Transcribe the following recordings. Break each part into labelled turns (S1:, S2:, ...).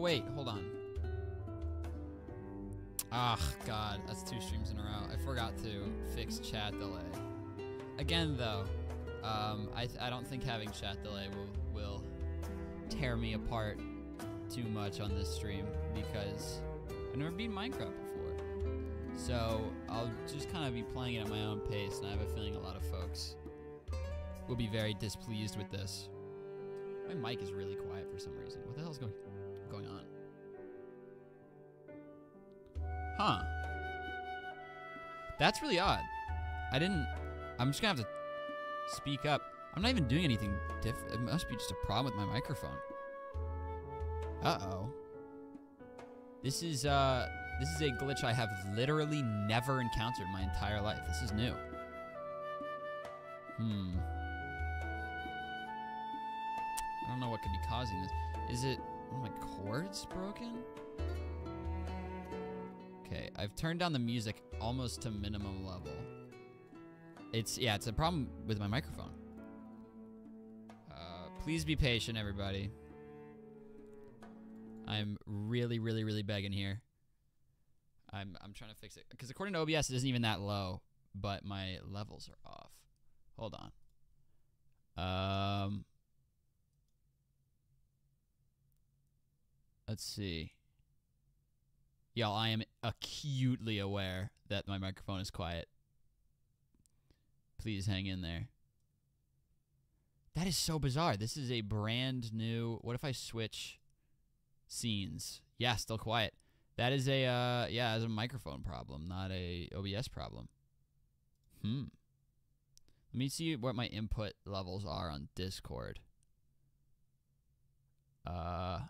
S1: Oh wait, hold on. Ah, God, that's two streams in a row. I forgot to fix chat delay. Again, though, um, I, I don't think having chat delay will will tear me apart too much on this stream because I've never beaten Minecraft before. So I'll just kind of be playing it at my own pace, and I have a feeling a lot of folks will be very displeased with this. My mic is really quiet for some reason. What the hell is going going Huh. That's really odd. I didn't. I'm just gonna have to speak up. I'm not even doing anything. It must be just a problem with my microphone. Uh oh. This is uh this is a glitch I have literally never encountered in my entire life. This is new. Hmm. I don't know what could be causing this. Is it my cords broken? Okay, I've turned down the music almost to minimum level. It's yeah, it's a problem with my microphone. Uh, please be patient, everybody. I'm really, really, really begging here. I'm I'm trying to fix it because according to OBS, it isn't even that low, but my levels are off. Hold on. Um. Let's see. Y'all, I am acutely aware that my microphone is quiet. Please hang in there. That is so bizarre. This is a brand new. What if I switch scenes? Yeah, still quiet. That is a uh, yeah, it's a microphone problem, not a OBS problem. Hmm. Let me see what my input levels are on Discord. Uh.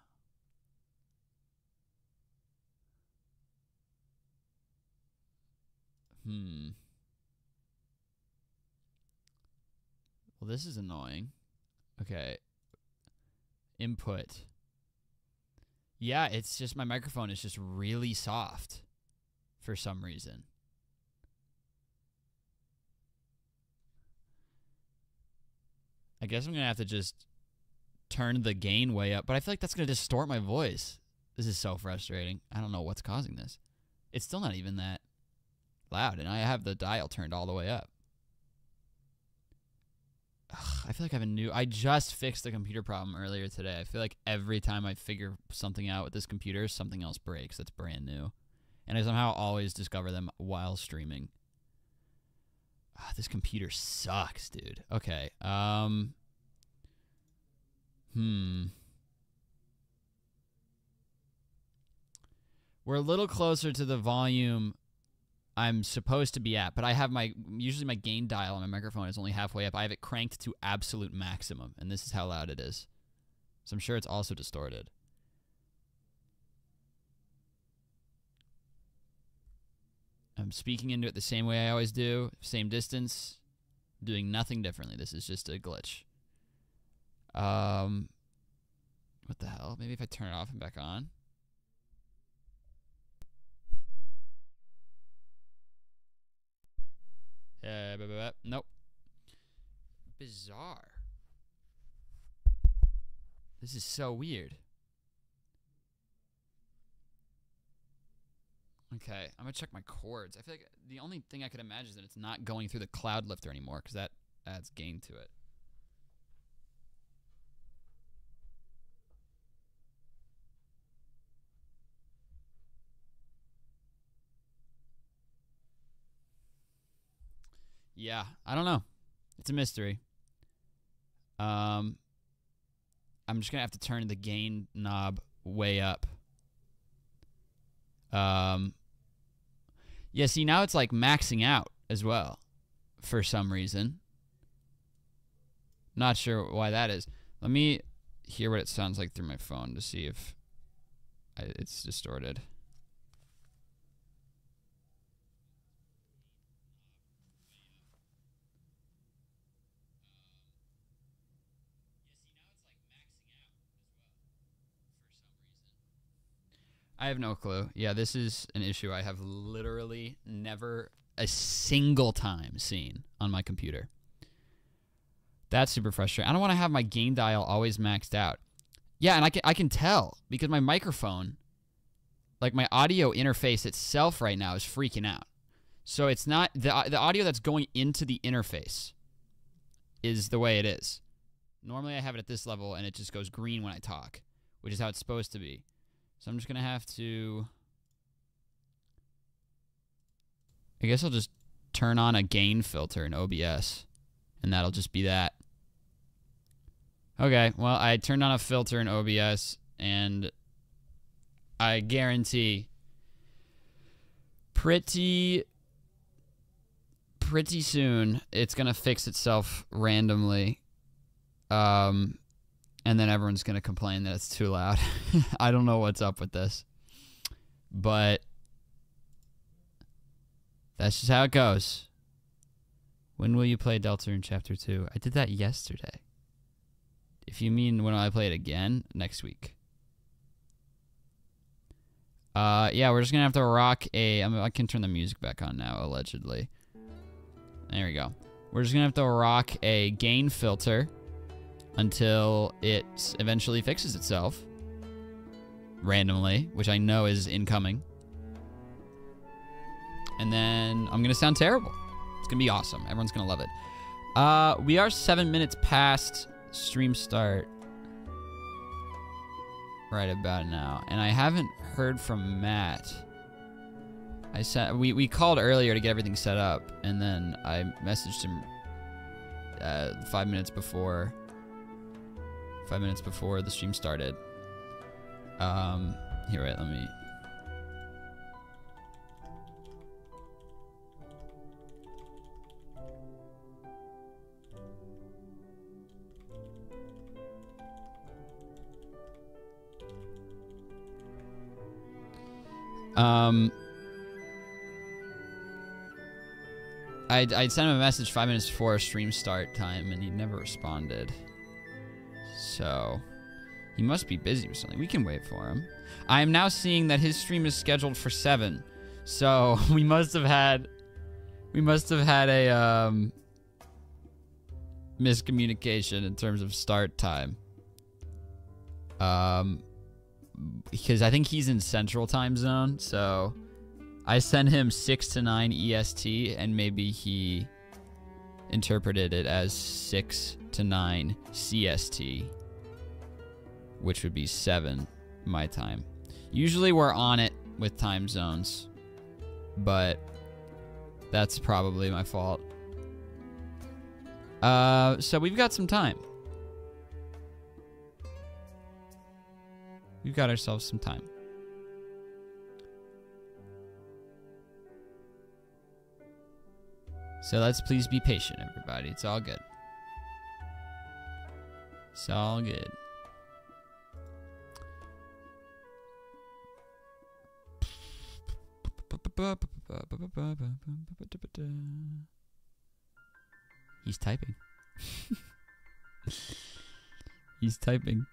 S1: Hmm. Well, this is annoying. Okay. Input. Yeah, it's just my microphone is just really soft for some reason. I guess I'm going to have to just turn the gain way up, but I feel like that's going to distort my voice. This is so frustrating. I don't know what's causing this. It's still not even that loud, and I have the dial turned all the way up. Ugh, I feel like I have a new. I just fixed the computer problem earlier today. I feel like every time I figure something out with this computer, something else breaks that's brand new. And I somehow always discover them while streaming. Ah, this computer sucks, dude. Okay. Um. Hmm. We're a little closer to the volume I'm supposed to be at, but I have my usually my gain dial on my microphone is only halfway up. I have it cranked to absolute maximum, and this is how loud it is. So I'm sure it's also distorted. I'm speaking into it the same way I always do, same distance, doing nothing differently. This is just a glitch. Um, what the hell? Maybe if I turn it off and back on. Uh, nope. Bizarre. This is so weird. Okay, I'm gonna check my cords. I feel like the only thing I could imagine is that it's not going through the Cloudlifter anymore because that adds gain to it. Yeah, I don't know. It's a mystery. Um, I'm just gonna have to turn the gain knob way up. Um, yeah. See, now it's like maxing out as well, for some reason. Not sure why that is. Let me hear what it sounds like through my phone to see if I, it's distorted. I have no clue. Yeah, this is an issue I have literally never a single time seen on my computer. That's super frustrating. I don't want to have my gain dial always maxed out. Yeah, and I can I can tell because my microphone, like my audio interface itself right now is freaking out. So it's not the uh, the audio that's going into the interface is the way it is. Normally I have it at this level and it just goes green when I talk, which is how it's supposed to be. So I'm just going to have to I guess I'll just turn on a gain filter in OBS and that'll just be that. Okay, well, I turned on a filter in OBS and I guarantee pretty pretty soon it's going to fix itself randomly. Um and then everyone's going to complain that it's too loud. I don't know what's up with this. But that's just how it goes. When will you play Deltarune Chapter 2? I did that yesterday. If you mean when will I play it again, next week. Uh, yeah, we're just gonna have to rock a. I, mean, I can turn the music back on now, allegedly. There we go. We're just gonna have to rock a gain filter until it eventually fixes itself randomly, which I know is incoming. And then I'm gonna sound terrible. It's gonna be awesome. Everyone's gonna love it. Uh, we are seven minutes past stream start right about now, and I haven't heard from Matt. I said we we called earlier to get everything set up, and then I messaged him uh, five minutes before five minutes before the stream started. Um, here, wait, let me Um, I'd, I'd sent him a message five minutes before stream start time, and he never responded. So, he must be busy with something. We can wait for him. I am now seeing that his stream is scheduled for 7. So, we must have had... We must have had a, um... Miscommunication in terms of start time. Um because I think he's in Central Time Zone, so I sent him six to nine EST, and maybe he interpreted it as six to nine CST, which would be seven my time. Usually we're on it with time zones, but that's probably my fault. Uh, so we've got some time. We've got ourselves some time. So let's please be patient, everybody. It's all good. It's all good. He's typing. He's typing.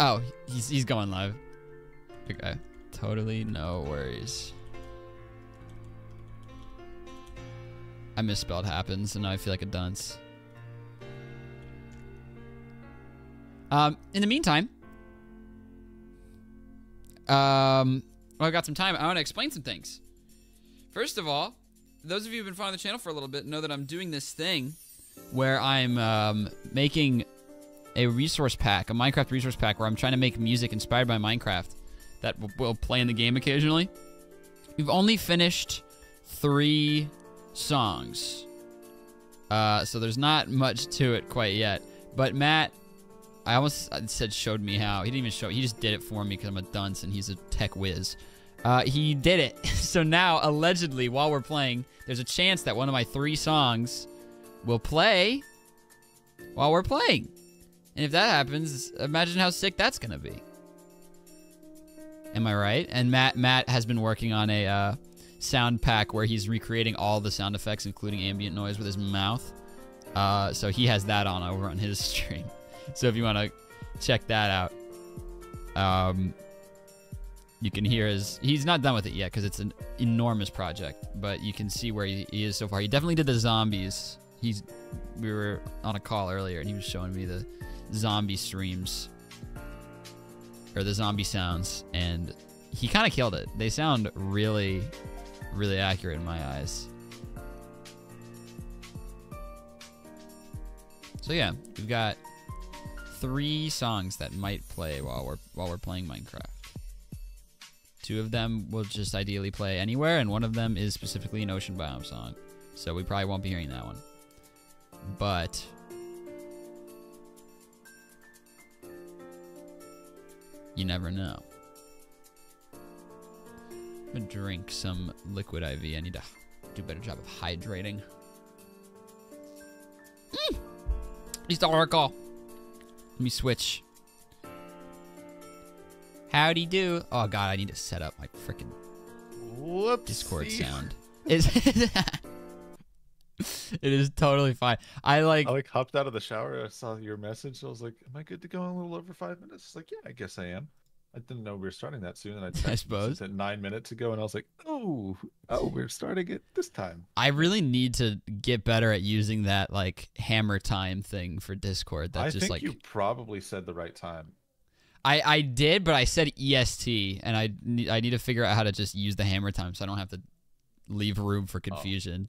S1: Oh, he's he's going live. Okay. Totally no worries. I misspelled happens, and now I feel like a dunce. Um, in the meantime, um, well, I've got some time. I want to explain some things. First of all, those of you who've been following the channel for a little bit know that I'm doing this thing where I'm um, making a resource pack, a Minecraft resource pack, where I'm trying to make music inspired by Minecraft that will play in the game occasionally. We've only finished three songs. Uh, so there's not much to it quite yet. But Matt, I almost said showed me how. He didn't even show. He just did it for me because I'm a dunce and he's a tech whiz. Uh, he did it. so now, allegedly, while we're playing, there's a chance that one of my three songs will play while we're playing. And if that happens, imagine how sick that's gonna be. Am I right? And Matt Matt has been working on a uh, sound pack where he's recreating all the sound effects, including ambient noise, with his mouth. Uh, so he has that on over on his stream. So if you want to check that out, um, you can hear his. He's not done with it yet because it's an enormous project, but you can see where he, he is so far. He definitely did the zombies. He's. We were on a call earlier, and he was showing me the zombie streams or the zombie sounds, and he kind of killed it. They sound really, really accurate in my eyes. So yeah, we've got three songs that might play while we're while we're playing Minecraft. Two of them will just ideally play anywhere, and one of them is specifically an ocean biome song. So we probably won't be hearing that one. But you never know. I'm gonna drink some liquid IV. I need to do a better job of hydrating. Mm. He's the Oracle. Let me switch. Howdy do. Oh god, I need to set up my freaking Discord sound. Is it is totally fine. I like
S2: I like hopped out of the shower. I saw your message. I was like, "Am I good to go in a little over five minutes?" It's like, "Yeah, I guess I am." I didn't know we were starting that soon, and I, texted
S1: suppose.
S2: at nine minutes ago, and I was like, "Oh, oh, we're starting it this time."
S1: I really need to get better at using that like hammer time thing for Discord. That
S2: I
S1: just
S2: think
S1: like
S2: you probably said the right time.
S1: I I did, but I said EST, and I need, I need to figure out how to just use the hammer time so I don't have to leave room for oh. confusion.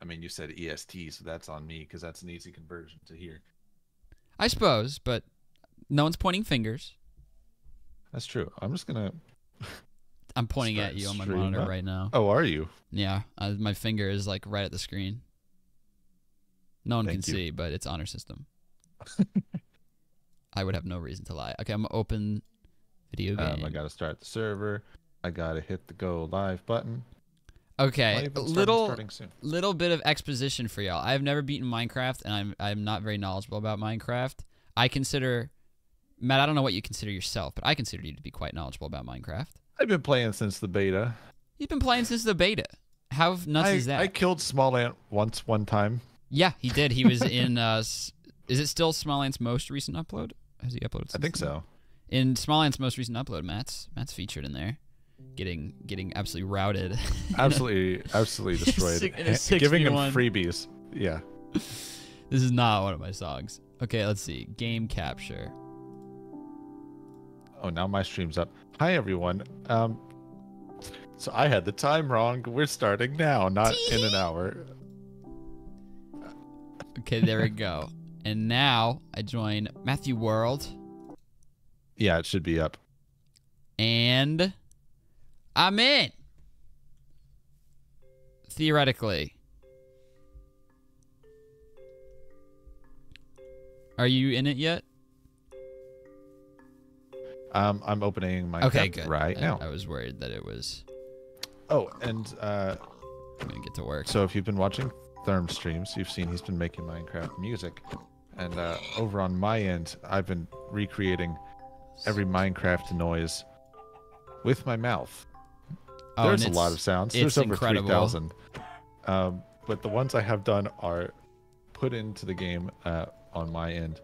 S2: I mean, you said EST, so that's on me because that's an easy conversion to hear.
S1: I suppose, but no one's pointing fingers.
S2: That's true. I'm just gonna.
S1: I'm pointing at you on my monitor
S2: up.
S1: right now.
S2: Oh, are you?
S1: Yeah, uh, my finger is like right at the screen. No one
S2: Thank
S1: can
S2: you.
S1: see, but it's honor system. I would have no reason to lie. Okay, I'm open video game.
S2: Um, I gotta start the server. I gotta hit the go live button.
S1: okay,
S2: starting-
S1: little
S2: starting
S1: little bit of exposition for y'all. I've never beaten Minecraft, and I'm I'm not very knowledgeable about Minecraft. I consider Matt. I don't know what you consider yourself, but I consider you to be quite knowledgeable about Minecraft.
S2: I've been playing since the beta.
S1: You've been playing since the beta. How nuts
S2: I,
S1: is that?
S2: I killed Smallant once one time.
S1: yeah, he did. He was in. Uh, is it still Smallant's most recent upload? Has he uploaded?
S2: I think
S1: then?
S2: so.
S1: In Smallant's most recent upload, Matt's Matt's featured in there, getting getting absolutely routed.
S2: Absolutely, absolutely destroyed.
S1: six- in a
S2: Ha- Giving him freebies. Yeah.
S1: this is not one of my songs. Okay, let's see. Game capture.
S2: Oh, now my stream's up. Hi everyone. Um, so I had the time wrong. We're starting now, not in an hour.
S1: Okay, there we go. And now I join Matthew World,
S2: Yeah, it should be up.
S1: and I'm in. Theoretically. Are you in it yet?
S2: Um, I'm opening my
S1: Okay, good.
S2: right
S1: I,
S2: now.
S1: I was worried that it was.
S2: Oh, and uh,
S1: I'm gonna get to work.
S2: so if you've been watching Therm streams, you've seen he's been making Minecraft music, and uh, over on my end, I've been recreating every Minecraft noise with my mouth.
S1: Oh,
S2: There's a lot of sounds. There's over
S1: incredible.
S2: 3,000. Um, but the ones I have done are put into the game uh, on my end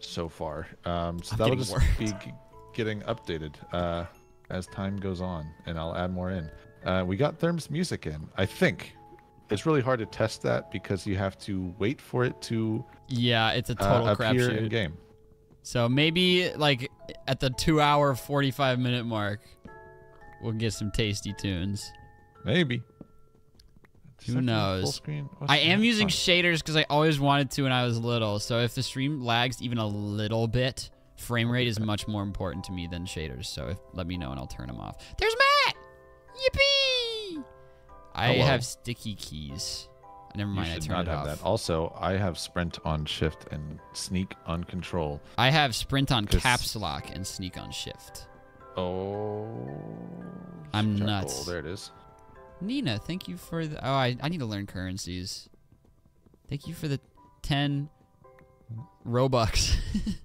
S2: so far. Um, so
S1: I'm
S2: that'll just
S1: worked.
S2: be getting updated uh, as time goes on, and I'll add more in. Uh, we got Therm's music in, I think. It's really hard to test that because you have to wait for it to
S1: Yeah, it's a total
S2: uh, appear in game.
S1: So maybe like at the two-hour, forty-five minute mark, we'll get some tasty tunes.
S2: Maybe.
S1: Who knows?
S2: Full screen? What's
S1: I am using
S2: on?
S1: shaders because I always wanted to when I was little. So if the stream lags even a little bit, frame rate is much more important to me than shaders. So if, let me know and I'll turn them off. There's Matt! Yippee! I
S2: Hello.
S1: have sticky keys. Never mind, I turned
S2: not
S1: it
S2: have
S1: off.
S2: that. Also, I have sprint on shift and sneak on control.
S1: I have sprint on
S2: 'Cause-
S1: caps lock and sneak on shift.
S2: Oh,
S1: I'm
S2: charcoal.
S1: nuts.
S2: There it is.
S1: Nina, thank you for the. Oh, I, I need to learn currencies. Thank you for the 10 Robux.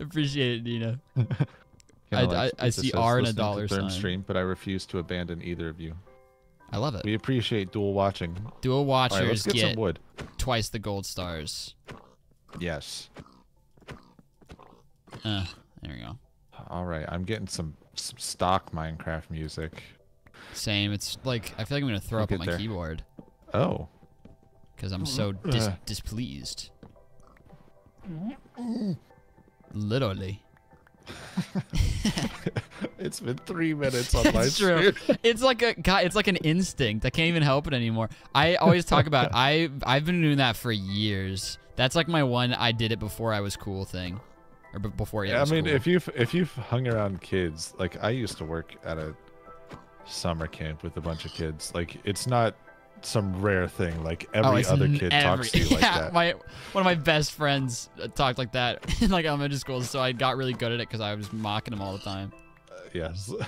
S1: Appreciate it, Nina.
S2: Kinda
S1: I- I- I see R and a dollar
S2: Therm
S1: sign."
S2: Stream, but I refuse to abandon either of you.
S1: I love it.
S2: We appreciate dual watching.
S1: Dual
S2: All right, let's
S1: watchers
S2: get,
S1: get
S2: some wood.
S1: twice the gold stars.
S2: Yes.
S1: Uh, there we go.
S2: All right, I'm getting some some stock Minecraft music.
S1: Same. It's like I feel like I'm gonna throw
S2: We'll
S1: up on my
S2: there.
S1: keyboard
S2: Oh,
S1: because I'm so dis-
S2: Uh.
S1: displeased. Literally.
S2: it's been three minutes on my
S1: It's true.
S2: stream.
S1: It's like a God, it's like an instinct. I can't even help it anymore. I always talk about I I've been doing that for years. That's like my one I did it before I was cool thing. Or before
S2: Yeah, I mean,
S1: cool.
S2: if you've if you've hung around kids, like I used to work at a summer camp with a bunch of kids. Like it's not some rare thing. Like
S1: Oh,
S2: every
S1: it's
S2: other kid
S1: every-
S2: talks to you like
S1: yeah,
S2: that.
S1: my one of my best friends uh, talked like that in like elementary school, so I got really good at it because I was mocking him all the time.
S2: Uh, yes.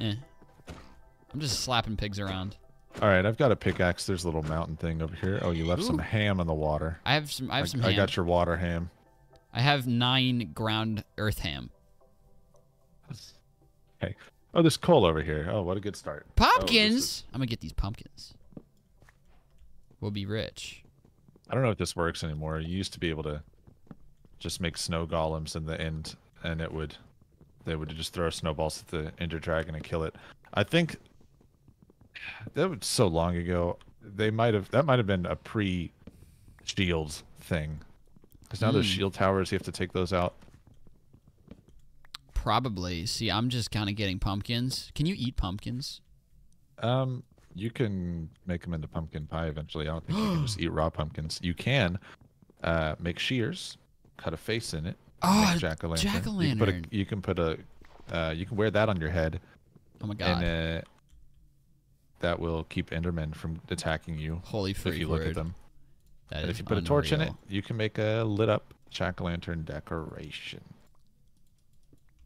S1: Eh. I'm just slapping pigs around.
S2: All right, I've got a pickaxe. There's a little mountain thing over here. Oh, you left some ham in the water.
S1: I have some. I have
S2: I,
S1: some
S2: I
S1: ham.
S2: got your water ham.
S1: I have nine ground earth ham.
S2: Okay. Oh, there's coal over here. Oh, what a good start. Oh,
S1: Pumpkins.
S2: is-
S1: I'm gonna get these pumpkins. We'll be rich.
S2: I don't know if this works anymore. You used to be able to just make snow golems in the end, and it would they would just throw snowballs at the ender dragon and kill it. I think that was so long ago. They might have that might have been a pre shields thing, because now those
S1: Hmm.
S2: shield towers you have to take those out.
S1: Probably. See, I'm just kind of getting pumpkins. Can you eat pumpkins?
S2: Um, you can make them into pumpkin pie eventually. I don't think you can just eat raw pumpkins. You can uh, make shears, cut a face in it,
S1: Oh,
S2: jack o' lantern. You can put a,
S1: jack-o'-lantern.
S2: you can put a, uh, you can wear that on your head,
S1: oh my god.
S2: and uh, that will keep Endermen from attacking you
S1: Holy free
S2: if you
S1: word.
S2: look at them.
S1: That is
S2: if you put a torch in it, you can make a lit up jack o' lantern decoration.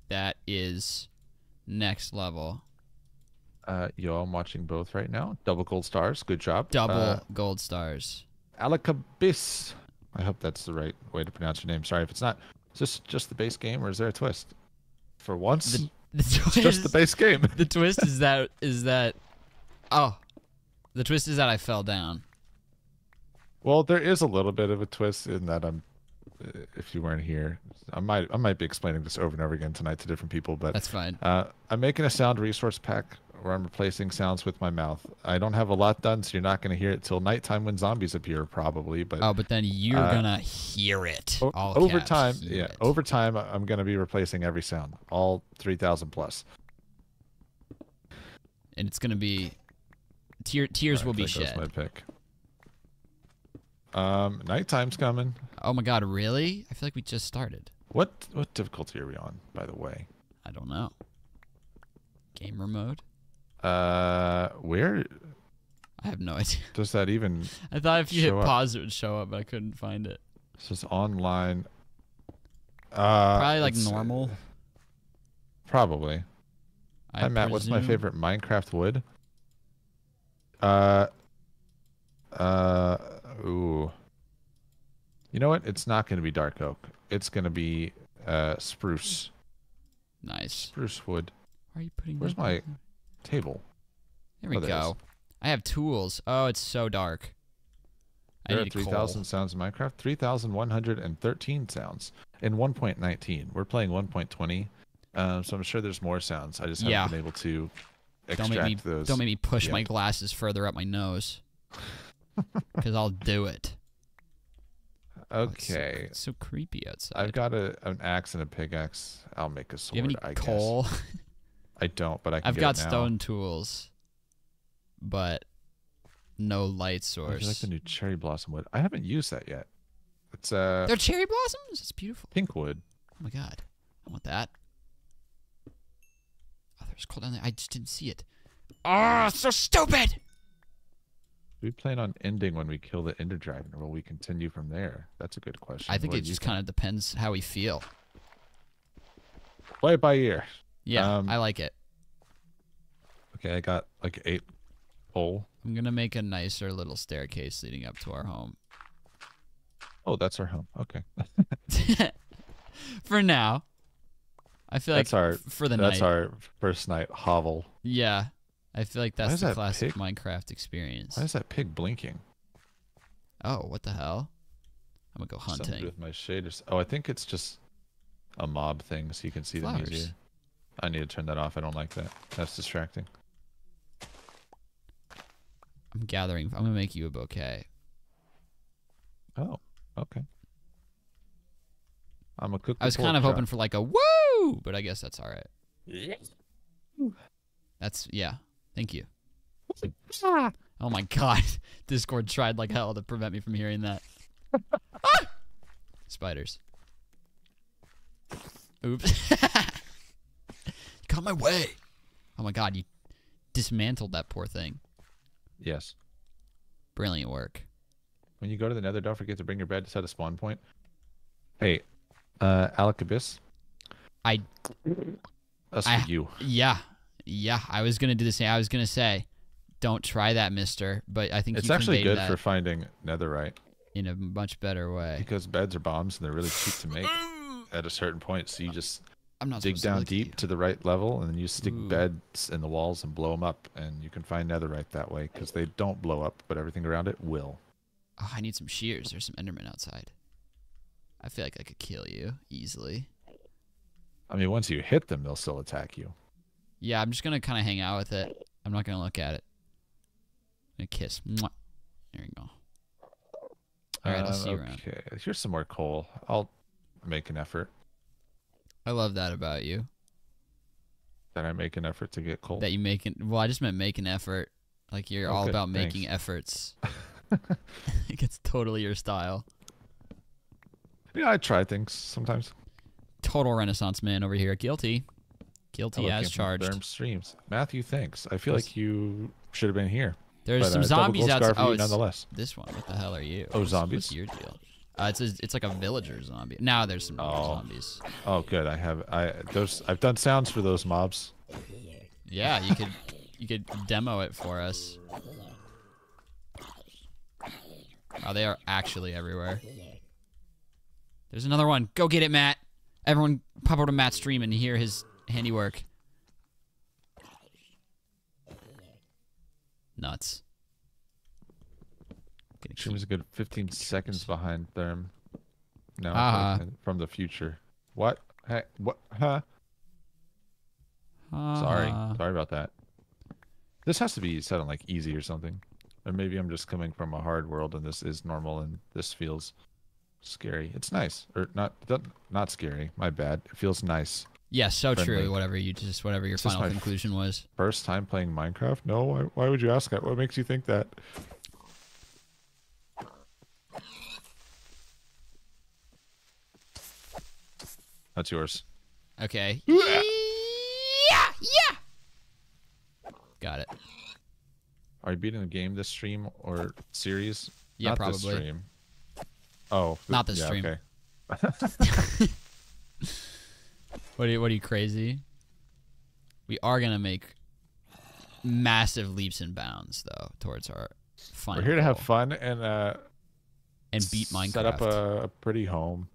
S1: That is next level.
S2: Uh, yo, I'm watching both right now. Double gold stars. Good job.
S1: Double
S2: Uh,
S1: gold stars.
S2: Alakabis. I hope that's the right way to pronounce your name. Sorry if it's not. Is this just the base game or is there a twist? For once,
S1: The, the twist,
S2: it's just the base game.
S1: the twist is that is that oh, the twist is that I fell down.
S2: well, there is a little bit of a twist in that I'm. Uh, If you weren't here, I might I might be explaining this over and over again tonight to different people, but
S1: That's fine.
S2: uh, I'm making a sound resource pack where I'm replacing sounds with my mouth. I don't have a lot done, so you're not going to hear it till nighttime when zombies appear, probably. But
S1: Oh, but then you're
S2: uh,
S1: gonna hear it.
S2: O-
S1: All
S2: over time, yeah,
S1: it.
S2: over time, I'm going to be replacing every sound, all 3,000 plus.
S1: and it's gonna be tear, tears will be shed.
S2: my pick. Um, nighttime's coming.
S1: Oh my god, really? I feel like we just started.
S2: What what difficulty are we on, by the way?
S1: I don't know. Gamer mode?
S2: Uh, where
S1: I have no idea.
S2: does that even?
S1: I thought if you hit
S2: Show up.
S1: pause, it would show up, but I couldn't find it.
S2: This is online. Uh,
S1: Probably like normal.
S2: Probably.
S1: I
S2: Hi Matt, what's my favorite Minecraft wood? Uh, uh, ooh. You know what? It's not going to be dark oak. It's going to be uh spruce.
S1: Nice.
S2: Spruce wood
S1: Why are you putting?
S2: Where's my- table.
S1: There we
S2: Oh, there it is.
S1: go. I have tools. Oh, it's so dark. I
S2: There are
S1: need
S2: 3,000 sounds in Minecraft. 3,113 sounds in 1.19. We're playing 1.20, um, so I'm sure there's more sounds. I just haven't
S1: Yeah.
S2: been able to
S1: Don't
S2: extract
S1: make me
S2: those.
S1: don't make me push
S2: Yeah.
S1: my glasses further up my nose. Because I'll do it. Oh, it's so-
S2: okay.
S1: it's so creepy outside.
S2: I've got a, an axe and a pickaxe. I'll make a
S1: do you
S2: sword,
S1: have any
S2: I
S1: coal?
S2: guess. I don't, but I can
S1: I've
S2: get
S1: got stone tools, but no light
S2: Oh, I like
S1: source.
S2: the new cherry blossom wood. I haven't used that yet. It's uh
S1: They're cherry blossoms. It's beautiful.
S2: pink wood.
S1: Oh my god, I want that. Oh, there's coal down there. I just didn't see it. Oh, so stupid!
S2: Do we plan on ending when we kill the ender dragon, or will we continue from there? That's a good question.
S1: I think
S2: What
S1: it just kind of depends how we feel.
S2: play it by ear.
S1: Yeah,
S2: Um,
S1: I like it.
S2: Okay, I got like eight coal.
S1: I'm gonna make a nicer little staircase leading up to our home.
S2: Oh, that's our home. Okay,
S1: For now, I feel like
S2: That's our-
S1: for the
S2: that's
S1: night.
S2: our first night hovel.
S1: Yeah, I feel like that's
S2: is
S1: the
S2: that
S1: classic
S2: pig-
S1: Minecraft experience.
S2: Why is that pig blinking?
S1: Oh, what the hell? I'm gonna go
S2: Something
S1: hunting.
S2: with my shaders. Oh, I think it's just. a mob thing so you can see them
S1: Flowers.
S2: easier. I need to turn that off. I don't like that. That's distracting.
S1: I'm gathering. I'm gonna make you a bouquet.
S2: Oh, okay. I'm a cook.
S1: I was kind of hoping for like a woo, but I guess that's all right. That's yeah. Thank you. Oh my god, Discord tried like hell to prevent me from hearing that. Ah! Spiders. Oops. Got my way. Oh my god, you dismantled that poor thing.
S2: Yes.
S1: Brilliant work.
S2: When you go to the Nether, don't forget to bring your bed to set a spawn point. Hey, uh, Alec Abyss.
S1: I
S2: That's
S1: I-
S2: for you.
S1: yeah. Yeah, I was gonna do the same. I was gonna say, don't try that, Mister. But I think
S2: It's actually good for finding netherite
S1: in a much better way.
S2: because beds are bombs and they're really cheap to make at a certain point. So you just
S1: I'm not
S2: dig
S1: supposed to
S2: down deep to the right level and then you stick
S1: Ooh.
S2: beds in the walls and blow them up and you can find netherite that way because they don't blow up but everything around it will
S1: Oh, I need some shears. There's some Enderman outside. I feel like I could kill you easily.
S2: i mean once you hit them they'll still attack you
S1: Yeah, I'm just gonna kind of hang out with it. I'm not gonna look at it. I'm gonna kiss. Mwah. There you go. All right, I'll
S2: Uh,
S1: see you around.
S2: okay here's some more coal i'll make an effort
S1: I love that about you.
S2: that i make an effort to get coal
S1: That you make it. Well, I just meant make an effort. Like you're all
S2: Okay,
S1: about making efforts. like it's totally your style.
S2: yeah i try things sometimes
S1: Total Renaissance man over here. Guilty. Guilty as charged.
S2: Therm streams matthew thanks i feel
S1: Yes.
S2: like you should have been here
S1: There's
S2: but,
S1: some
S2: uh,
S1: zombies
S2: gold scar
S1: outside.
S2: for you
S1: Oh,
S2: nonetheless
S1: this one. What the hell are you?
S2: Oh,
S1: What's-
S2: zombies?
S1: What's your deal? Uh, it's a, it's like a villager zombie. Now there's some
S2: Oh.
S1: zombies.
S2: oh good i have i those i've done sounds for those mobs
S1: Yeah, you could you could demo it for us. Oh, they are actually everywhere. There's another one. Go get it, Matt. Everyone, pop over to Matt's stream and hear his handiwork. Nuts.
S2: She was a good 15 seconds behind Therm. No,
S1: Uh-huh.
S2: from the future. What? Hey, what? Huh?
S1: keep-
S2: Sorry.
S1: Uh,
S2: Sorry about that. This has to be set on like easy or something. Or maybe I'm just coming from a hard world and this is normal and this feels scary. It's nice. Or not not- not scary. My bad. It feels nice.
S1: Yeah, so
S2: friendly.
S1: true. Whatever you just whatever your
S2: just
S1: final conclusion was.
S2: First time playing Minecraft? No, why, why would you ask that? What makes you think that? That's yours.
S1: Okay. Yeah, yeah. Got it.
S2: Are you beating the game this stream or series?
S1: Yeah,
S2: Not This
S1: probably.
S2: stream. Oh,
S1: Not this
S2: yeah,
S1: stream.
S2: Okay.
S1: What are you, what are you crazy? We are gonna make massive leaps and bounds though towards our final
S2: We're here to have fun and uh,
S1: and beat Minecraft.
S2: Set up a, a pretty home,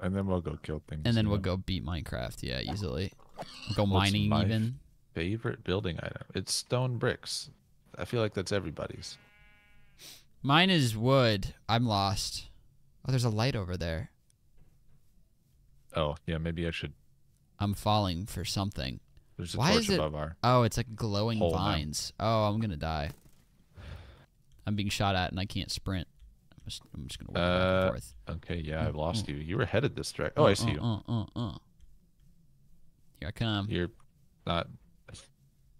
S2: and then we'll go kill things.
S1: and then we'll
S2: know?
S1: go beat Minecraft. Yeah, easily. We'll go
S2: What's
S1: mining even.
S2: Favorite building item? It's stone bricks. I feel like that's everybody's.
S1: Mine is wood. I'm lost. Oh, there's a light over there.
S2: Oh yeah, maybe I should.
S1: I'm falling for something.
S2: There's a
S1: Why
S2: torch
S1: is it-
S2: above our.
S1: Oh, it's like glowing
S2: Hole now.
S1: vines. Oh, I'm gonna die. I'm being shot at and I can't sprint. I'm just, I'm just gonna walk back
S2: Uh,
S1: and forth.
S2: Okay, yeah,
S1: I've
S2: lost
S1: mm.
S2: you. You were headed this direction. Oh, I see you.
S1: Uh, uh, uh, uh. Here I come.
S2: You're not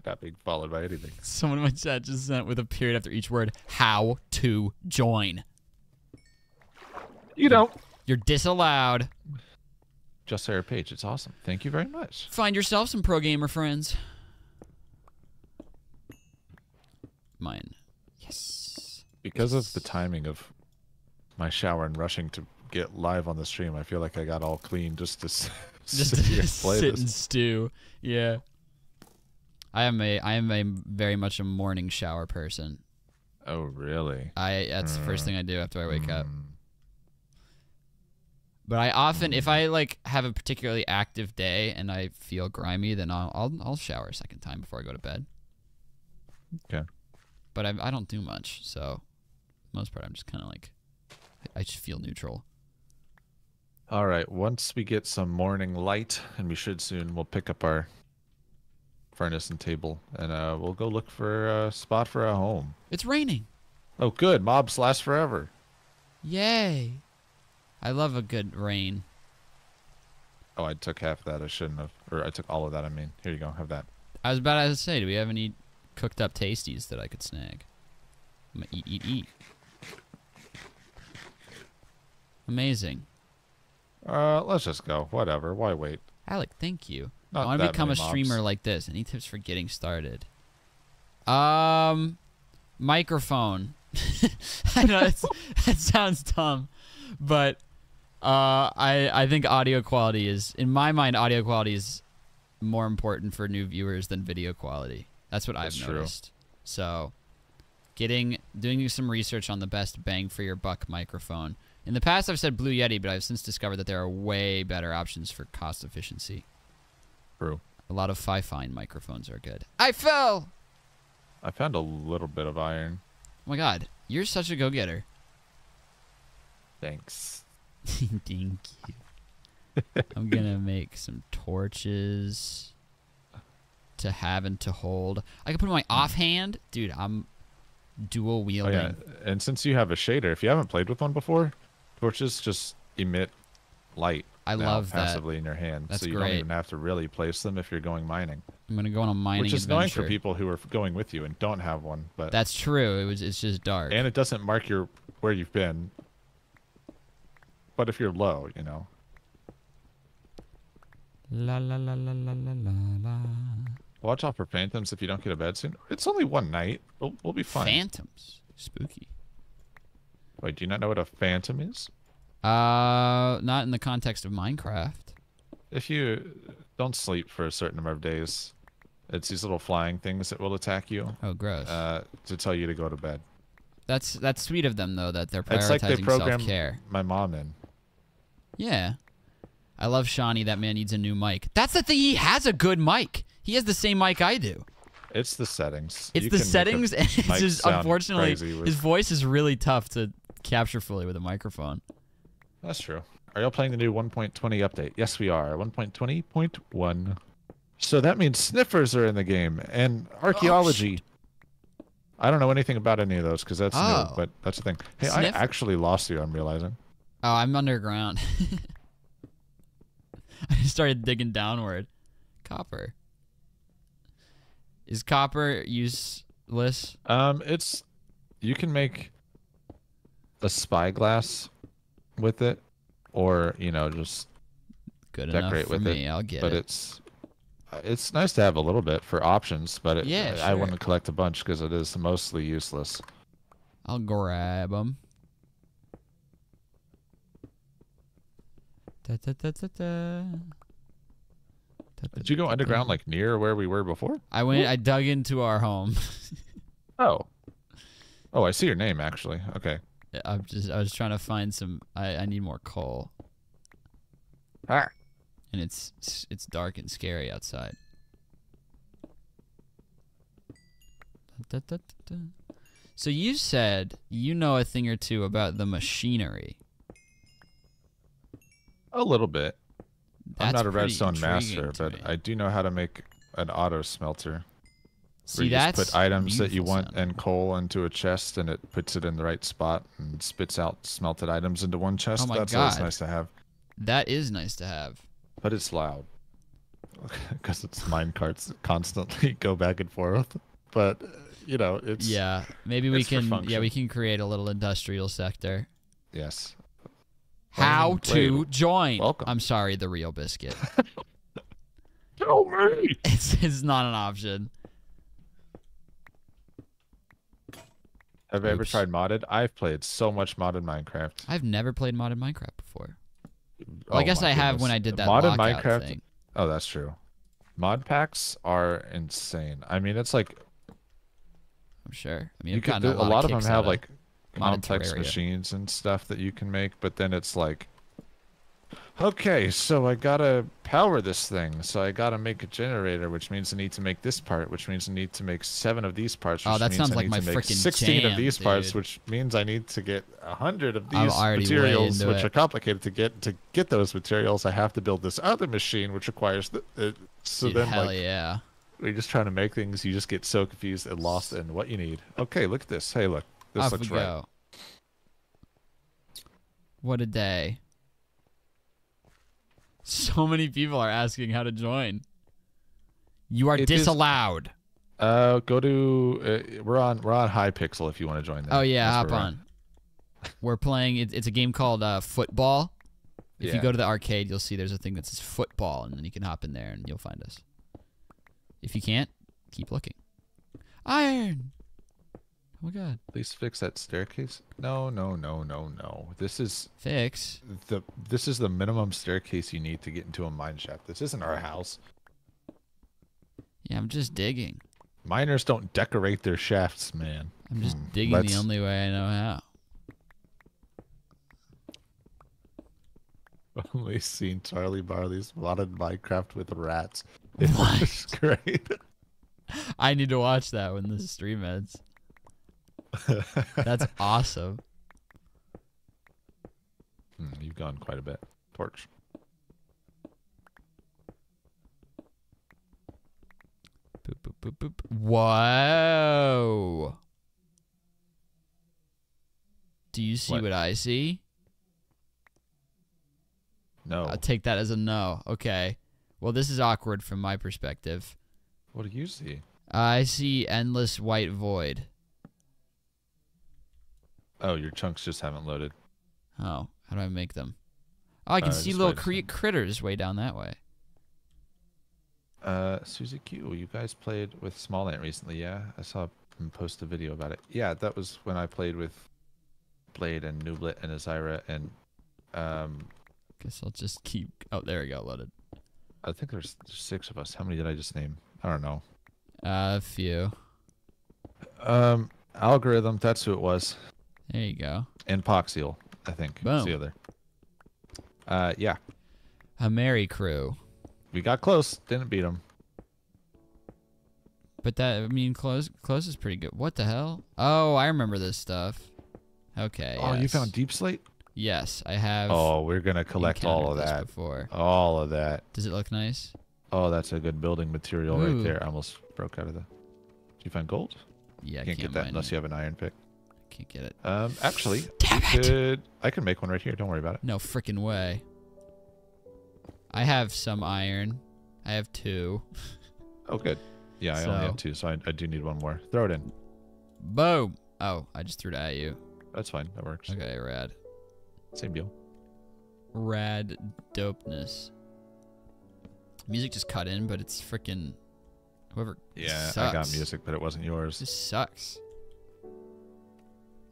S2: that big followed by anything.
S1: Someone in my chat just sent with a period after each word. How to join?
S2: You don't.
S1: You're disallowed.
S2: Just Sarah Page. It's awesome. Thank you very much.
S1: Find yourself some pro gamer friends. Mine. Yes.
S2: Because of the timing of my shower and rushing to get live on the stream, I feel like I got all clean just to
S1: Just
S2: sit here and
S1: to
S2: play
S1: sit
S2: this.
S1: and stew. Yeah. I am a I am a very much a morning shower person.
S2: Oh, really?
S1: I that's the first
S2: Mm.
S1: thing I do after I wake up. But I often, if I like have a particularly active day and I feel grimy, then I'll I'll, I'll shower a second time before I go to bed.
S2: Okay.
S1: But I I don't do much, so most part I'm just kind of like I just feel neutral.
S2: All right. Once we get some morning light, and we should soon, we'll pick up our furnace and table, and uh, we'll go look for a spot for a home.
S1: It's raining.
S2: Oh, good. Mobs last forever.
S1: Yay. I love a good rain.
S2: Oh, I took half of that. I shouldn't have. Or I took all of that. I mean, here you go. Have that.
S1: I was about to say, do we have any cooked up tasties that I could snag? I'm gonna eat, eat, eat. Amazing.
S2: Uh, let's just go. Whatever. Why wait?
S1: Alec, thank you.
S2: Not
S1: I want to become a streamer
S2: mobs.
S1: like this. Any tips for getting started? Um, microphone. I know it's, that sounds dumb, but uh, I I think audio quality is in my mind audio quality is more important for new viewers than video quality. That's what
S2: That's
S1: I've
S2: true.
S1: noticed. So, getting doing some research on the best bang for your buck microphone. In the past, I've said Blue Yeti, but I've since discovered that there are way better options for cost efficiency.
S2: True.
S1: A lot of Fifine microphones are good. I fell.
S2: I found a little bit of iron.
S1: Oh my god, you're such a go-getter.
S2: Thanks.
S1: Thank you. I'm gonna make some torches to have and to hold. I can put my offhand, dude. I'm dual wielding.
S2: Oh yeah. And since you have a shader, if you haven't played with one before, torches just emit light.
S1: I
S2: now
S1: love that.
S2: passively in your hand,
S1: That's
S2: so you
S1: great.
S2: don't even have to really place them if you're going mining.
S1: I'm gonna go on a mining
S2: Which is
S1: adventure.
S2: annoying for people who are going with you and don't have one. But
S1: That's true. It was. It's just dark.
S2: and it doesn't mark your where you've been. But if you're low, you know.
S1: La la la la la la la la.
S2: Watch out for phantoms if you don't get a bed soon. It's only one night. We'll, we'll be fine.
S1: Phantoms. Spooky.
S2: Wait, do you not know what a phantom is?
S1: Uh, not in the context of Minecraft.
S2: If you don't sleep for a certain number of days, it's these little flying things that will attack you
S1: Oh, gross.
S2: uh, to tell you to go to bed.
S1: that's that's sweet of them though that they're
S2: It's like they
S1: prioritizing
S2: program
S1: self-care.
S2: my mom in.
S1: Yeah. I love Shawnee. That man needs a new mic. That's the thing. He has a good mic. He has the same mic I do.
S2: It's the settings.
S1: It's
S2: You
S1: the
S2: can make a
S1: settings, and it's just unfortunately
S2: with-
S1: his voice is really tough to capture fully with a microphone.
S2: That's true. Are y'all playing the new 1.20 update? Yes, we are. 1.20.1. So that means sniffers are in the game and oh, archaeology. I don't know anything about any of those because that's
S1: Oh.
S2: new, but that's the thing. Hey,
S1: Sniff-
S2: I actually lost you. I'm realizing.
S1: Oh, I'm underground. I started digging downward. Copper. Is copper useless?
S2: Um, it's you can make a spyglass with it, or you know just
S1: Good enough
S2: decorate
S1: for
S2: with
S1: me.
S2: it.
S1: I'll get
S2: but
S1: it.
S2: it's it's nice to have a little bit for options. But it,
S1: Yeah,
S2: I, I want to collect a bunch because it is mostly useless.
S1: I'll grab them. Da, da, da, da, da.
S2: Did you go underground like near where we were before?
S1: I went. I dug into our home.
S2: Oh. Oh, I see your name actually. Okay.
S1: I'm just. I was trying to find some. I. I need more coal,
S2: Ah.
S1: and it's it's dark and scary outside. So you said you know a thing or two about the machinery.
S2: A little bit. I'm not a redstone master, but
S1: me.
S2: I do know how to make an auto smelter.
S1: See,
S2: where you
S1: that's
S2: just put items that you want
S1: sounding.
S2: and coal into a chest, and it puts it in the right spot and spits out smelted items into one chest.
S1: Oh my
S2: That's always
S1: God.
S2: nice to have,
S1: That is nice to have.
S2: but it's loud because it's mine carts that constantly go back and forth. But uh, you know, it's
S1: yeah, maybe we
S2: it's
S1: can. Yeah, we can create a little industrial sector.
S2: yes.
S1: How to join?
S2: welcome.
S1: I'm sorry, the real biscuit.
S2: Tell me.
S1: it's, it's not an option.
S2: Have you ever tried modded? I've played so much modded Minecraft.
S1: I've never played modded Minecraft before. Well, I
S2: Oh
S1: guess
S2: my
S1: I have when. I did that
S2: modded Minecraft.
S1: thing.
S2: Oh, that's true. Mod packs are insane. I mean, it's like
S1: I'm sure. I mean,
S2: you
S1: I've
S2: could,
S1: gotten
S2: a,
S1: a lot,
S2: lot
S1: of
S2: them have like complex machines and stuff that you can make, but then it's like Okay, so I gotta power this thing. So I gotta make a generator, which means I need to make this part, which means I need to make seven of these parts.
S1: Oh, that
S2: means
S1: sounds
S2: I
S1: like my
S2: to make
S1: frickin'
S2: Sixteen of
S1: jam,
S2: these parts, which means I need to get a hundred of these materials, which
S1: it.
S2: are complicated to get. To get those materials, I have to build this other machine, which requires the. Uh, so
S1: Dude,
S2: then,
S1: hell
S2: like,
S1: yeah.
S2: we're just trying to make things. You just get so confused and lost in what you need. Okay, look at this. Hey, look, this
S1: Off
S2: looks
S1: we
S2: right.
S1: go. What a day. So many people are asking how to join. You are
S2: It is-
S1: disallowed.
S2: Uh, go to. Uh, we're on. We're on Hypixel if you want to join. Them.
S1: Oh yeah,
S2: That's
S1: hop on. We're playing. It, it's a game called uh, Football. If you go to the arcade, you'll see there's a thing that says Football, and then you can hop in there and you'll find us. If you can't, keep looking. Iron. Oh my god.
S2: Please fix that staircase. No, no, no, no, no. This is
S1: Fix.
S2: the this is the minimum staircase you need to get into a mine shaft. This isn't our house.
S1: Yeah, I'm just digging.
S2: Miners don't decorate their shafts, man.
S1: I'm just
S2: Hmm,
S1: digging the
S2: let's-
S1: only way I know how.
S2: Only seen Charlie Barley's modded Minecraft with rats. It
S1: What?
S2: was great.
S1: I need to watch that when this stream ends. That's awesome.
S2: Hmm, you've gone quite a bit. Torch.
S1: Boop, boop, boop, boop. Whoa. Do you see
S2: What?
S1: what, I see?
S2: No.
S1: I'll take that as a no. Okay. Well, this is awkward from my perspective.
S2: what do you see?
S1: I see endless white void.
S2: Oh, your chunks just haven't loaded.
S1: Oh, how do I make them? Oh, I can
S2: Uh,
S1: see little cre- critters way down that way.
S2: Uh, Susie Q, you guys played with Smallant recently, yeah? I saw him post a video about it. Yeah, that was when I played with Blade and Nublet and Azira and um,
S1: Guess I'll just keep. Oh, there we go. Loaded.
S2: I think there's six of us. How many did I just name? I don't know.
S1: Uh, a few.
S2: Um, algorithm. That's who it was.
S1: There you go.
S2: And Poxiel, I think. was the other. Uh, yeah,
S1: A merry crew.
S2: we got close. Didn't beat him.
S1: But that I mean, close close is pretty good. What the hell? Oh, I remember this stuff. Okay.
S2: Oh, you found Deepslate?
S1: Yes, I have.
S2: Oh, we're gonna collect all of that.
S1: before.
S2: All of that.
S1: Does it look nice?
S2: Oh, that's a good building material
S1: Ooh.
S2: right there. I almost broke out of the. Did you find gold?
S1: Yeah, I
S2: can't,
S1: can't
S2: get that unless
S1: it.
S2: you have an iron pick.
S1: Can't get it.
S2: Um, actually,
S1: Damn it!
S2: could I can make one right here. Don't worry about it.
S1: No freaking way. I have some iron. I have two.
S2: Oh, good. Yeah, I only have two, so I, I do need one more. Throw it in.
S1: Boom. Oh, I just threw it at you.
S2: That's fine. That works.
S1: Okay, rad.
S2: Same deal.
S1: Rad dopeness. Music just cut in, but it's freaking. Whoever.
S2: Yeah, I got music, but it wasn't yours.
S1: This sucks.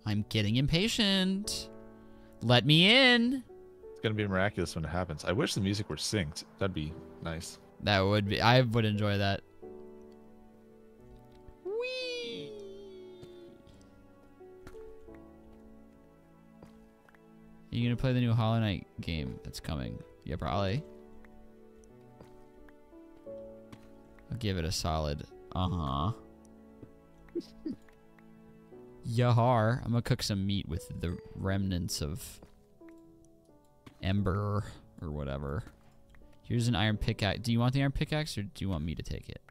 S1: I'm getting impatient. Let me in.
S2: It's gonna be miraculous when it happens. I wish the music were synced. That'd be nice.
S1: That would be. I would enjoy that. Whee! You gonna play the new Hollow Knight game that's coming? Yeah, probably. I'll give it a solid. Uh huh. Yahar. I'm gonna cook some meat with the remnants of ember or whatever. Here's an iron pickaxe. Do you want the iron pickaxe or do you want me to take it?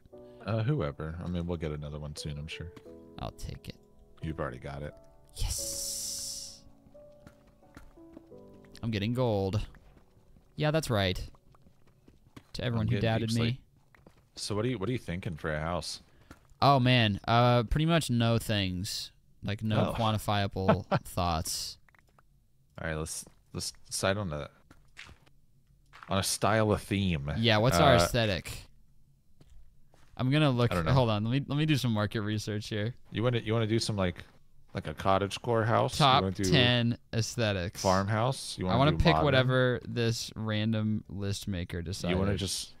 S2: Uh, whoever. I mean, we'll get another one soon. I'm sure.
S1: I'll take it.
S2: You've already got it.
S1: Yes. I'm getting gold. Yeah, that's right. To everyone who doubted me.
S2: So what are you what are you thinking for a house?
S1: Oh man, uh pretty much no things. Like no
S2: Oh.
S1: quantifiable thoughts.
S2: All right, let's let's decide on a on a style of theme.
S1: Yeah, what's our
S2: Uh,
S1: aesthetic? I'm gonna look
S2: I don't know.
S1: hold on, let me let me do some market research here.
S2: You want to you want to do some like like a cottage core house?
S1: Top ten aesthetics.
S2: farmhouse. You want
S1: I
S2: want to
S1: pick
S2: modern?
S1: whatever this random list maker decides.
S2: You want to just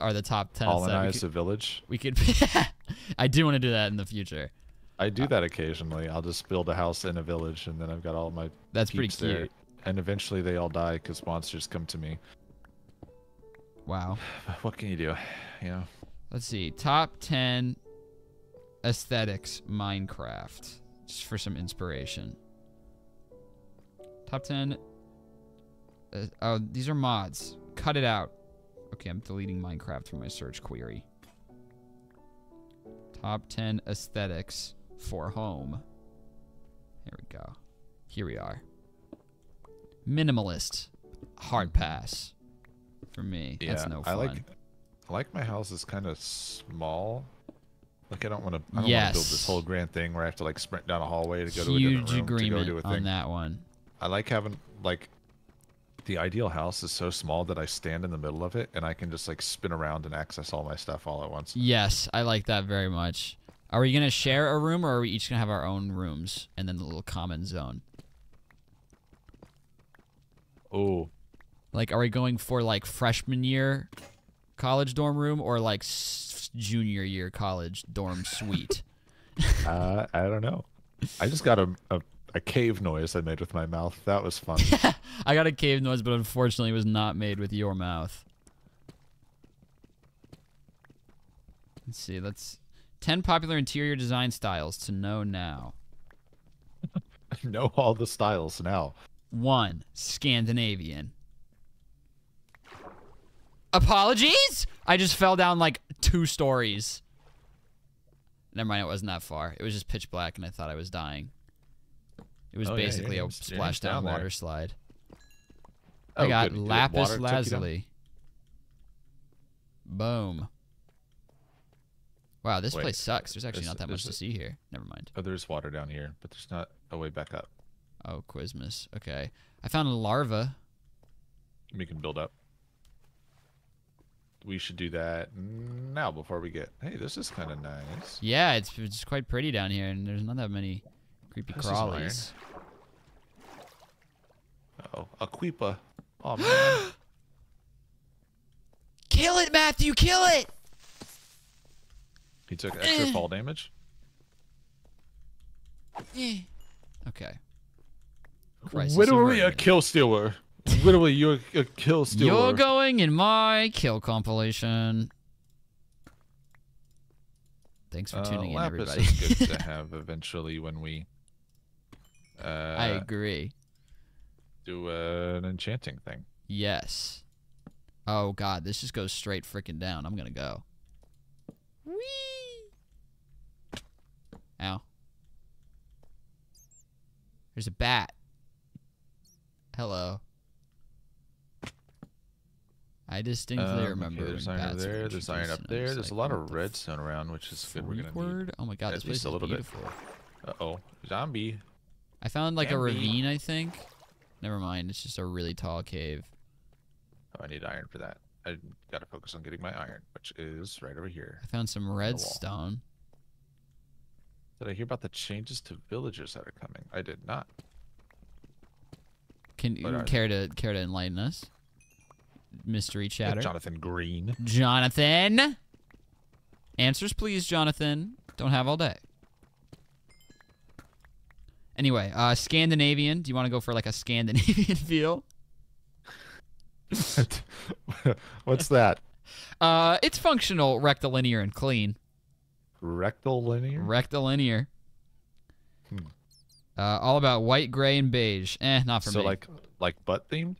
S1: are the top ten
S2: colonize a village?
S1: We could I do want to do that in the future.
S2: I do that occasionally. I'll just build a house in a village, and then I've got all my
S1: That's pretty
S2: peeps there.
S1: cute.
S2: and eventually they all die because monsters come to me.
S1: Wow.
S2: What can you do? You know.
S1: Let's see. Top 10 aesthetics Minecraft. Just for some inspiration. Top 10. Uh, oh, these are mods. Cut it out. Okay, I'm deleting Minecraft from my search query. Top 10 aesthetics for home. Here we go. Here we are. Minimalist. Hard pass. For me.
S2: Yeah,
S1: That's no
S2: I like I like my house is kind of small. Like I don't want to. I don't want
S1: Yes.
S2: to build this whole grand thing where I have to like sprint down a hallway to go to a
S1: Huge
S2: different room
S1: agreement
S2: to go do a
S1: on that one.
S2: I like having like the ideal house is so small that I stand in the middle of it and I can just like spin around and access all my stuff all at once.
S1: Yes, I like that very much. Are we gonna share a room, or are we each gonna have our own rooms and then the little common zone?
S2: Oh,
S1: Like, are we going for like freshman year college dorm room, or like s- junior year college dorm suite?
S2: uh, I don't know. I just got a, a a cave noise I made with my mouth. That was fun.
S1: I got a cave noise, but unfortunately, it was not made with your mouth. Let's see. Let's ten popular interior design styles to know now.
S2: I know all the styles now.
S1: One, Scandinavian. Apologies? I just fell down like two stories. Never mind, it wasn't that far. It was just pitch black and I thought I was dying. It was
S2: Oh, yeah,
S1: basically a
S2: name's- your name's
S1: splashdown
S2: there.
S1: water slide.
S2: Oh,
S1: I got
S2: good.
S1: Lapis
S2: water took you down?
S1: lazuli. Boom. Wow, this
S2: Wait,
S1: place sucks. There's actually not that much to see here. Never mind.
S2: Oh, there's water down here, but there's not a way back up.
S1: Oh, Quizmas. Okay. I found a larva.
S2: We can build up. We should do that now before we get. Hey, this is kind of nice.
S1: Yeah, it's, it's quite pretty down here, and there's not that many creepy
S2: This
S1: crawlies.
S2: Oh, a Quipa. Oh man.
S1: Kill it, Matthew! Kill it!
S2: He took extra fall damage.
S1: Eh. Okay. Crisis
S2: Literally a kill stealer. Literally, you're a kill stealer.
S1: You're going in my kill compilation. Thanks for
S2: Uh,
S1: tuning in,
S2: lapis
S1: everybody.
S2: is good to have eventually when we uh,
S1: I agree.
S2: do uh, an enchanting thing.
S1: Yes. Oh god, this just goes straight freaking down. I'm gonna go. There's a bat. Hello. I distinctly
S2: Um, okay,
S1: remember
S2: there's iron there. There's iron up there. There's a lot of redstone around, which is good. We're gonna need.
S1: Oh my god,
S2: at
S1: this place
S2: least a
S1: is
S2: little bit.
S1: beautiful.
S2: Uh oh, zombie.
S1: I found like a ravine, I think. Never mind, it's just a really tall cave.
S2: Oh, I need iron for that. I gotta focus on getting my iron, which is right over here.
S1: I found some redstone.
S2: Did I hear about the changes to villagers that are coming? I did not.
S1: Can you
S2: are they?
S1: care to care to enlighten us? Mystery chatter.
S2: Jonathan Green.
S1: Jonathan. Answers, please, Jonathan. Don't have all day. Anyway, uh, Scandinavian. Do you want to go for like a Scandinavian feel?
S2: What's that?
S1: Uh, it's functional, rectilinear, and clean.
S2: Rectal linear?
S1: Rectilinear.
S2: Hmm.
S1: Uh, all about white, gray, and beige. Eh, not for
S2: so
S1: me.
S2: like like butt themed?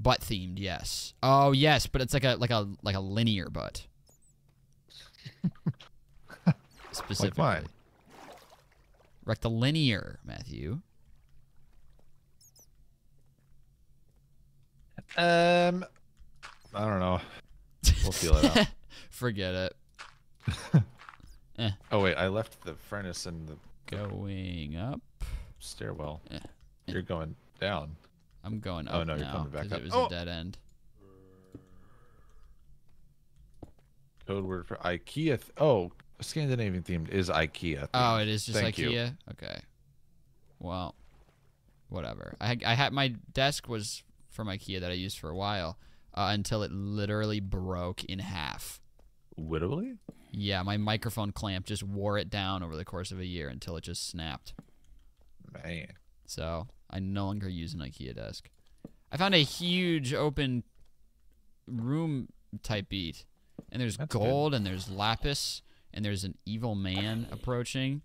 S1: butt themed, yes. Oh, yes, but it's like a like a like a linear butt. Specifically.
S2: mine.
S1: Rectilinear, Matthew.
S2: Um I don't know. We'll feel it out.
S1: Forget it.
S2: Oh wait, I left the furnace in the
S1: Going up.
S2: stairwell.
S1: Eh, eh.
S2: You're going down.
S1: I'm going up
S2: Oh, no, you're coming back up.
S1: it was
S2: Oh!
S1: a dead end.
S2: Code word for IKEA. Th- oh, Scandinavian themed is IKEA.
S1: Oh, it is just
S2: Thank you.
S1: IKEA. Okay. Well, whatever. I I had my desk was from IKEA that I used for a while uh, until it literally broke in half.
S2: Literally?
S1: Yeah, my microphone clamp just wore it down over the course of a year until it just snapped.
S2: Man.
S1: So I no longer use an IKEA desk. I found a huge open room type beat. And there's
S2: That's good.
S1: gold and there's lapis and there's an evil man approaching.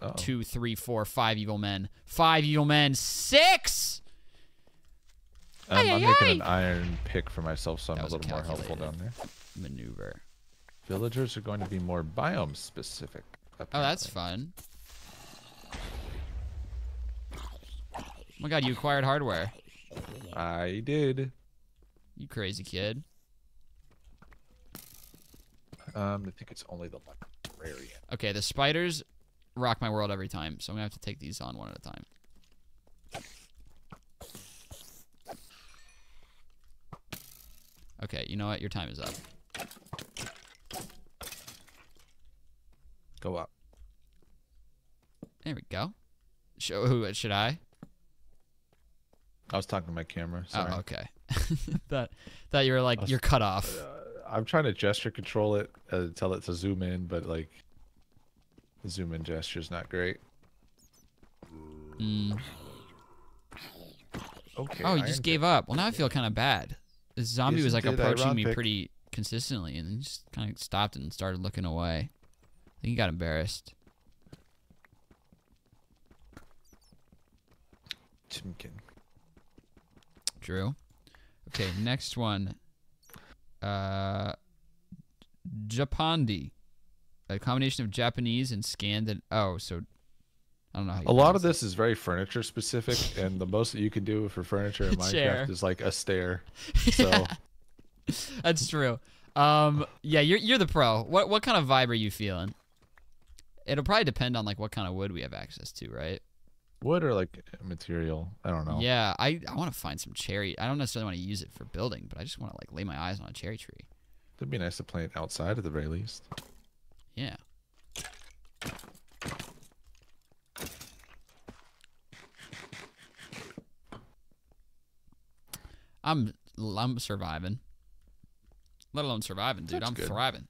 S2: Uh-oh.
S1: Two, three, four, five evil men. Five evil men. Six!
S2: Um, I'm making an iron pick for myself, so I'm a little more helpful down there.
S1: Maneuver.
S2: Villagers are going to be more biome specific.
S1: Oh, that's fun. Oh my god, you acquired hardware.
S2: I did.
S1: You crazy kid.
S2: Um, I think it's only the librarian.
S1: Okay, the spiders rock my world every time, so I'm gonna have to take these on one at a time. Okay, you know what? Your time is up.
S2: Go up.
S1: There we go. Show who should I?
S2: I was talking to my camera. Sorry.
S1: Oh, okay. that that you were like
S2: was-
S1: you're cut off.
S2: Uh, I'm trying to gesture control it, uh, tell it to zoom in, but like the zoom in gesture's not great.
S1: Mm.
S2: Okay.
S1: Oh, you
S2: iron
S1: just
S2: pick.
S1: gave up. Well, now I feel kind of bad. The zombie was like
S2: Isn't it
S1: approaching me
S2: ironic?
S1: pretty consistently, and then just kind of stopped and started looking away. I think he got embarrassed.
S2: Chimkin.
S1: Drew. Okay, next one. Uh, Japandi. A combination of Japanese and Scandin. Oh, so I don't know. How you
S2: A lot of this is very furniture specific, and the most that you can do for furniture in Minecraft
S1: Chair.
S2: is like a stair.
S1: it.
S2: So
S1: That's true. Um, yeah, you're you're the pro. What what kind of vibe are you feeling? It'll probably depend on like what kind of wood we have access to, right?
S2: wood or like material. I don't know.
S1: Yeah, I I want to find some cherry. I don't necessarily want to use it for building, but I just want to like lay my eyes on a cherry tree.
S2: It'd be nice to plant outside at the very least.
S1: Yeah. I'm I'm surviving. Let alone surviving, dude.
S2: That's
S1: I'm
S2: good.
S1: thriving.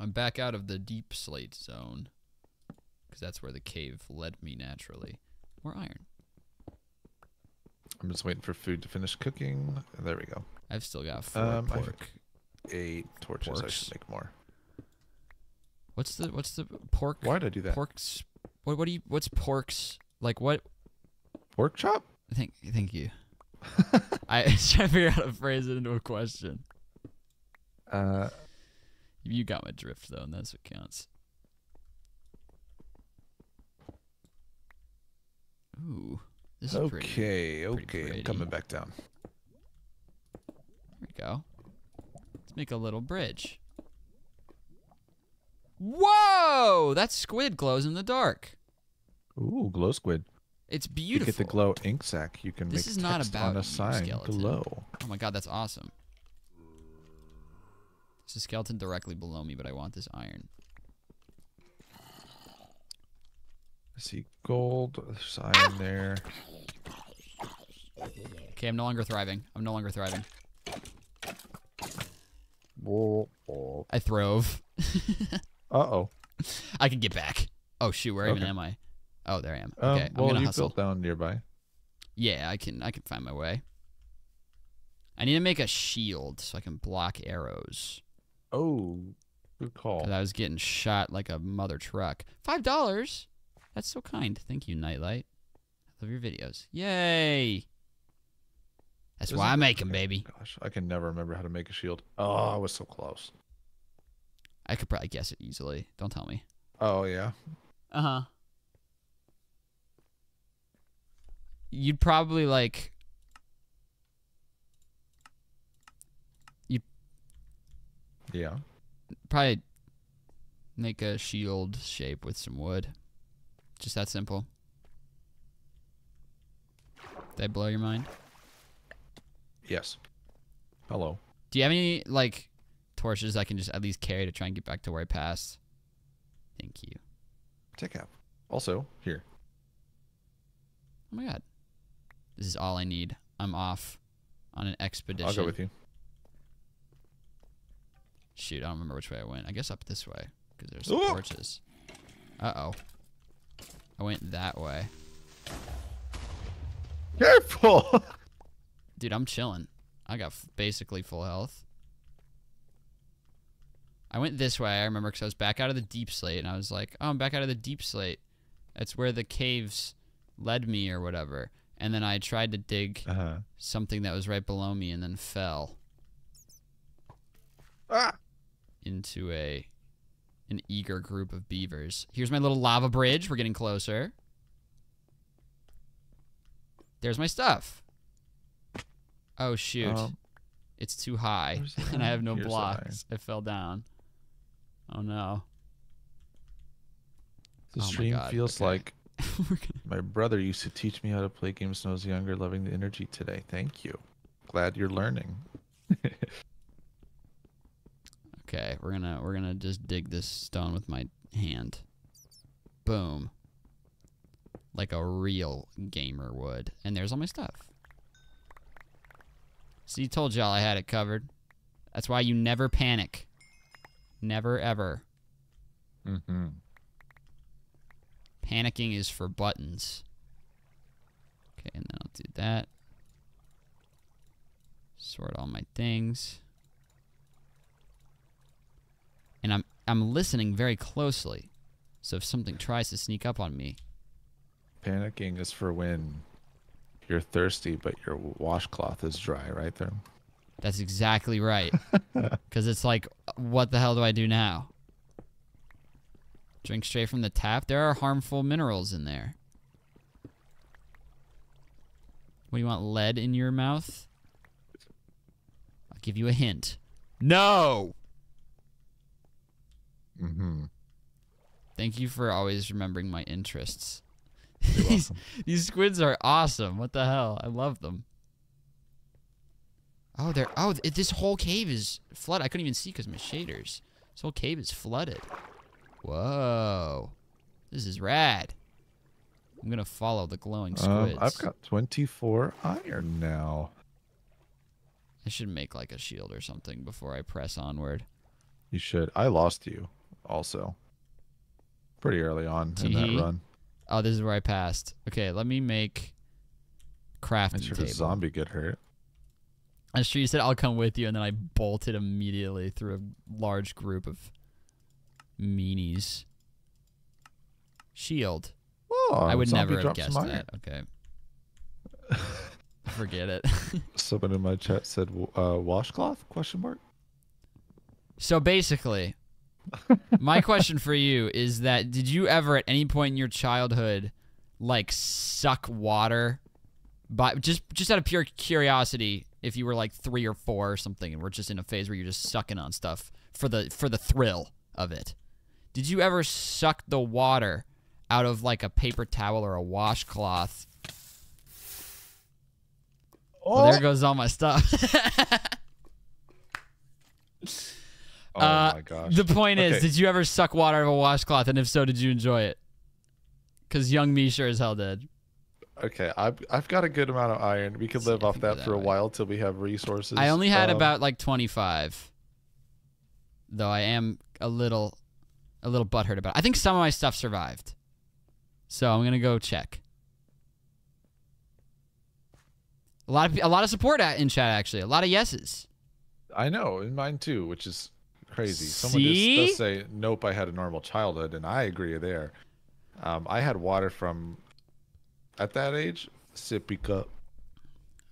S1: I'm back out of the deepslate zone. Because that's where the cave led me naturally. More iron.
S2: I'm just waiting for food to finish cooking. There we go.
S1: I've still got four
S2: Um,
S1: pork.
S2: Eight torches. I should make more.
S1: What's the what's the pork?
S2: Why did I do that?
S1: Pork's. What what do you? What's pork's? Like what?
S2: Pork chop?
S1: Thank thank you. I was trying to figure out how to phrase it into a question.
S2: Uh,
S1: You got my drift though, and that's what counts. Ooh, this is pretty.
S2: okay,
S1: pretty
S2: okay. I'm coming back down.
S1: There we go. Let's make a little bridge. Whoa! That squid glows in the dark.
S2: Ooh, glow squid.
S1: It's beautiful.
S2: You get the glow ink sac. You can
S1: This
S2: make
S1: is not about
S2: on a sign
S1: skeleton.
S2: glow.
S1: Oh my god, that's awesome. There's a skeleton directly below me, but I want this iron.
S2: I see gold. There's iron there.
S1: Okay, I'm no longer thriving. I'm no longer thriving.
S2: Uh
S1: I throve.
S2: Uh oh.
S1: I can get back. Oh shoot, where even am I? Oh, there I am.
S2: Um,
S1: Okay, I'm
S2: well,
S1: gonna
S2: you
S1: hustle.
S2: built down nearby.
S1: Yeah, I can. I can find my way. I need to make a shield so I can block arrows.
S2: Oh, good call.
S1: I was getting shot like a mother truck. Five dollars. That's so kind. Thank you, Nightlight. I love your videos. Yay! That's why I make them, baby.
S2: Gosh, I can never remember how to make a shield. Oh, I was so close.
S1: I could probably guess it easily. Don't tell me.
S2: Oh yeah.
S1: Uh huh. You'd probably like.
S2: Yeah.
S1: Probably make a shield shape with some wood. Just that simple. Did I blow your mind?
S2: Yes. Hello.
S1: Do you have any like torches I can just at least carry to try and get back to where I passed? Thank you.
S2: Take out. Also, here.
S1: Oh my god. This is all I need. I'm off on an expedition.
S2: I'll go with you.
S1: Shoot, I don't remember which way I went. I guess up this way because there's some
S2: Ooh.
S1: torches. Uh oh. I went that way.
S2: Careful.
S1: Dude, I'm chilling. I got f- basically full health. I went this way, I remember, because I was back out of the deepslate, and I was like, oh, I'm back out of the deepslate. That's where the caves led me, or whatever. And then I tried to dig
S2: Uh-huh.
S1: something that was right below me, and then fell
S2: Ah.
S1: Into a an eager group of beavers. Here's my little lava bridge. We're getting closer. There's my stuff. Oh shoot.
S2: Um,
S1: it's too high and I have no blocks. I fell down. Oh no.
S2: the
S1: Oh
S2: stream feels
S1: okay.
S2: like my brother used to teach me how to play games when I was younger, loving the energy today. Thank you. Glad you're learning.
S1: okay, we're gonna we're gonna just dig this stone with my hand. Boom. Like a real gamer would. And there's all my stuff. See, told y'all I had it covered. That's why you never panic. Never ever.
S2: Mm-hmm.
S1: Panicking is for buttons. Okay, and then I'll do that. Sort all my things. And I'm I'm listening very closely. So if something tries to sneak up on me,
S2: Panicking is for when you're thirsty but your washcloth is dry, right there.
S1: that's exactly right. Cuz it's like what the hell do I do now? Drink straight from the tap? There are harmful minerals in there. What do you want lead in your mouth? I'll give you a hint. No.
S2: Mm-hmm.
S1: Thank you for always remembering my interests. These, these squids are awesome. What the hell? I love them. Oh, they're oh, th- this whole cave is flooded. I couldn't even see because my shaders. This whole cave is flooded. Whoa, this is rad. I'm gonna follow the glowing squids.
S2: Um, I've got 24 iron now.
S1: I should make like a shield or something before I press onward.
S2: You should. I lost you also. Pretty early on in that run.
S1: Oh, this is where I passed. Okay, let me make crafting
S2: sure
S1: table.
S2: a zombie get hurt.
S1: I'm sure you said I'll come with you, and then I bolted immediately through a large group of meanies. Shield.
S2: Oh,
S1: I would never have guessed that. Okay. Forget it.
S2: Someone in my chat said uh, washcloth? Question mark.
S1: so basically, my question for you is that did you ever at any point in your childhood like suck water by just just out of pure curiosity if you were like 3 or 4 or something and we're just in a phase where you're just sucking on stuff for the for the thrill of it. Did you ever suck the water out of like a paper towel or a washcloth?
S2: Oh,
S1: Well, there goes all my stuff.
S2: oh
S1: Uh,
S2: my gosh.
S1: The point is,
S2: Okay.
S1: did you ever suck water out of a washcloth? And if so, did you enjoy it? Because young me sure as hell did.
S2: Okay, I've I've got a good amount of iron. We
S1: could
S2: live off that,
S1: that
S2: for a while till we have resources.
S1: I only had
S2: Um,
S1: about like 25. Though I am a little a little butthurt about it. I think some of my stuff survived. So I'm going to go check. A lot of a lot of support in chat actually. A lot of yeses.
S2: I know, in mine too, which is crazy. Someone just
S1: See?
S2: does say, "Nope, I had a normal childhood," and I agree there. Um, I had water from, at that age, sippy cup.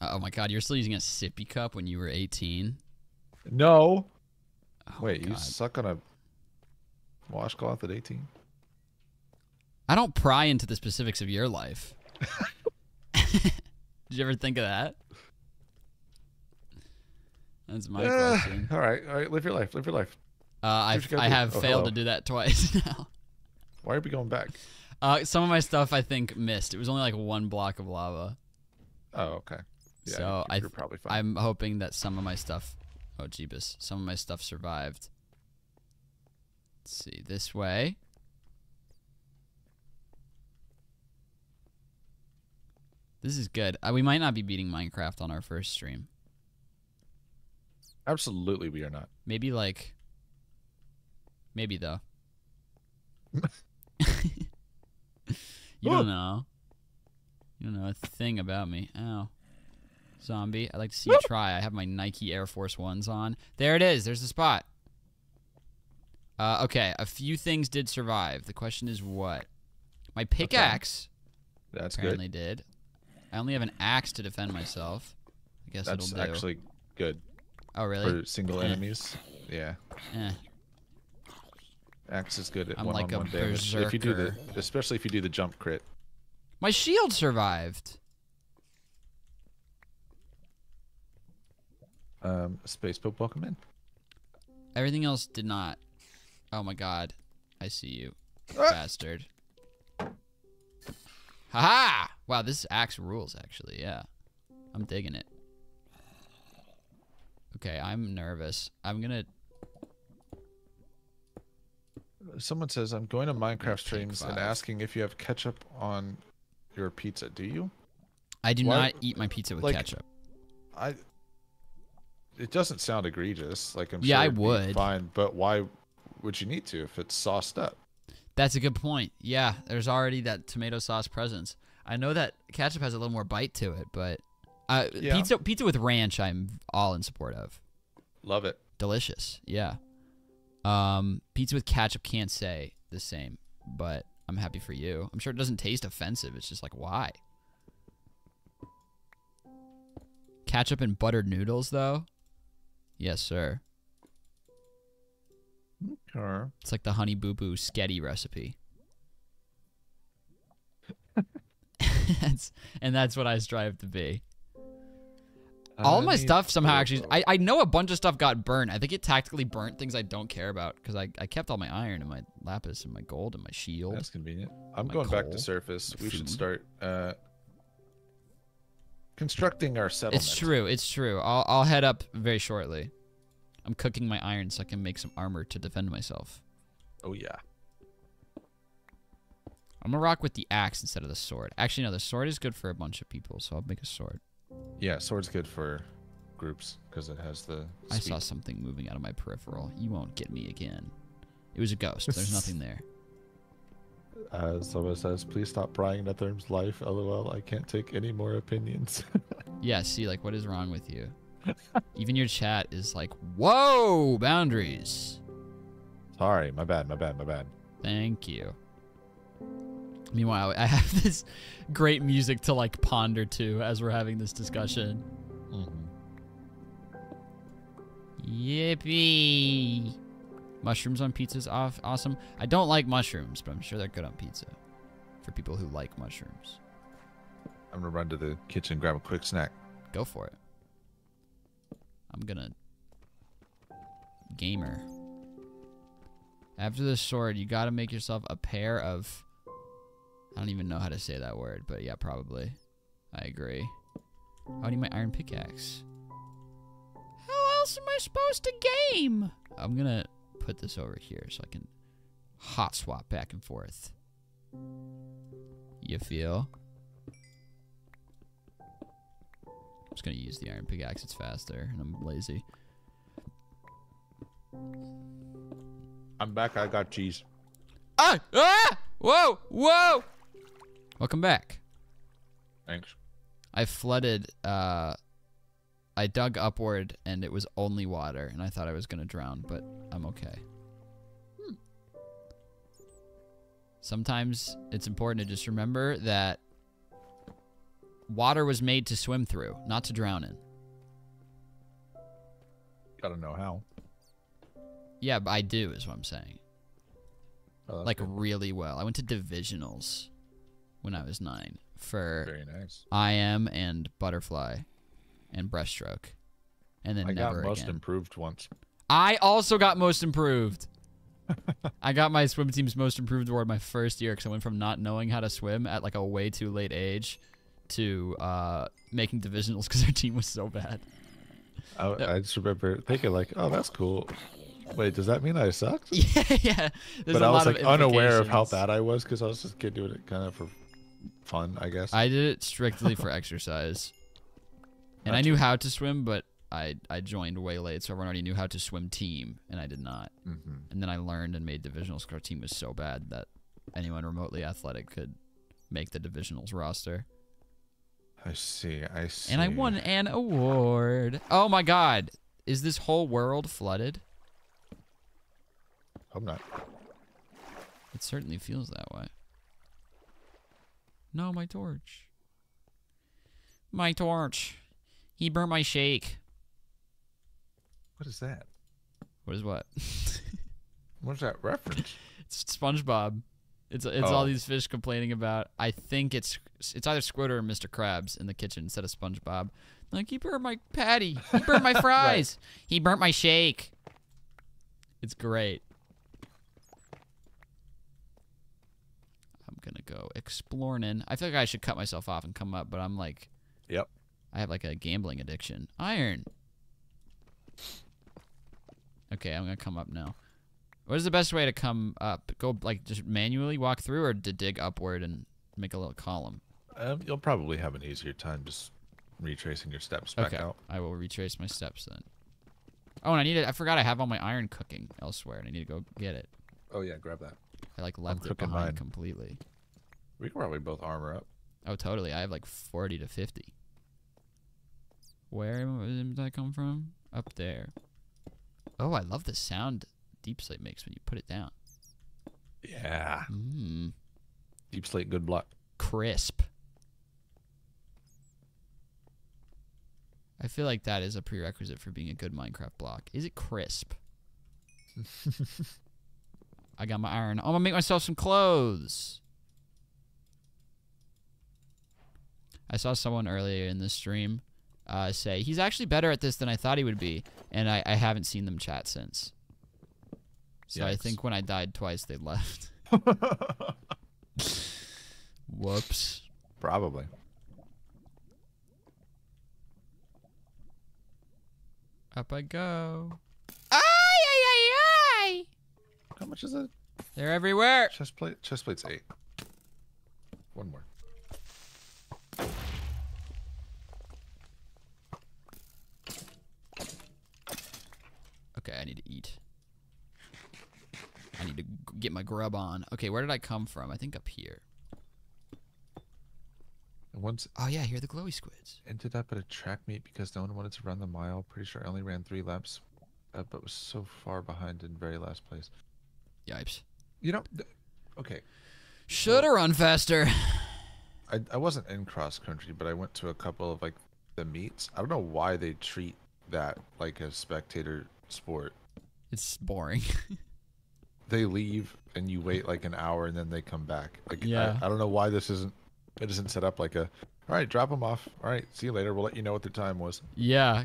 S1: Oh my god, you're still using a sippy cup when you were 18?
S2: No,
S1: Oh
S2: wait, you suck on a washcloth at 18?
S1: I don't pry into the specifics of your life. Did you ever think of that? That's my
S2: Uh,
S1: question.
S2: all right, all right, live your life, live your life.
S1: Uh, I
S2: what you gotta
S1: I have
S2: Oh,
S1: failed
S2: hello.
S1: to do that twice now.
S2: Why are we going back?
S1: Uh, some of my stuff I think missed. It was only like one block of lava.
S2: Oh, okay. Yeah,
S1: So
S2: you're,
S1: I th-
S2: probably fine.
S1: I'm hoping that some of my stuff. Oh Jeebus, some of my stuff survived. Let's see this way. This is good. Uh, we might not be beating Minecraft on our first stream.
S2: Absolutely, we are not.
S1: Maybe like. Maybe though. you don't know. You don't know a thing about me. Ow. Zombie, I'd like to see you try. I have my Nike Air Force Ones on. There it is. There's the spot. Uh, okay, a few things did survive. The question is what? My pickaxe
S2: That's
S1: apparently
S2: good.
S1: did. I only have an axe to defend myself. I guess
S2: That's
S1: it'll do.
S2: actually good
S1: oh, really?
S2: for single
S1: Eh.
S2: enemies. Yeah.
S1: Eh.
S2: Axe is good at
S1: I'm
S2: one
S1: like
S2: on one damage. If you do the especially if you do the jump crit.
S1: My shield survived.
S2: Um Space Pope, welcome in.
S1: Everything else did not. Oh my god. I see you,
S2: Ah!
S1: bastard. Haha! Wow, this axe rules actually, yeah. I'm digging it. Okay, I'm nervous. I'm gonna
S2: Someone says I'm going to Minecraft streams and asking if you have ketchup on your pizza. Do you?
S1: I do
S2: Why-
S1: not eat my pizza with
S2: like,
S1: ketchup.
S2: I it doesn't sound egregious. Like I'm
S1: Yeah,
S2: sure
S1: I would.
S2: fine, but why would you need to if it's sauced up?
S1: That's a good point. Yeah, there's already that tomato sauce presence. I know that ketchup has a little more bite to it, but uh,
S2: Yeah.
S1: pizza pizza with ranch, I'm all in support of.
S2: Love it.
S1: Delicious, yeah. Um, pizza with ketchup can't say the same, but I'm happy for you. I'm sure it doesn't taste offensive. It's just like why? Ketchup and buttered noodles, though. Yes, sir.
S2: Or
S1: It's like the honey boo boo sketty recipe. and that's what I strive to be. All my stuff somehow
S2: to-
S1: actually. I, I know a bunch of stuff got burnt. I think it tactically burnt things I don't care about because I, I kept all my iron and my lapis and my gold and my shield.
S2: That's convenient. I'm
S1: My
S2: going back to surface. We should start uh, constructing our settlement.
S1: It's true. It's true. I'll, I'll head up very shortly. I'm cooking my iron so I can make some armor to defend myself.
S2: Oh yeah.
S1: I'm gonna rock with the axe instead of the sword. Actually, no, the sword is good for a bunch of people, so I'll make a sword.
S2: Yeah, sword's good for groups because it has the.
S1: I saw something moving out of my peripheral. You won't get me again. It was a ghost. There's nothing there.
S2: Uh, someone says, "Please stop prying into Therm's life." LOL. I can't take any more opinions.
S1: Yeah, see, like, what is wrong with you? Even your chat is like, whoa, boundaries.
S2: Sorry, my bad, my bad, my bad.
S1: Thank you. Meanwhile, I have this great music to like ponder to as we're having this discussion. Yippee! Mushrooms on pizza's off awesome. I don't like mushrooms, but I'm sure they're good on pizza for people who like mushrooms.
S2: I'm gonna run to the kitchen, grab a quick snack.
S1: Go for it. I'm gonna gamer. After the sword, you gotta make yourself a pair of. I don't even know how to say that word, but yeah, probably. I agree. I need my iron pickaxe. How else am I supposed to game? I'm gonna put this over here so I can hot swap back and forth. You feel? I'm just gonna use the iron pickaxe. It's faster, and I'm lazy.
S2: I'm back. I got cheese.
S1: Ah! Ah! Whoa! Whoa! Welcome back.
S2: Thanks.
S1: I flooded. Uh, I dug upward, and it was only water, and I thought I was gonna drown, but I'm okay. Hmm. Sometimes it's important to just remember that water was made to swim through, not to drown in.
S2: Gotta know how.
S1: Yeah, but I do, is what I'm saying.
S2: Oh,
S1: like
S2: good.
S1: really well. I went to divisionals when I was nine for
S2: very nice.
S1: IM and butterfly and breaststroke, and then
S2: I got
S1: never
S2: most
S1: again.
S2: improved once.
S1: I also got most improved. I got my swim team's most improved award my first year because I went from not knowing how to swim at like a way too late age to uh, making divisionals because our team was so bad.
S2: I, I just remember thinking like, "Oh, that's cool." Wait, does that mean I sucked?
S1: Yeah, yeah. There's
S2: but I was like unaware of how bad I was because I was just kid doing it kind of for fun, I guess.
S1: I did it strictly for exercise. And I knew how to swim, but I I joined way late, so everyone already knew how to swim team, and I did not.
S2: hmm
S1: And then I learned and made divisionals because our team was so bad that anyone remotely athletic could make the divisionals roster.
S2: I see. I see.
S1: And I won an award. Oh my god. Is this whole world flooded?
S2: Hope not.
S1: It certainly feels that way. No, my torch. My torch. He burnt my shake.
S2: What is that?
S1: What is what?
S2: What's that reference?
S1: it's SpongeBob. It's it's all
S2: Oh.
S1: these fish complaining about. I think it's it's either Squid or Mr. Krabs in the kitchen instead of SpongeBob. Like he burnt my patty. He burnt my fries. He burnt my shake. It's great. I'm gonna go exploring. In. I feel like I should cut myself off and come up, but I'm like,
S2: Yep.
S1: I have like a gambling addiction. Iron. Okay, I'm gonna come up now. What is the best way to come up? Go like just manually walk through, or to dig upward and make a little column?
S2: Um, you'll probably have an easier time just retracing your steps back
S1: okay,
S2: out.
S1: I will retrace my steps then. Oh, and I need it. I forgot I have all my iron cooking elsewhere, and I need to go get it.
S2: Oh yeah, grab that.
S1: I like left it behind
S2: mine.
S1: completely.
S2: We can probably both armor up.
S1: Oh, totally. I have like 40 to 50. Where did that come from? Up there. Oh, I love the sound Deepslate makes when you put it down.
S2: Yeah.
S1: Mmm.
S2: Deepslate, good block.
S1: Crisp. I feel like that is a prerequisite for being a good Minecraft block. Is it crisp? I got my iron. I'm gonna make myself some clothes. I saw someone earlier in the stream uh, say he's actually better at this than I thought he would be, and I, I haven't seen them chat since. So I think when I died twice, they left. Whoops.
S2: Probably.
S1: Up I go. Ay, ay, ay, ay.
S2: How much is it?
S1: They're everywhere.
S2: Chest plate. Chest plate's eight. One more.
S1: Okay, I need to eat. I need to get my grub on. Okay, where did I come from? I think up here.
S2: And once
S1: Oh yeah, here are the glowy squids.
S2: ended up at a track meet because no one wanted to run the mile. Pretty sure I only ran three laps, uh, but was so far behind in very last place.
S1: Yipes.
S2: You know, okay.
S1: Shoulda run faster.
S2: I, I wasn't in cross country, but I went to a couple of like the meets. I don't know why they treat that like a spectator sport.
S1: It's boring.
S2: They leave and you wait like an hour and then they come back. Like
S1: Yeah.
S2: I, I don't know why this isn't it isn't set up like a all right, drop them off. All right, see you later. We'll let you know what their time was.
S1: yeah,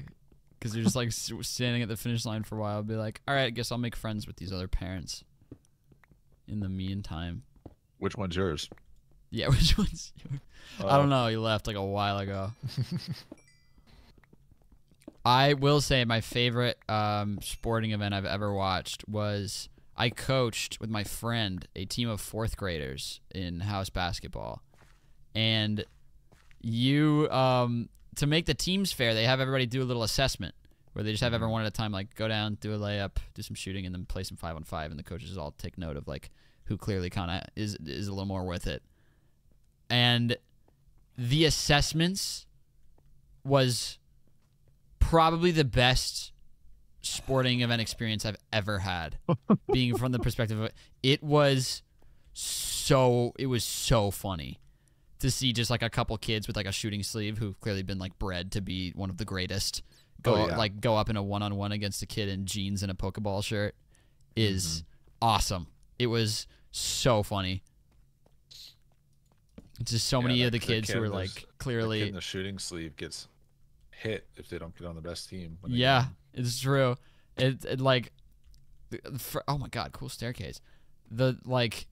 S1: because you're just like standing at the finish line for a while. Be like, all right, I guess I'll make friends with these other parents. In the meantime,
S2: Which one's yours?
S1: Yeah, which one's yours? I
S2: Uh,
S1: don't know. He left like a while ago. I will say my favorite um, sporting event I've ever watched was I coached with my friend a team of fourth graders in house basketball, and you um, to make the teams fair, they have everybody do a little assessment where they just have everyone at a time like go down, do a layup, do some shooting, and then play some five on five, and the coaches all take note of like who clearly kind of is is a little more with it, and the assessments was probably the best sporting event experience I've ever had. being from the perspective of it was so it was so funny to see just like a couple kids with like a shooting sleeve who've clearly been like bred to be one of the greatest go
S2: Oh, yeah.
S1: like go up in a one-on-one against a kid in jeans and a pokeball shirt is mm-hmm. awesome. It was so funny. Just so
S2: Yeah,
S1: many
S2: that-
S1: of the kids who
S2: kid
S1: were
S2: in
S1: like
S2: those- The
S1: clearly
S2: in the shooting sleeve gets hit if they don't get on the best team. when
S1: Yeah, it's true. It, it like, for, oh my god, cool staircase. The like,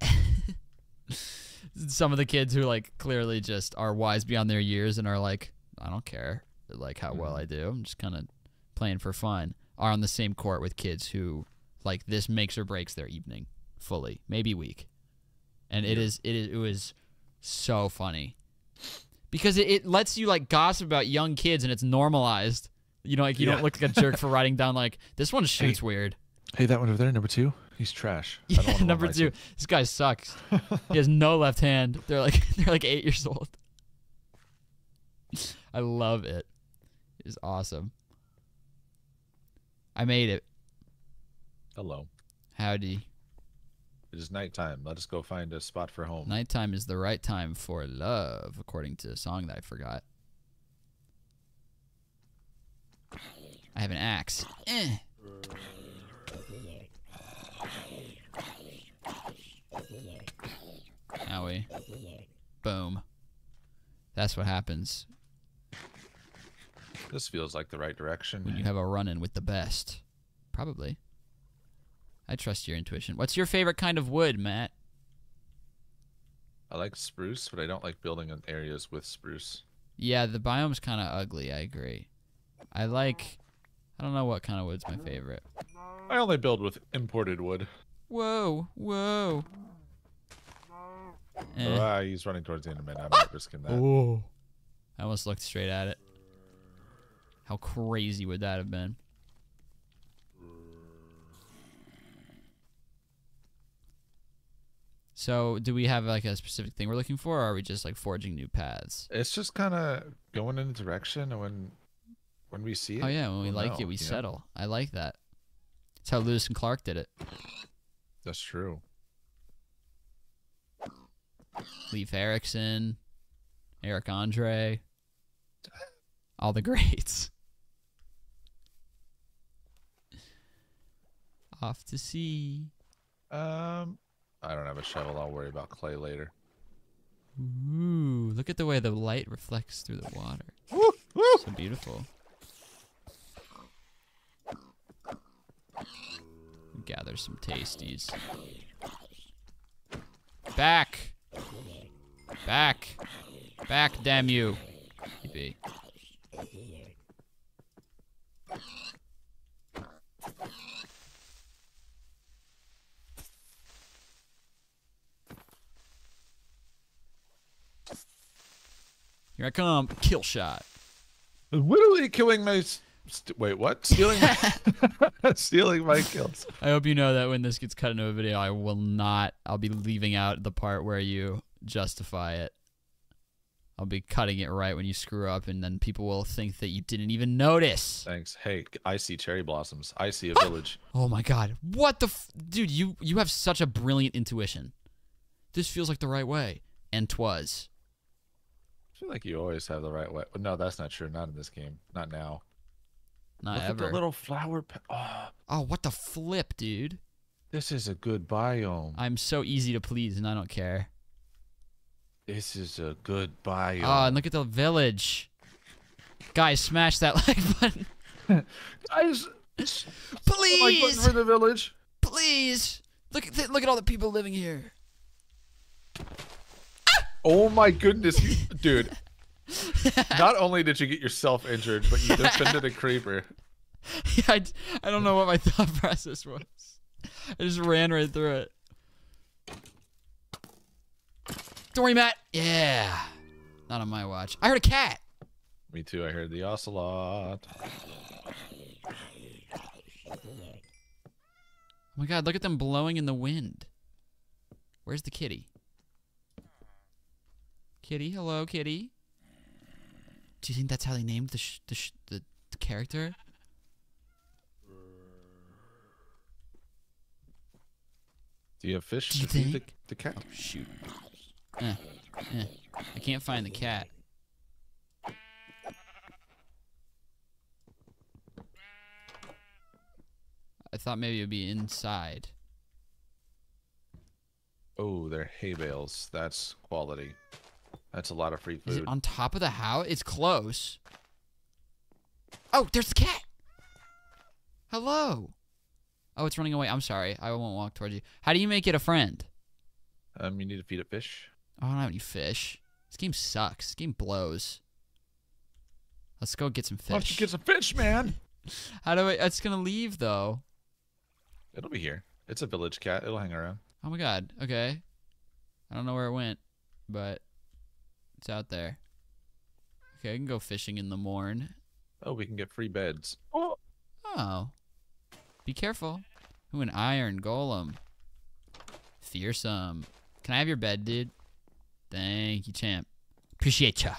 S1: some of the kids who like clearly just are wise beyond their years and are like, I don't care, like how well
S2: Mhm.
S1: I do. I'm just kind of playing for fun. Are on the same court with kids who like this makes or breaks their evening fully, maybe week. And it
S2: Yeah.
S1: is it is it was so funny because it, it lets you like gossip about young kids and it's normalized. You know, like you
S2: Yeah.
S1: don't look like a jerk for writing down like this one shoots weird.
S2: Hey, that one over there, number two. He's trash.
S1: Yeah,
S2: want him on
S1: number two,
S2: team.
S1: this guy sucks. he has no left hand. They're like they're like eight years old. I love it. It's awesome. I made it.
S2: Hello.
S1: Howdy.
S2: It is nighttime. Let us go find a spot for home.
S1: Nighttime is the right time for love, according to a song that I forgot. I have an axe. Eh. Owie. Boom. That's what happens
S2: This feels like the right direction.
S1: when you have a run in with the best. Probably. I trust your intuition. What's your favorite kind of wood, Matt?
S2: I like spruce, but I don't like building in areas with spruce.
S1: Yeah, the biome's kind of ugly. I agree. I like. I don't know what kind of wood's my favorite.
S2: I only build with imported wood.
S1: Whoa, whoa. Eh.
S2: Ah, he's running towards the end Enderman. I'm not risking that.
S1: Oh. I almost looked straight at it. How crazy would that have been? So, do we have like a specific thing we're looking for, or are we just like forging new paths?
S2: It's just kind of going in a direction, and when when we see it,
S1: Oh yeah, when we like
S2: know,
S1: it, we
S2: you know?
S1: settle. I like that. That's how Lewis and Clark did it.
S2: That's true.
S1: Leif Erikson, Eric Andre, all the greats. Off to sea.
S2: Um, I don't have a shovel. I'll worry about clay later.
S1: Ooh, look at the way the light reflects through the water.
S2: Woo, woo.
S1: So beautiful. Gather some tasties. Back! Back! Back, damn you! Maybe. Here I come. Kill shot.
S2: Literally killing my. St- wait, what? Stealing my, stealing my kills.
S1: I hope you know that when this gets cut into a video, I will not. I'll be leaving out the part where you justify it. I'll be cutting it right when you screw up, and then people will think that you didn't even notice.
S2: Thanks. Hey, I see cherry blossoms. I see a ah! village.
S1: Oh my god. What the f- dude, you you have such a brilliant intuition. This feels like the right way. And twas.
S2: I feel like you always have the right way. No, that's not true. Not in this game. Not now.
S1: Not
S2: Look at the little flower. Pa- oh,
S1: oh, what the flip, dude?
S2: this is a good biome.
S1: I'm so easy to please and I don't care.
S2: This is a good biome.
S1: Oh, and look at the village. Guys, smash that like button.
S2: Guys,
S1: Please.
S2: like button for the village.
S1: Please. Look at th- look at all the people living here.
S2: Oh my goodness, you, dude. Not only did you get yourself injured, but you defended a creeper.
S1: yeah, I, I don't know what my thought process was. I just ran right through it. Don't worry, Matt. Yeah. Not on my watch. I heard a cat.
S2: Me too. I heard the ocelot.
S1: Oh my god, look at them blowing in the wind. Where's the kitty? Kitty, hello, kitty. Do you think that's how they named the sh- the, sh- the, the character?
S2: Do you have fish
S1: Do you
S2: to feed the,
S1: think?
S2: the cat?
S1: Oh shoot. Eh, eh. I can't find the cat. I thought maybe it would be inside.
S2: Oh, they're hay bales. That's quality. That's a lot of free
S1: Is
S2: food.
S1: it on top of the house? It's close. Oh, there's the cat. Hello. Oh, it's running away. I'm sorry. I won't walk towards you. How do you make it a friend?
S2: Um, you need to feed it fish.
S1: Oh, I don't have any fish. This game sucks. This game blows. Let's go get some
S2: fish.
S1: fish.
S2: get some fish, man?
S1: How do I? It's gonna leave though.
S2: It'll be here. It's a village cat. It'll hang around.
S1: Oh my god. Okay. I don't know where it went, but it's out there. Okay, I can go fishing in the morn.
S2: Oh, we can get free beds. Oh,
S1: Oh. Be careful. Ooh, an iron golem. Fearsome. Can I have your bed, dude? Thank you, champ. Appreciate ya.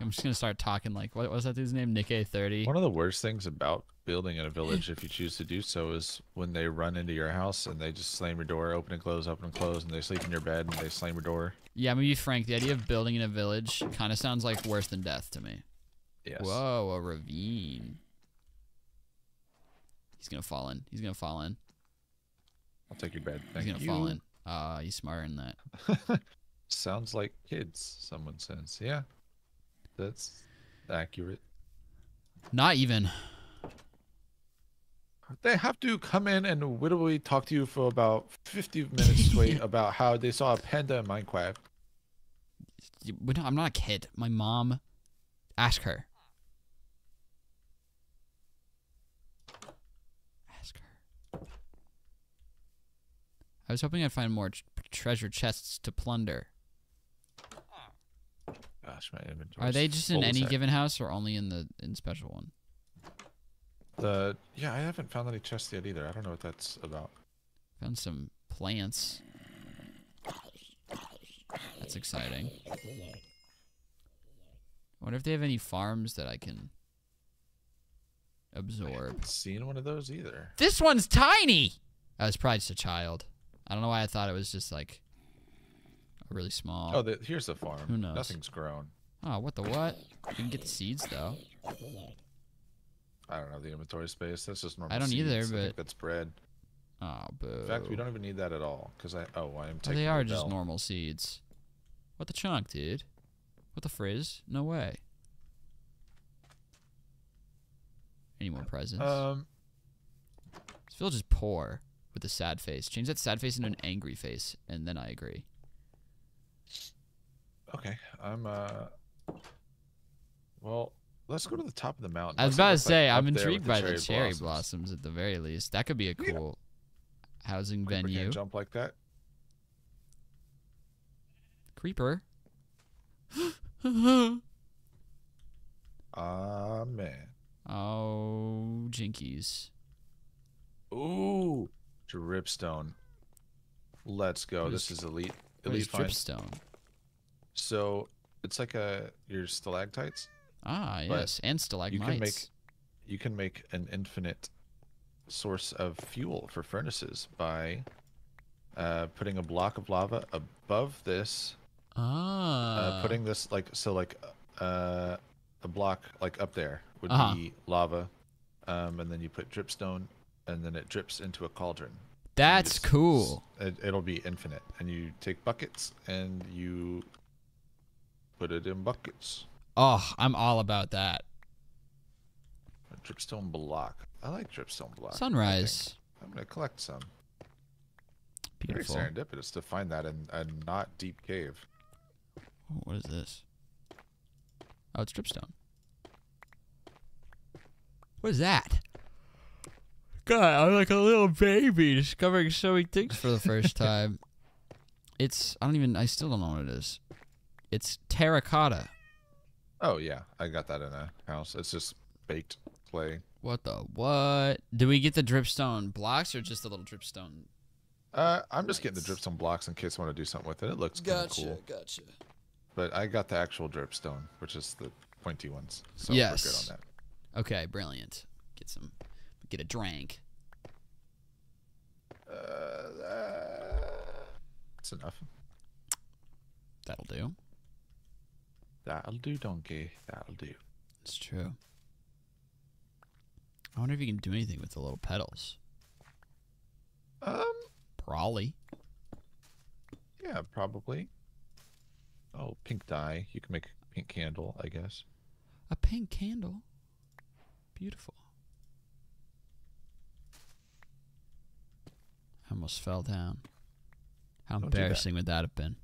S1: I'm just gonna start talking like what was that dude's name? Nick A thirty.
S2: One of the worst things about building in a village, if you choose to do so, is when they run into your house and they just slam your door, open and close, open and close, and they sleep in your bed and they slam your door.
S1: Yeah, I'm gonna be frank. The idea of building in a village kind of sounds like worse than death to me.
S2: Yes.
S1: Whoa, a ravine. He's gonna fall in. He's gonna fall in.
S2: I'll take your bed. Thank He's
S1: gonna
S2: you.
S1: fall in. Ah, he's smarter than that.
S2: Sounds like kids, someone says. Yeah. That's accurate.
S1: Not even.
S2: They have to come in and wittily talk to you for about 50 minutes straight about how they saw a panda in Minecraft.
S1: I'm not a kid. My mom. Ask her. Ask her. I was hoping I'd find more treasure chests to plunder.
S2: Gosh, my inventory.
S1: Are they just in any given house or only in the in special one?
S2: The yeah, I haven't found any chests yet either. I don't know what that's about.
S1: Found some plants. That's exciting. I wonder if they have any farms that I can absorb.
S2: Seen one of those either.
S1: This one's tiny. I was probably just a child. I don't know why I thought it was just like really small.
S2: Oh, the, here's the farm.
S1: Who knows?
S2: Nothing's grown.
S1: Oh, what the what? You can get the seeds though.
S2: I don't know the inventory space. That's just normal.
S1: I don't either,
S2: seeds. I think
S1: but-
S2: that's bread.
S1: Oh, boo.
S2: In fact, we don't even need that at all because I oh I am
S1: Oh,
S2: taking.
S1: they
S2: the
S1: are just
S2: bell.
S1: normal seeds. What the chunk, dude? What the frizz? No way. Any more presents?
S2: Um,
S1: this village is poor with a sad face. Change that sad face into an angry face, and then I agree.
S2: Okay. I'm uh. Well, let's go to the top of the mountain.
S1: I was about to
S2: like,
S1: say, I'm intrigued by the cherry
S2: blossoms.
S1: blossoms at the very least. That could be a
S2: Yeah.
S1: cool housing
S2: Creeper
S1: venue.
S2: jump like that.
S1: Creeper.
S2: Ah man.
S1: oh, jinkies.
S2: Ooh, dripstone. Let's go.
S1: What
S2: This
S1: is-
S2: elite. Elite
S1: dripstone?
S2: So it's like a your stalactites.
S1: Ah, yes, and stalagmites.
S2: You can make- You can make an infinite source of fuel for furnaces by uh, putting a block of lava above this.
S1: ah,
S2: Uh, putting this like so like uh, a block like up there would
S1: Uh-huh.
S2: be lava, um, and then you put dripstone, and then it drips into a cauldron.
S1: that's
S2: just-
S1: cool.
S2: It, it'll be infinite, and you take buckets and you put it in buckets.
S1: Oh, I'm all about that.
S2: A dripstone block. I like dripstone block.
S1: Sunrise.
S2: I'm gonna collect some.
S1: Beautiful.
S2: Very serendipitous to find that in a not deep cave.
S1: What is this? Oh, it's dripstone. What is that? God, I'm like a little baby discovering so many things for the first time. It's I don't even I still don't know what it is. It's terracotta.
S2: Oh yeah, I got that in a house. It's just baked clay.
S1: What the what? Do we get the dripstone blocks or just the little dripstone?
S2: Uh, I'm just getting the dripstone blocks in case I want to do something with it. It looks kind of cool.
S1: gotcha.
S2: But I got the actual dripstone, which is the pointy ones. So
S1: Yes.
S2: we're good on that.
S1: Okay, brilliant. Get some get a drink.
S2: Uh, uh, that's enough.
S1: That'll do.
S2: That'll do, donkey. That'll do.
S1: It's true. I wonder if you can do anything with the little petals.
S2: Um,
S1: Probably.
S2: yeah, probably. Oh, pink dye. You can make a pink candle, I guess.
S1: A pink candle. Beautiful. I almost fell down. How
S2: Don't do
S1: embarrassing would that have been?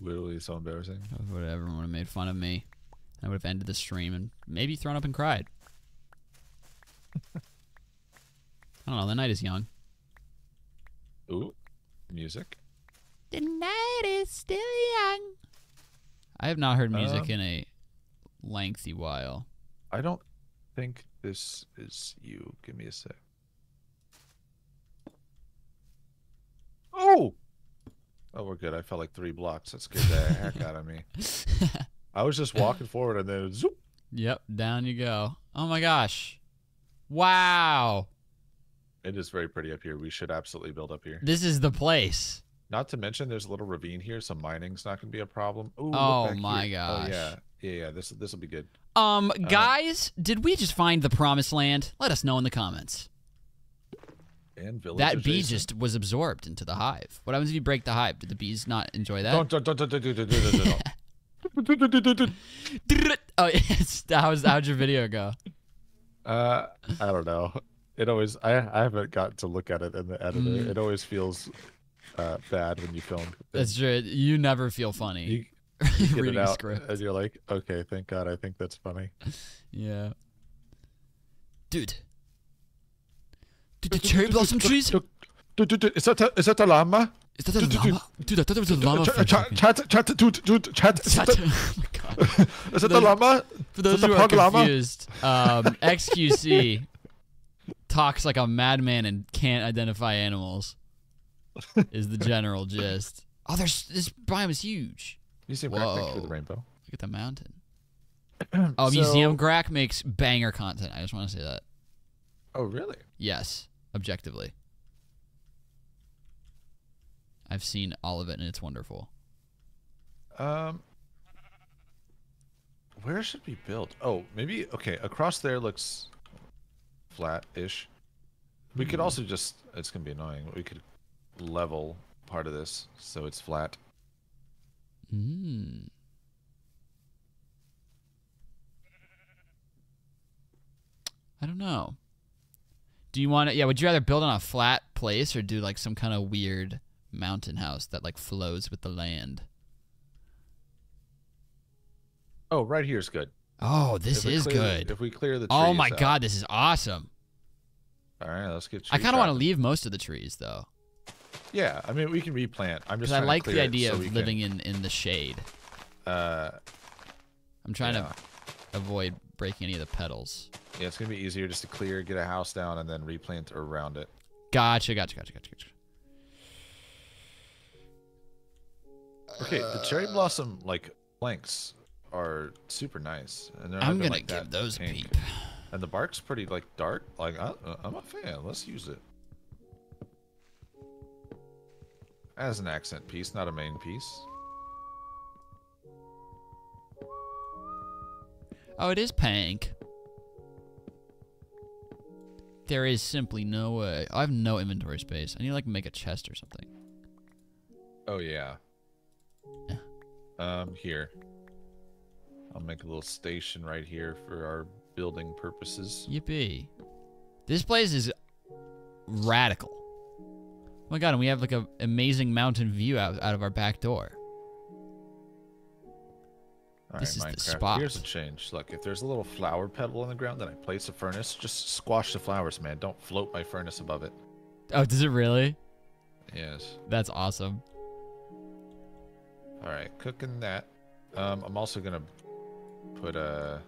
S2: Literally so embarrassing.
S1: Would everyone would have made fun of me? I would have ended the stream and maybe thrown up and cried. I don't know. The night is young.
S2: Ooh, music.
S1: The night is still young. I have not heard music
S2: Um,
S1: in a lengthy while.
S2: I don't think this is you. Give me a sec. Oh! Oh, we're good. I felt like three blocks. That scared the heck out of me. I was just walking forward and then zoop.
S1: Yep, down you go. Oh my gosh. Wow.
S2: It is very pretty up here. We should absolutely build up here.
S1: This is the place.
S2: Not to mention, there's a little ravine here, so mining's not going to be a problem. Ooh,
S1: Oh my
S2: here.
S1: gosh.
S2: Oh yeah, yeah, yeah. This this will be good.
S1: Um,
S2: Uh,
S1: guys, did we just find the promised land? Let us know in the comments
S2: and village.
S1: That bee
S2: adjacent.
S1: just was absorbed into the hive. What happens if you break the hive? Do the bees not enjoy that?
S2: Don't, don't, don't, don't, don't, don't, don't,
S1: oh, how's how'd your video go?
S2: Uh, I don't know. It always I I haven't gotten to look at it in the editor.
S1: Mm.
S2: It always feels uh, bad when you film.
S1: That's true. You never feel funny.
S2: You, you it out,
S1: script.
S2: and you're like, okay, thank God, I think that's funny.
S1: Yeah, dude. Dude, the cherry blossom trees?
S2: Is that a, is that a llama?
S1: Is that a llama? Dude, I thought it was a llama for a
S2: Chat, chat, chat, dude, dude, chat. Is
S1: Chat-
S2: that
S1: Oh my god.
S2: is that a llama?
S1: For those who are confused, um, XQC talks like a madman and can't identify animals. Is the general gist. Oh, there's this biome is huge.
S2: You seem right through the rainbow.
S1: Look at the mountain. Oh, Museum Grack makes banger content. I just want to say that.
S2: Oh, really?
S1: Yes, objectively. I've seen all of it and it's wonderful.
S2: Um, where should we build? Oh, maybe okay. Across there looks flat-ish. We could also just. It's gonna be annoying. but We could level part of this so it's flat.
S1: Mm. I don't know. Do you want to? Yeah, would you rather build on a flat place or do like some kind of weird mountain house that like flows with the land?
S2: Oh, right here is good.
S1: Oh, this is
S2: clear
S1: good.
S2: if we clear the.
S1: Oh my
S2: out.
S1: god, this is awesome.
S2: All right, let's get.
S1: I kind of want to leave most of the trees though,
S2: Yeah, I mean we can replant. I'm just.
S1: I like the idea
S2: so
S1: of
S2: we can,
S1: living in in the shade.
S2: Uh,
S1: I'm trying
S2: yeah.
S1: to avoid breaking any of the petals.
S2: Yeah, it's gonna be easier just to clear, get a house down, and then replant around it.
S1: Gotcha, gotcha, gotcha, gotcha, gotcha.
S2: Okay, the cherry uh, blossom like planks are super nice, and
S1: I'm gonna
S2: like,
S1: give those a peep.
S2: And the bark's pretty like dark. Like I, I'm a fan. Let's use it as an accent piece, not a main piece.
S1: Oh, it is pink. There is simply no way. I have no inventory space. I need to like make a chest or something.
S2: Oh yeah.
S1: Yeah.
S2: Um, here. I'll make a little station right here for our building purposes.
S1: Yippee. This place is radical. Oh my god, and we have like a amazing mountain view out, out of our back door.
S2: All
S1: This
S2: right,
S1: is the spot.
S2: Here's a change. Look, if there's a little flower petal on the ground, then I place a furnace. Just squash the flowers, man. Don't float my furnace above it.
S1: Oh, does it really?
S2: Yes.
S1: That's awesome.
S2: All right, cooking that. Um, I'm also gonna put a.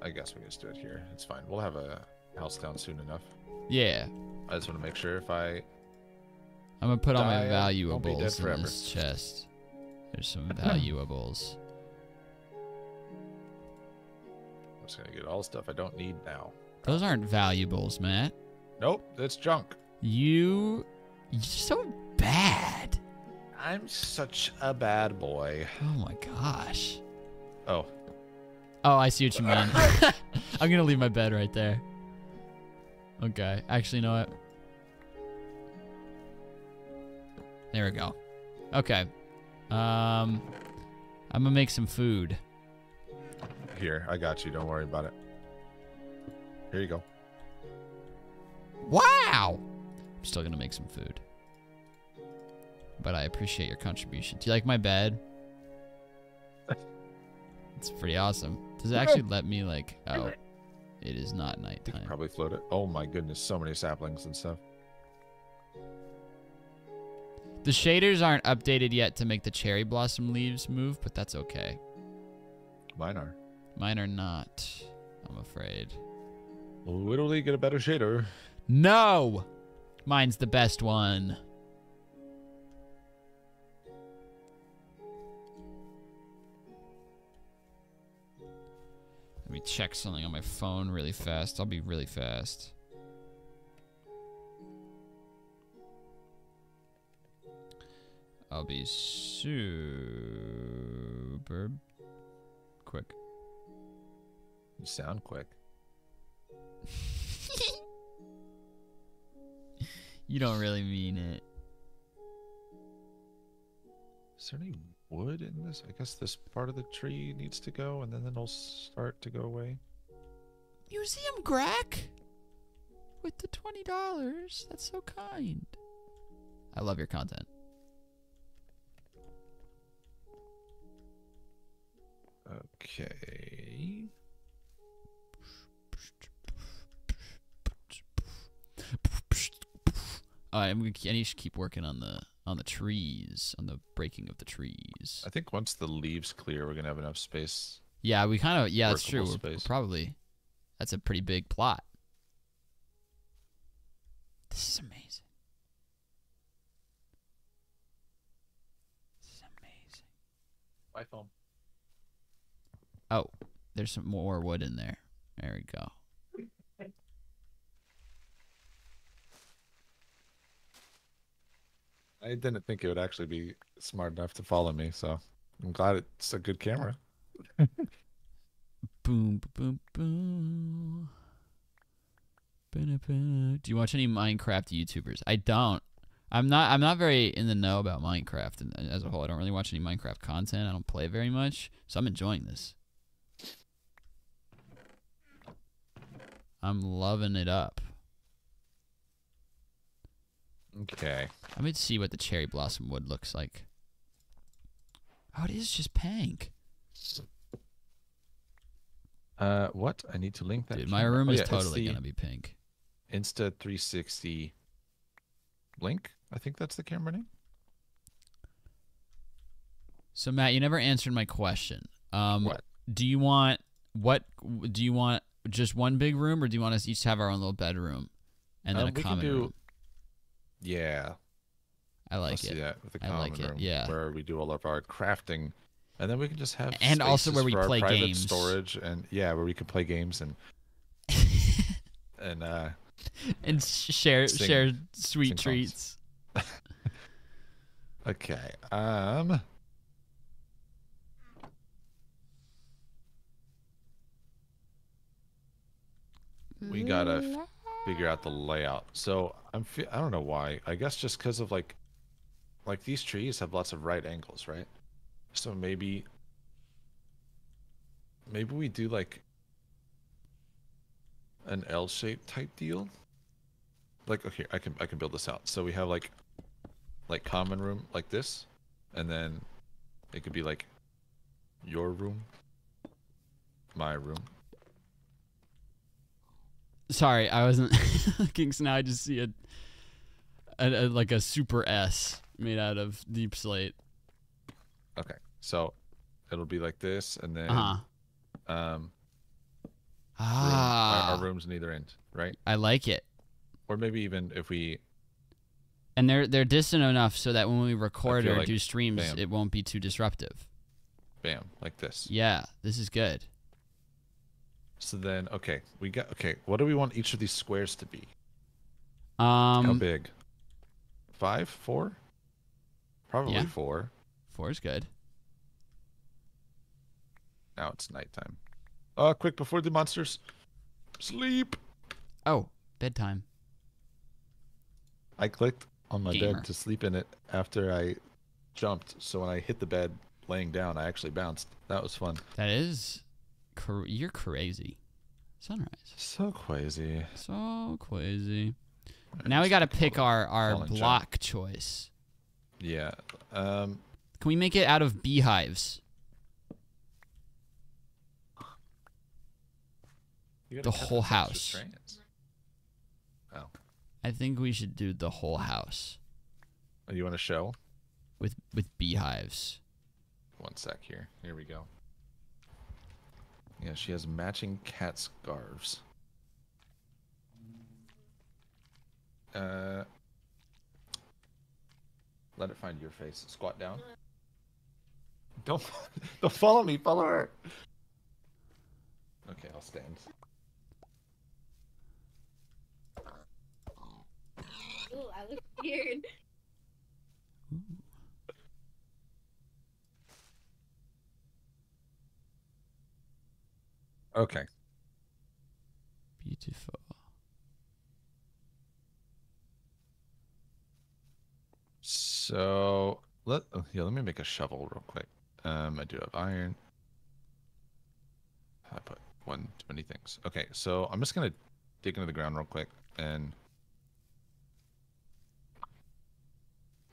S2: I guess we can just do it here. It's fine. We'll have a house down soon enough.
S1: Yeah.
S2: I just want to make sure if I.
S1: I'm gonna put all my
S2: Die, won't be dead
S1: valuables in this chest. There's some valuables.
S2: I'm just gonna get all the stuff I don't need now.
S1: Those aren't valuables, Matt.
S2: Nope, that's junk.
S1: You, you're so bad.
S2: I'm such a bad boy.
S1: Oh my gosh.
S2: Oh,
S1: Oh, I see what you mean. I'm gonna leave my bed right there. Okay. Actually, you know what? There we go. Okay. Um, I'm gonna make some food.
S2: here, I got you. Don't worry about it. Here you go.
S1: Wow. I'm still gonna make some food. But I appreciate your contribution. Do you like my bed? It's pretty awesome. Does it actually let me like? Oh, it is not nighttime.
S2: probably float it. Oh my goodness, so many saplings and stuff.
S1: The shaders aren't updated yet to make the cherry blossom leaves move, but that's okay.
S2: Mine are.
S1: Mine are not, I'm afraid.
S2: Literally we get a better shader.
S1: No! Mine's the best one. Let me check something on my phone really fast. I'll be really fast. I'll be super quick.
S2: You sound quick.
S1: You don't really mean it.
S2: Is there any wood in this? I guess this part of the tree needs to go, and then it'll start to go away.
S1: Museum Grack? With the $20. That's so kind. I love your content.
S2: Okay.
S1: Uh, I'm gonna, I need to keep working on the on the trees, on the breaking of the trees.
S2: I think once the leaves clear, we're gonna have enough space.
S1: Yeah, we kind of yeah, that's true. We're, we're probably that's a pretty big plot. This is amazing. This is amazing.
S2: My phone.
S1: Oh, there's some more wood in there. There we go.
S2: I didn't think it would actually be smart enough to follow me, so I'm glad it's a good camera.
S1: Boom, boom, boom. Do you watch any Minecraft YouTubers? I don't. I'm not. I'm not very in the know about Minecraft as a whole. I don't really watch any Minecraft content. I don't play very much, so I'm enjoying this. I'm loving it up.
S2: Okay.
S1: Let me see what the cherry blossom wood looks like. Oh, it is just pink.
S2: Uh, what? I need to link that.
S1: Dude, my
S2: camera.
S1: room
S2: Oh,
S1: is
S2: yeah,
S1: totally gonna be pink.
S2: Insta 360 link. I think that's the camera name.
S1: So Matt, you never answered my question. Um,
S2: What?
S1: Do you want what? Do you want just one big room, or do you want us each to have our own little bedroom, and then
S2: Um,
S1: a common
S2: do-
S1: room?
S2: Yeah.
S1: I like
S2: let's
S1: it.
S2: that with the
S1: I like it,
S2: room,
S1: yeah.
S2: Where we do all of our crafting, and then we can just have
S1: And also where we play games.
S2: storage, and yeah, where we can play games and and uh
S1: and share
S2: Sing-
S1: share sweet
S2: sing
S1: treats.
S2: okay um we gotta figure out the layout. So I'm I don't know why. I guess just because of like like these trees have lots of right angles, right? So maybe maybe we do like an L-shaped type deal. Like okay, I can I can build this out. So we have like like common room like this, and then it could be like your room, my room.
S1: Sorry, I wasn't looking. So now I just see a, a, a like a super S made out of deepslate.
S2: Okay, so it'll be like this, and then
S1: Uh huh.
S2: um, room,
S1: Ah,
S2: our, our rooms in either end, right?
S1: I like it.
S2: Or maybe even if we
S1: And they're they're distant enough so that when we record or
S2: like-
S1: do streams,
S2: bam.
S1: it won't be too disruptive.
S2: bam like this.
S1: Yeah, this is good.
S2: So then, okay, we got okay. What do we want each of these squares to be?
S1: Um,
S2: How big? Five, four? Probably
S1: Yeah.
S2: four.
S1: four is good.
S2: Now it's nighttime. Uh, quick before the monsters sleep.
S1: Oh, bedtime.
S2: I clicked on my
S1: Gamer.
S2: bed to sleep in it after I jumped. So when I hit the bed laying down, I actually bounced. That was fun.
S1: That is, cr- you're crazy. Sunrise.
S2: So crazy.
S1: So crazy. Now we got to pick our our
S2: fallen jump.
S1: block choice.
S2: Yeah. Um.
S1: Can we make it out of beehives? The whole house.
S2: Oh.
S1: I think we should do the whole house
S2: Oh, You want to show?
S1: with with beehives.
S2: One sec here. Here we go. Yeah, she has matching cat scarves. Uh, let it find your face. Squat down. Don't don't follow me. Follow her. Okay, I'll stand.
S3: Ooh, I look weird.
S2: Okay.
S1: Beautiful.
S2: So let oh, yeah, let me make a shovel real quick. Um, I do have iron. I put one too many things. Okay, so I'm just gonna dig into the ground real quick and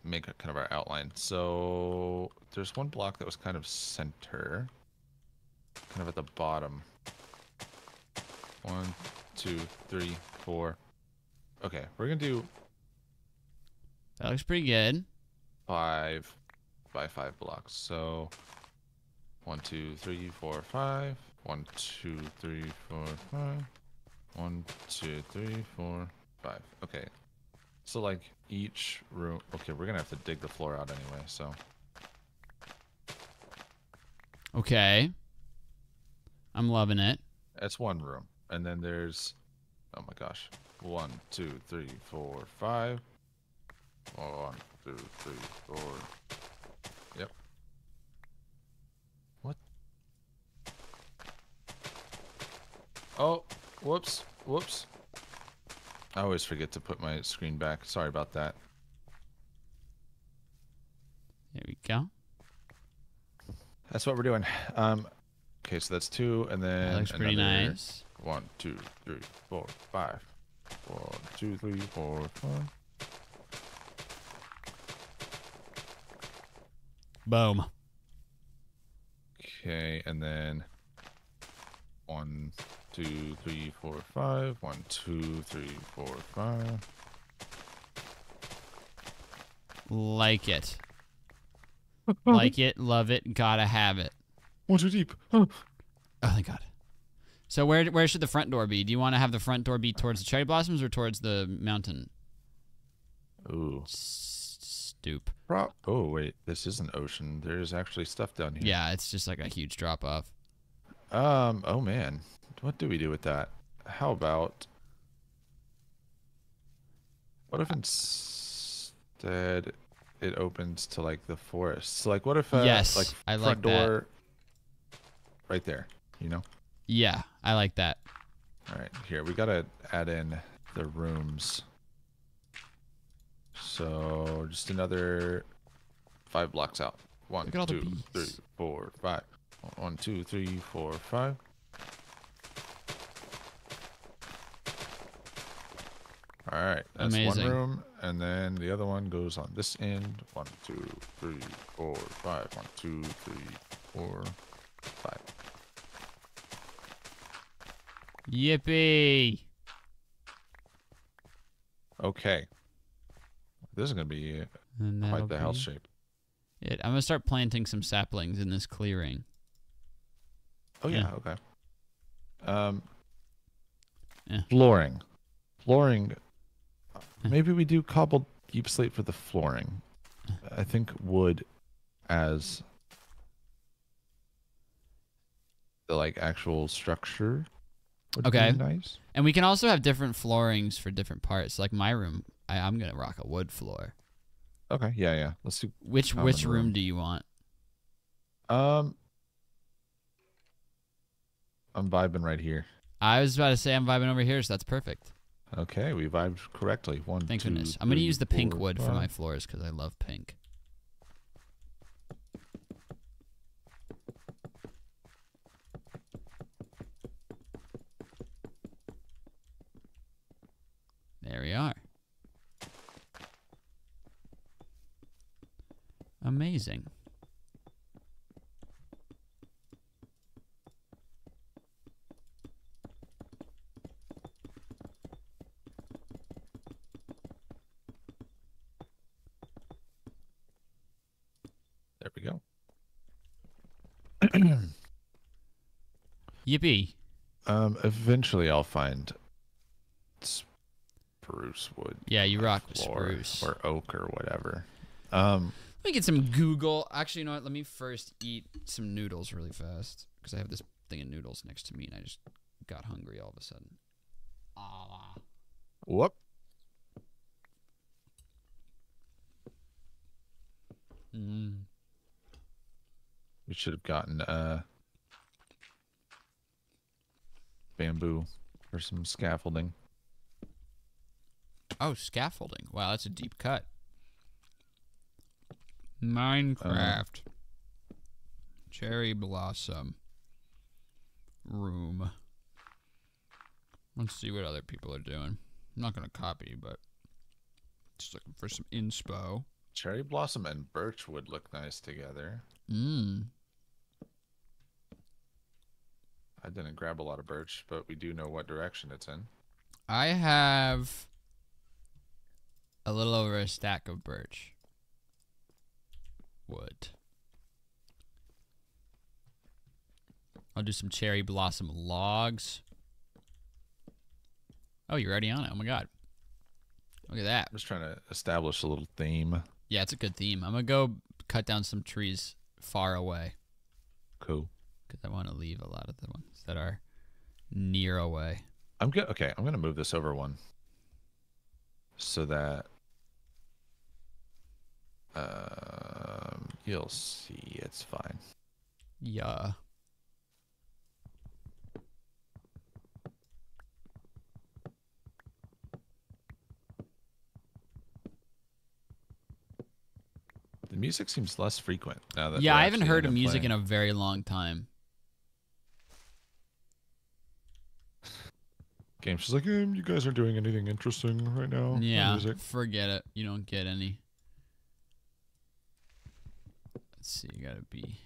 S2: make a kind of our outline. So there's one block that was kind of center, kind of at the bottom. One, two, three, four. Okay, we're gonna do
S1: That looks pretty good.
S2: five by five blocks. So one, two, three, four, five. One, two, three, four, five. One, two, three, four, five. Okay. So like each room. Okay, we're gonna have to dig the floor out anyway. So
S1: Okay. I'm loving it.
S2: that's one room, and then there's. Oh my gosh. One, two, three, four, five. One, two, three, four. Yep. What? Oh, whoops, whoops. I always forget to put my screen back. Sorry about that.
S1: There we go.
S2: That's what we're doing. Um, okay, so that's two, and then
S1: That looks pretty
S2: another
S1: nice.
S2: One, two, three, four, five. One, two, three, four, five.
S1: Boom.
S2: Okay, and then one, two, three, four, five. One, two, three, four, five.
S1: Like it. like it, love it, gotta have it.
S2: One too deep. Oh.
S1: Oh thank God. So where where should the front door be? Do you want to have the front door be towards the cherry blossoms or towards the mountain
S2: Ooh.
S1: Stoop?
S2: Pro- oh wait, this is an ocean. There's actually stuff down here.
S1: Yeah, it's just like a huge drop off.
S2: Um. Oh man, what do we do with that? How about? What if instead it opens to like the forest? So like, what if uh,
S1: Yes,
S2: like
S1: I
S2: front
S1: like that.
S2: door, right there. You know.
S1: Yeah, I like that.
S2: All right, here we gotta add in the rooms. So just another five blocks out. One,
S1: Look at all the
S2: two, three, four, five. One, two, three, four, five. All right, that's
S1: Amazing.
S2: one room, and then the other one goes on this end. One, two, three, four, five. One, two, three, four, five.
S1: Yippee!
S2: Okay. This is gonna be
S1: And
S2: quite the house
S1: be
S2: shape.
S1: It. I'm gonna start planting some saplings in this clearing.
S2: Oh yeah,
S1: Yeah.
S2: okay. Um
S1: Yeah.
S2: flooring. Flooring maybe we do cobbled deepslate for the flooring. I think wood as the like actual structure
S1: Okay.
S2: nice.
S1: And we can also have different floorings for different parts. Like my room, I, I'm gonna rock a wood floor.
S2: Okay, yeah, yeah. Let's do
S1: Which which room
S2: room.
S1: do you want?
S2: um I'm vibing right here.
S1: I was about to say I'm vibing over here, so that's perfect.
S2: Okay, we vibed correctly. One,
S1: Thank
S2: two,
S1: goodness. I'm gonna use the pink wood for my floors because I love pink. There we are. Amazing.
S2: There we go.
S1: Yippee.
S2: Um, eventually I'll find spruce wood.
S1: Yeah, you rock with spruce.
S2: or oak or whatever. Um,
S1: Let me get some Google. Actually, you know what? Let me first eat some noodles really fast because I have this thing of noodles next to me, and I just got hungry all of a sudden. Ah.
S2: Whoop.
S1: Mm.
S2: We should have gotten uh bamboo for some scaffolding.
S1: Oh, scaffolding. Wow, that's a deep cut. Minecraft. Uh. Cherry blossom. Room. Let's see what other people are doing. I'm not gonna copy, but just looking for some inspo.
S2: Cherry blossom and birch would look nice together.
S1: Mmm.
S2: I didn't grab a lot of birch, but we do know what direction it's in.
S1: I have a little over a stack of birch wood. I'll do some cherry blossom logs. Oh, you're already on it. Oh my god. Look at that.
S2: I'm just trying to establish a little theme.
S1: Yeah, it's a good theme. I'm going to go cut down some trees far away
S2: Cool.
S1: because I want to leave a lot of the ones that are near away.
S2: I'm good. Okay, I'm gonna move this over one, so that um, you'll see it's fine.
S1: Yeah.
S2: The music seems less frequent now that.
S1: Yeah, I haven't heard of music
S2: playing.
S1: in a very long time.
S2: game. She's like, um, you guys aren't doing anything interesting right now.
S1: Yeah,
S2: music.
S1: forget it. You don't get any. Let's see. You gotta be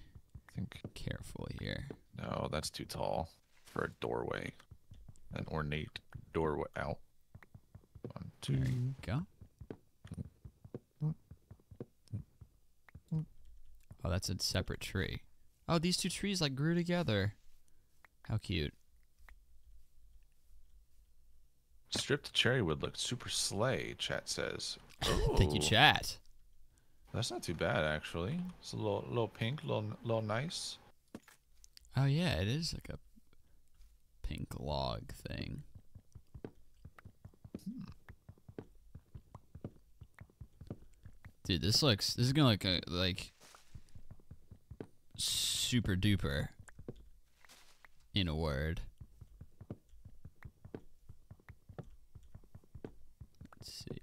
S2: think
S1: careful here.
S2: no, that's too tall for a doorway, an ornate doorway. Out. One, two.
S1: There you go. Oh, that's a separate tree. Oh, these two trees like grew together. How cute.
S2: Stripped cherry wood looked super slay. Chat says.
S1: Thank you,
S2: oh.
S1: chat.
S2: That's not too bad actually. It's a little, little pink, little, little nice.
S1: Oh yeah, it is like a pink log thing. Dude, this looks. This is gonna look uh, like super duper. In a word. Let's see.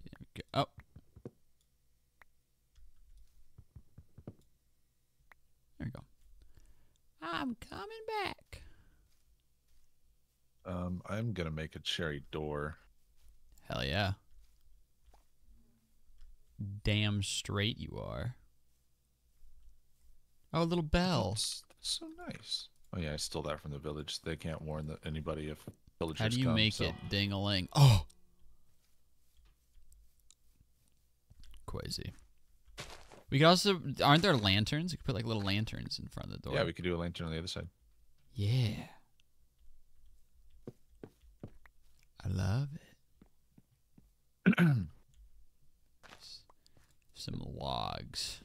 S1: Oh. There we go. I'm coming back.
S2: Um, I'm gonna make a cherry door.
S1: Hell yeah. Damn straight you are. Oh, a little bell.
S2: That's, that's so nice. Oh yeah, I stole that from the village. They can't warn the, anybody if villagers come.
S1: How do you
S2: come,
S1: make
S2: so-
S1: it ding a ling? Oh! Crazy. We could also. Aren't there lanterns? We could put like little lanterns in front of the door.
S2: Yeah, we could do a lantern on the other side.
S1: Yeah. I love it. Some logs.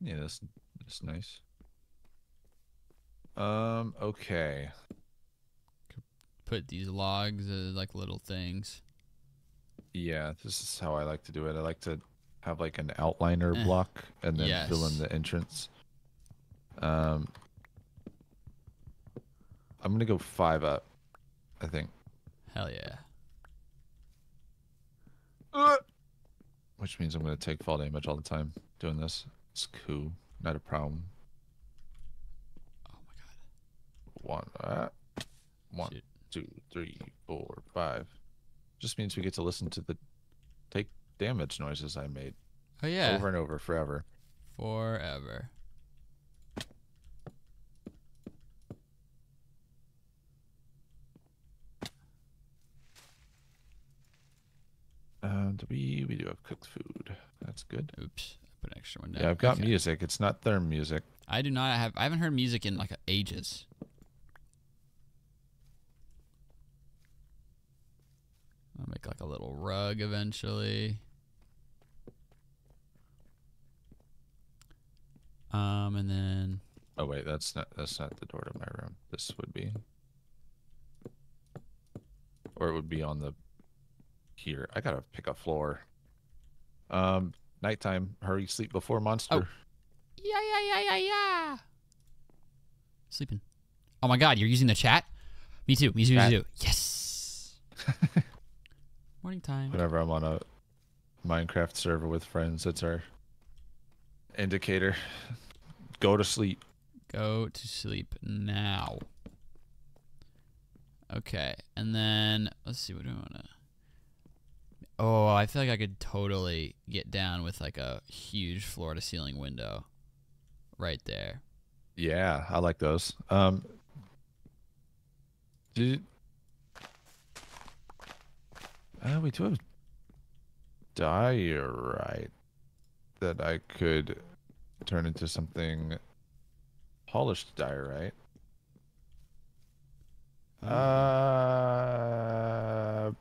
S2: Yeah, that's that's nice. Um, okay.
S1: Put these logs as like little things.
S2: Yeah, this is how I like to do it. I like to have like an outliner
S1: Eh,
S2: block and then fill in the entrance. Um, I'm gonna go five up. I think.
S1: Hell yeah.
S2: Which means I'm gonna take fall damage all the time doing this. It's cool, not a problem.
S1: Oh my god.
S2: One, uh, one,
S1: Shoot.
S2: Two, three, four, five. Just means we get to listen to the take damage noises I made
S1: Oh yeah.
S2: over and over forever.
S1: Forever.
S2: Um, and we we do have cooked food. That's good.
S1: Oops. I put an extra one down.
S2: Yeah, I've got
S1: Okay.
S2: music. It's not therm music.
S1: I do not have. I haven't heard music in like ages. I'll make like a little rug eventually. Um, and then
S2: Oh wait, that's not that's not the door to my room. This would be, or it would be on the here. I gotta pick a floor. Um, nighttime. Hurry, sleep before monster.
S1: yeah, yeah, yeah, yeah, yeah. Sleeping. Oh my God, you're using the chat? Me too. Me too. Me too. Yes. Morning time.
S2: Whenever I'm on a Minecraft server with friends, that's our indicator. Go to sleep.
S1: Go to sleep now. Okay, and then let's see what do we want to. Oh, I feel like I could totally get down with like a huge floor to ceiling window, right there.
S2: Yeah, I like those. Um, did uh, we do have diorite that I could turn into something polished diorite. Uh,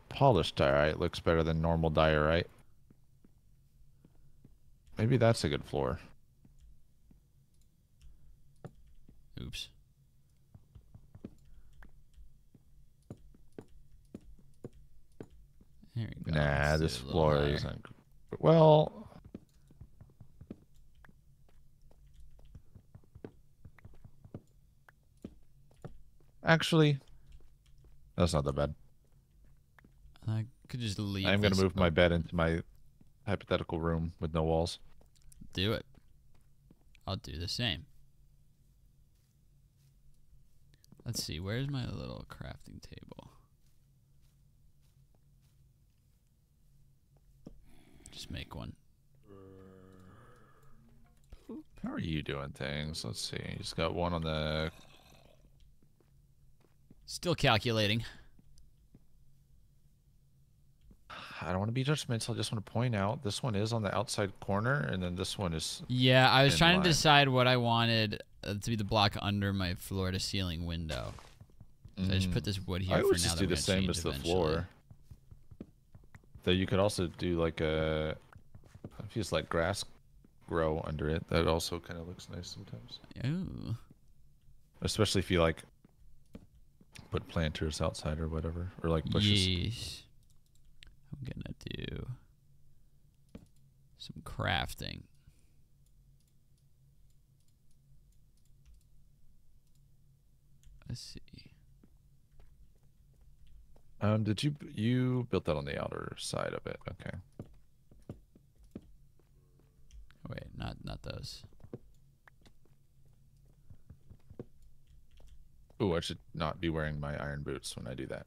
S2: polished diorite looks better than normal diorite. Maybe that's a good floor.
S1: Oops. There we go.
S2: Nah,
S1: Let's
S2: this
S1: it a little
S2: floor isn't. Well, actually, that's not that bad.
S1: I could just leave.
S2: I'm gonna move my bed into my hypothetical room with no walls.
S1: Do it. I'll do the same. Let's see. Where's my little crafting table? Just make one.
S2: How are you doing things? Let's see. You just got one on the.
S1: Still calculating.
S2: I don't want to be judgmental. I just want to point out this one is on the outside corner, and then this one is.
S1: Yeah, I was trying
S2: line.
S1: to decide what I wanted uh, to be the block under my floor to ceiling window. So I just put
S2: Mm.
S1: this wood here
S2: I
S1: for
S2: would just do the same as the
S1: eventually.
S2: floor. Though you could also do like a, if you just let grass grow under it, that also kind of looks nice sometimes.
S1: Ooh.
S2: Especially if you like put planters outside or whatever, or like bushes.
S1: Yes. I'm gonna do some crafting. Let's see.
S2: Um, did you you built that on the outer side of it? Okay.
S1: Wait, not not those.
S2: Ooh, I should not be wearing my iron boots when I do that.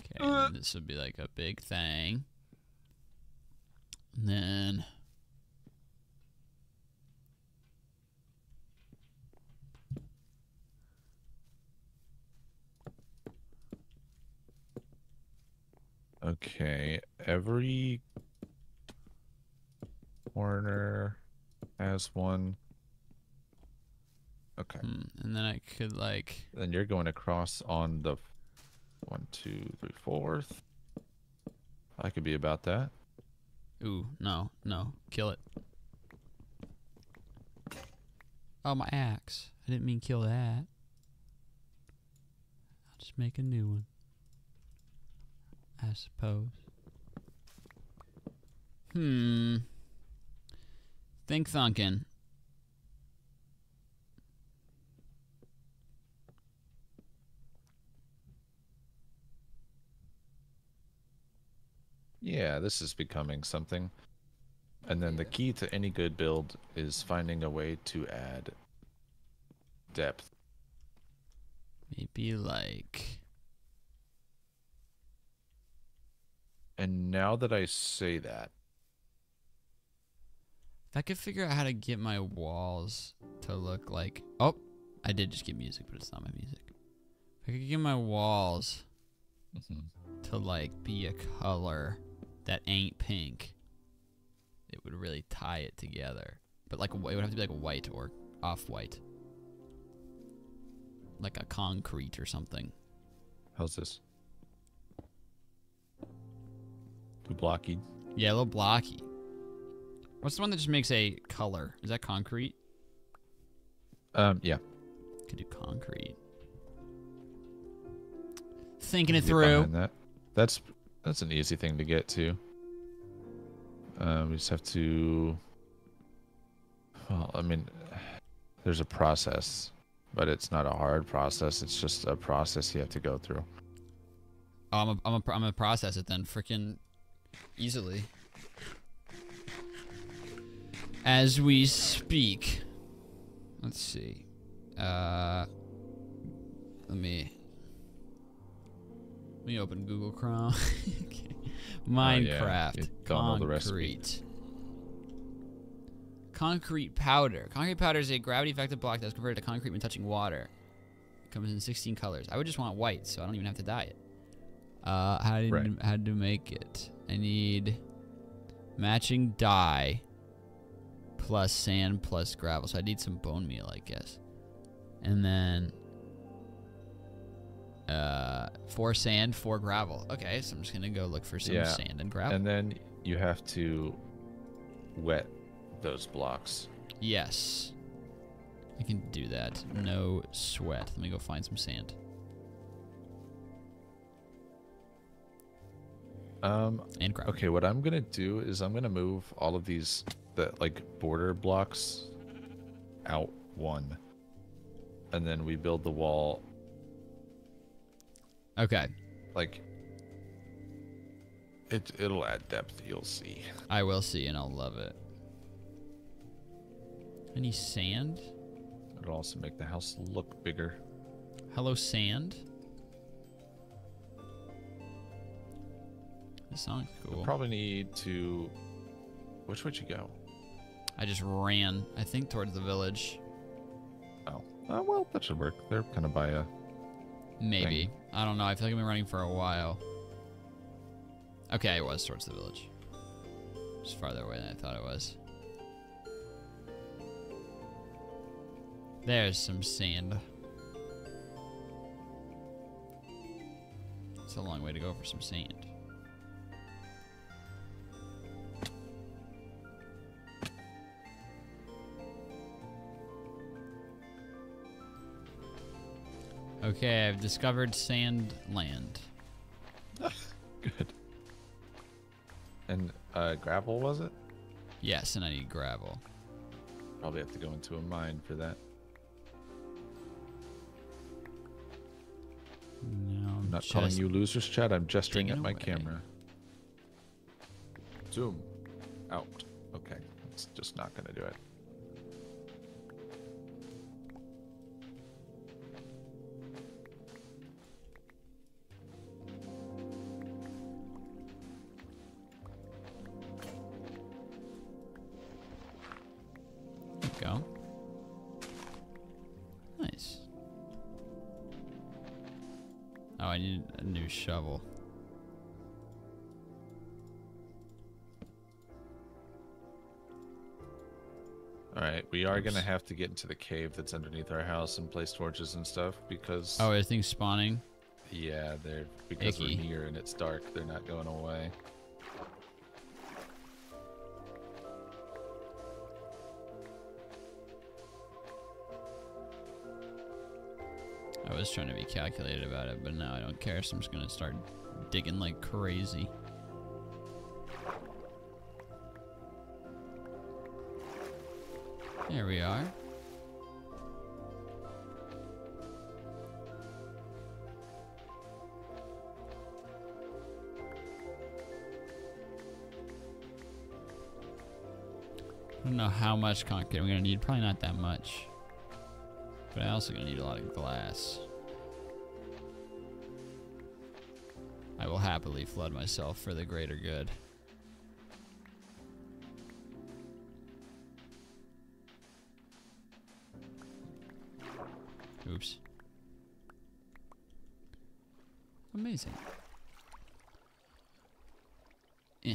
S1: Okay, then this would be like a big thing. And then
S2: Okay, every corner has one. Okay,
S1: hmm, and then I could like
S2: then you're going across on the f- one, two, three, fourth. I could be about that.
S1: ooh, no, no, kill it. Oh my axe. I didn't mean kill that. I'll just make a new one. I suppose. Hmm. Think thunkin'.
S2: Yeah, this is becoming something. And then the key to any good build is finding a way to add depth.
S1: Maybe like
S2: And now that I say that,
S1: if I could figure out how to get my walls to look like oh, I did just get music, but it's not my music. If I could get my walls mm-hmm. to like be a color that ain't pink, it would really tie it together. But like it would have to be like white or off white, like a concrete or something.
S2: How's this? Blocky.
S1: Yeah, a little blocky. What's the one that just makes a color? Is that concrete?
S2: Um, yeah.
S1: Could do concrete. Thinking it through.
S2: That. That's that's an easy thing to get to. Um, we just have to. Well, I mean, there's a process, but it's not a hard process. It's just a process you have to go through.
S1: Oh, I'm a, I'm a, I'm gonna process it then, freaking easily. As we speak, let's see. Uh, let me let me open Google Chrome. okay. Minecraft.
S2: you don't know the recipe.
S1: concrete. Concrete powder. Concrete powder is a gravity-affected block that's converted to concrete when touching water. It comes in 16 colors. I would just want white, so I don't even have to dye it. Uh, how did
S2: Right.
S1: how to make it? I need matching dye plus sand plus gravel. So I need some bone meal, I guess. And then uh, four sand, four gravel. Okay, so I'm just gonna go look for some
S2: Yeah,
S1: sand and gravel.
S2: And then you have to wet those blocks.
S1: yes, I can do that. No sweat. Let me go find some sand.
S2: Um,
S1: And
S2: okay, what I'm gonna do is I'm gonna move all of these the like border blocks out one, and then we build the wall
S1: Okay,
S2: like it. It'll add depth. You'll see.
S1: I will see, and I'll love it. Any sand?
S2: It'll also make the house look bigger.
S1: Hello, sand. This sounds cool.
S2: We probably need to. Which way'd you go?
S1: I just ran, I think, towards the village.
S2: Oh, uh, well, that should work. They're kind of by a.
S1: Maybe. I don't know. I feel like I've been running for a while. Okay, it was towards the village. It's farther away than I thought it was. There's some sand. It's a long way to go for some sand. Okay, I've discovered sand land.
S2: Good. And uh, gravel was it?
S1: Yes, and I need gravel.
S2: Probably have to go into a mine for that.
S1: No,
S2: I'm not calling you losers, Chad. I'm gesturing at my
S1: away.
S2: camera. Zoom. Out. Okay. It's just not going to do it.
S1: Shovel.
S2: All right. We are going to have to get into the cave that's underneath our house and place torches and stuff because.
S1: Oh, are things spawning?
S2: Yeah, they're because
S1: Icky.
S2: we're near and it's dark. They're not going away.
S1: Was trying to be calculated about it, but now I don't care, so I'm just gonna start digging like crazy. There we are. I don't know how much concrete I'm gonna need. Probably not that much. But I also gonna need a lot of glass. Will happily flood myself for the greater good. Oops. Amazing. Eh.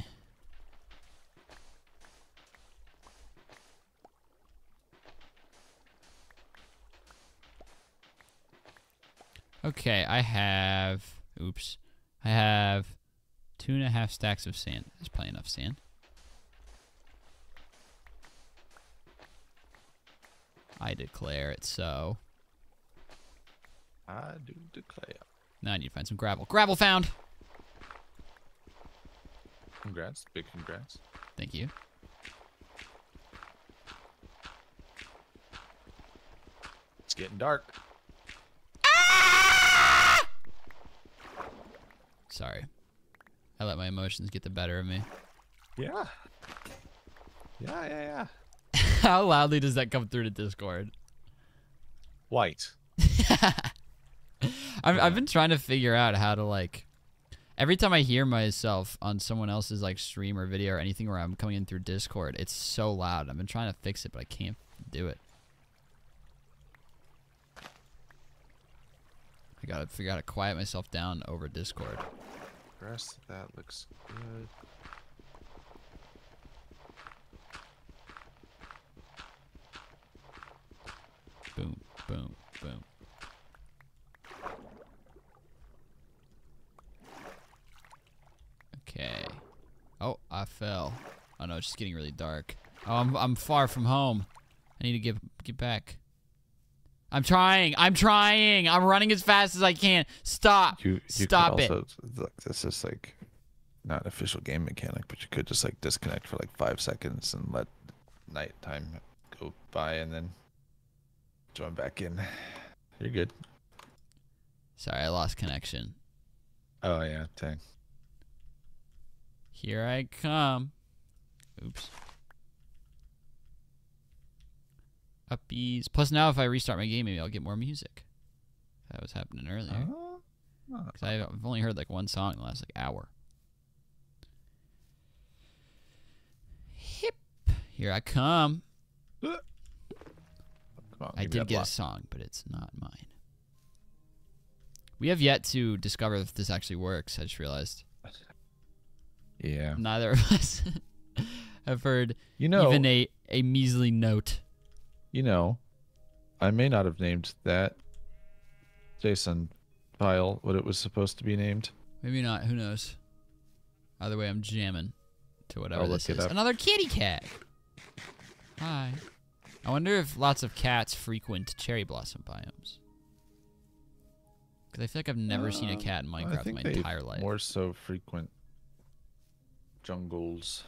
S1: Okay, I have. Oops. I have two and a half stacks of sand. That's probably enough sand. I declare it so.
S2: I do declare.
S1: Now I need to find some gravel. Gravel found!
S2: Congrats, big congrats.
S1: Thank you.
S2: It's getting dark.
S1: Sorry. I let my emotions get the better of me.
S2: Yeah. Yeah, yeah, yeah.
S1: How loudly does that come through to Discord?
S2: White.
S1: I've, I've been trying to figure out how to like every time I hear myself on someone else's like stream or video or anything where I'm coming in through Discord, it's so loud. I've been trying to fix it, but I can't do it. I gotta figure out how to quiet myself down over Discord.
S2: Rest of that looks good.
S1: Boom, boom, boom. Okay. Oh, I fell. Oh no, it's just getting really dark. Oh, I'm I'm far from home. I need to get get back. I'm trying. I'm trying. I'm running as fast as I can. Stop.
S2: You, you
S1: Stop
S2: could
S1: it.
S2: also, Look, this is like not an official game mechanic, but you could just like disconnect for like five seconds and let nighttime go by and then join back in. You're good.
S1: Sorry, I lost connection.
S2: Oh yeah, dang.
S1: Here I come. Oops. Uppies. Plus now if I restart my game, maybe I'll get more music. That was happening earlier.
S2: Oh.
S1: oh because I've only heard like one song in the last like hour. Hip. Here I come.
S2: Come on,
S1: I did get
S2: block.
S1: a song, but it's not mine. We have yet to discover if this actually works. I just realized
S2: Yeah.
S1: neither of us have heard
S2: You know,
S1: even a, a measly note.
S2: You know, I may not have named that JSON file what it was supposed to be named.
S1: Maybe not. Who knows? Either way, I'm jamming to whatever
S2: I'll
S1: this is. Another kitty cat. Hi. I wonder if lots of cats frequent cherry blossom biomes. Because I feel like I've never seen a
S2: Uh,
S1: cat in Minecraft
S2: think
S1: my entire life.
S2: More so frequent jungles.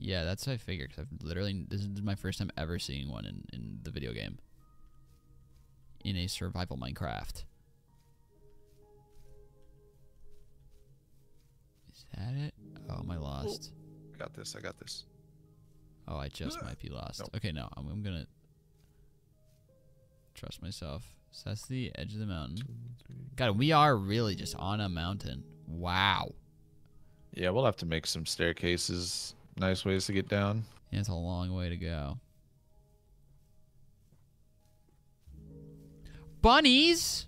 S1: Yeah, that's what I figured. Because I've literally this is my first time ever seeing one in in the video game. In a survival Minecraft. Is that it? Oh, am I lost?
S2: I got this. I got this.
S1: Oh, I just ah! might be lost.
S2: Nope.
S1: Okay, no, I'm, I'm gonna trust myself. So that's the edge of the mountain. God, we are really just on a mountain. Wow.
S2: Yeah, we'll have to make some staircases. Nice ways to get down.
S1: Yeah, it's a long way to go. Bunnies!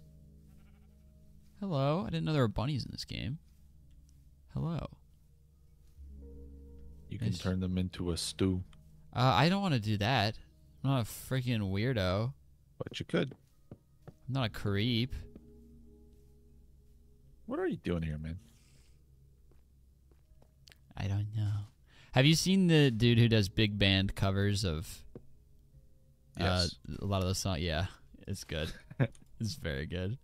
S1: Hello. I didn't know there were bunnies in this game. Hello.
S2: You can
S1: Nice.
S2: turn them into a stew,
S1: Uh, I don't want to do that. I'm not a freaking weirdo.
S2: but you could.
S1: I'm not a creep.
S2: What are you doing here, man?
S1: I don't know. Have you seen the dude who does big band covers of
S2: Yes.
S1: uh, a lot of the songs? Yeah, it's good. it's very good.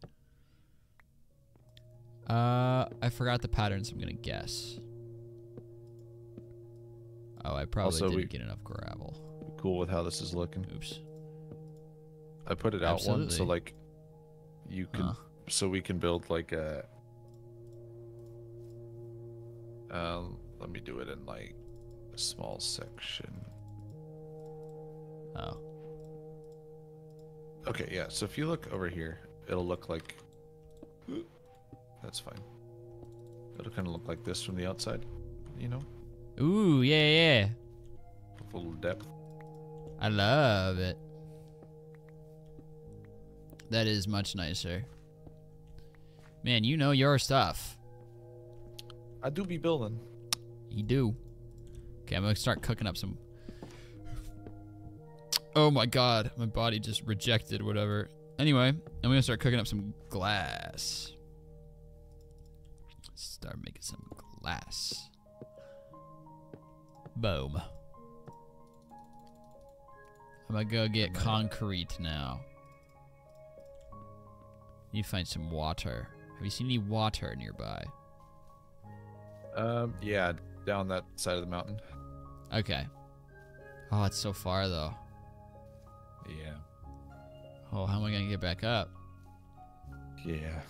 S1: Uh, I forgot the patterns. I'm gonna guess. Oh, I probably
S2: Also,
S1: didn't
S2: we-
S1: get enough gravel.
S2: cool with how this is looking.
S1: Oops.
S2: I put it out one so like you can
S1: Huh.
S2: so we can build like a um let me do it in like small section.
S1: Oh.
S2: Okay, yeah. So if you look over here, it'll look like that's fine. It'll kind of look like this from the outside, you know,
S1: Ooh, yeah, yeah.
S2: little depth.
S1: I love it. That is much nicer. Man, you know your stuff.
S2: I do be building.
S1: You do. Okay, I'm gonna start cooking up some. Oh my god, my body just rejected whatever Anyway, I'm gonna start cooking up some glass. Start making some glass. Boom. I'm gonna go get concrete now. To find some water. Have you seen any water nearby?
S2: Um, yeah, down that side of the mountain.
S1: Okay. Oh, it's so far though.
S2: Yeah.
S1: Oh, how am I gonna get back up?
S2: Yeah.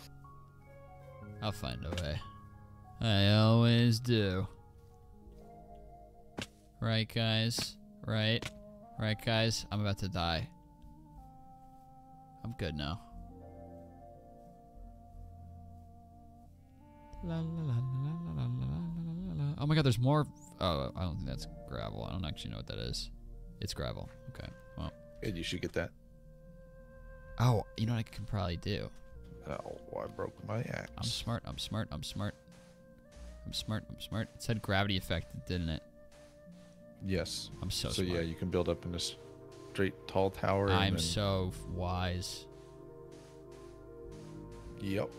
S1: I'll find a way. I always do. Right, guys? Right? Right, guys? I'm about to die. I'm good now. La, la, la, oh my god, there's more Oh, I don't think that's gravel. I don't actually know what that is. It's gravel. Okay. Well.
S2: Good, you should get that.
S1: Oh, you know what I can probably do?
S2: Oh, I broke my axe.
S1: I'm smart. I'm smart. I'm smart. I'm smart. I'm smart. It said gravity effect, didn't it?
S2: Yes.
S1: I'm so,
S2: So,
S1: smart.
S2: yeah, you can build up in this straight tall tower.
S1: I'm
S2: then-
S1: so wise.
S2: Yep.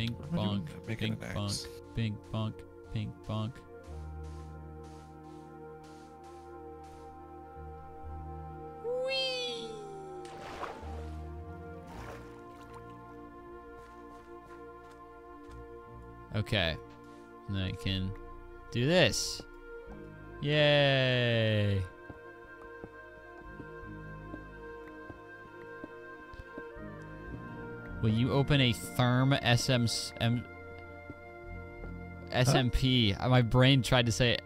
S1: Bink
S2: What am I doing?
S1: bonk. Bink bonk. Bink bonk. Bink bonk. Whee! Okay. And then I can do this. Yay! Will you open a Therm SM M, SMP? Uh, My brain tried to say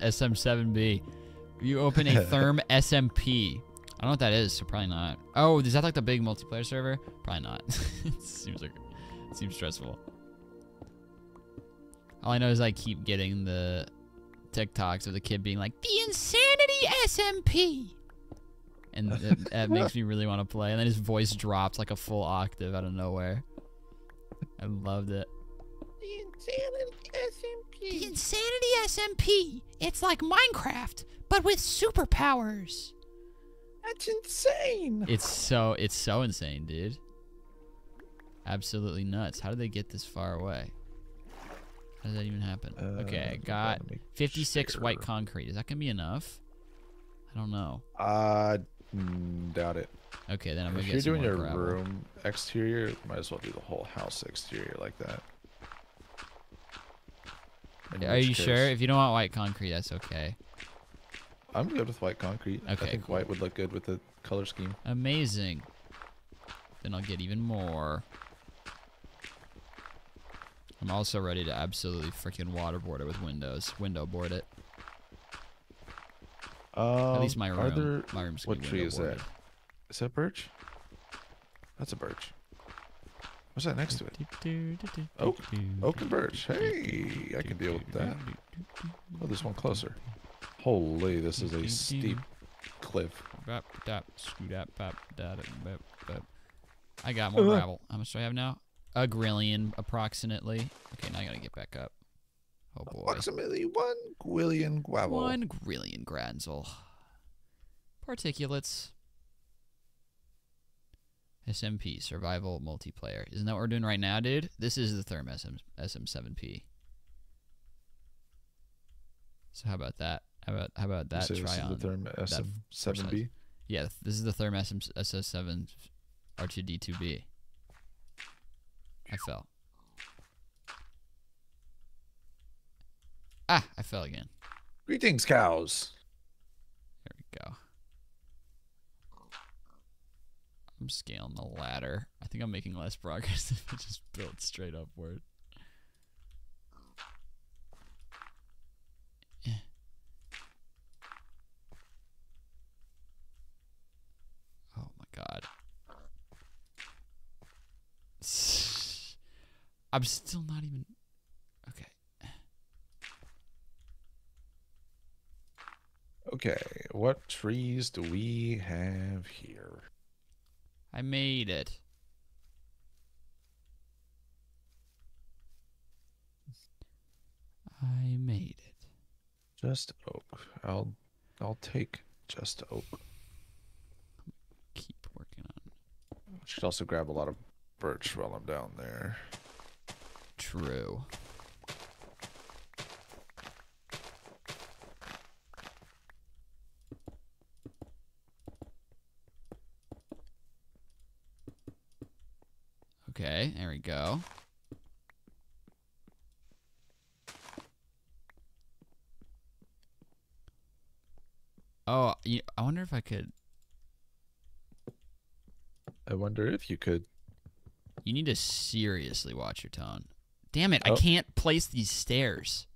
S1: SM7B. You open a Therm SMP. I don't know what that is, so probably not. Oh, is that like the big multiplayer server? Probably not. it seems like it seems stressful. All I know is I keep getting the TikToks of the kid being like, "The Insanity SMP," and it, it makes me really want to play. And then his voice drops like a full octave out of nowhere. I loved it.
S2: The insanity SMP.
S1: The Insanity SMP. It's like Minecraft, but with superpowers.
S2: That's insane.
S1: It's so it's so insane, dude. Absolutely nuts. How did they get this far away? How did that even happen? okay, I
S2: Uh,
S1: got
S2: let me
S1: 56 white concrete. Is that gonna be enough? I don't know.
S2: Uh, mm, doubt it.
S1: Okay, then I'm gonna
S2: if
S1: get
S2: you're doing your
S1: gravel.
S2: room exterior, might as well do the whole house exterior like that. In
S1: Are you sure? If you don't want white concrete, that's okay.
S2: I'm good with white concrete.
S1: Okay, I
S2: think
S1: cool.
S2: white would look good with the color scheme.
S1: Amazing. Then I'll get even more. I'm also ready to absolutely freaking waterboard it with windows. Window board it.
S2: Um,
S1: At least my room.
S2: there,
S1: my room's
S2: what tree is that? Is that birch? That's a birch. What's that next to it? Oak. Oak and birch. Hey, I can deal with that. Oh, there's one closer. Holy, this is a steep cliff.
S1: Bop, dop, scoot up, bop, da, da, bop, bop. I got more
S2: Uh.
S1: gravel. How much do I have now? A grillion, approximately. Okay, now I gotta get back up. Oh boy.
S2: Approximately one gwillion guavel.
S1: One grillion granzel. Particulates. SMP, survival multiplayer. Isn't that what we're doing right now, dude? This is the Therm SM, SM7P. So how about that? How about how about that
S2: say this
S1: try
S2: is
S1: on?
S2: the Therm SM7B.
S1: Yeah, this is the Therm SM, SS7 R2D2B. I fell. Ah, I fell again.
S2: Greetings, cows.
S1: There we go. I'm scaling the ladder. I think I'm making less progress if I just build straight upward. Oh my god. I'm still not even. Okay,
S2: what trees do we have here?
S1: I made it. I made it.
S2: Just oak. I'll I'll take just oak. Keep working on. I should also grab a lot of birch while I'm down there.
S1: True. Okay, there we go. Oh, you, I wonder if I could.
S2: I wonder if you could.
S1: You need to seriously watch your tone. Damn it, I
S2: Oh.
S1: can't place these stairs.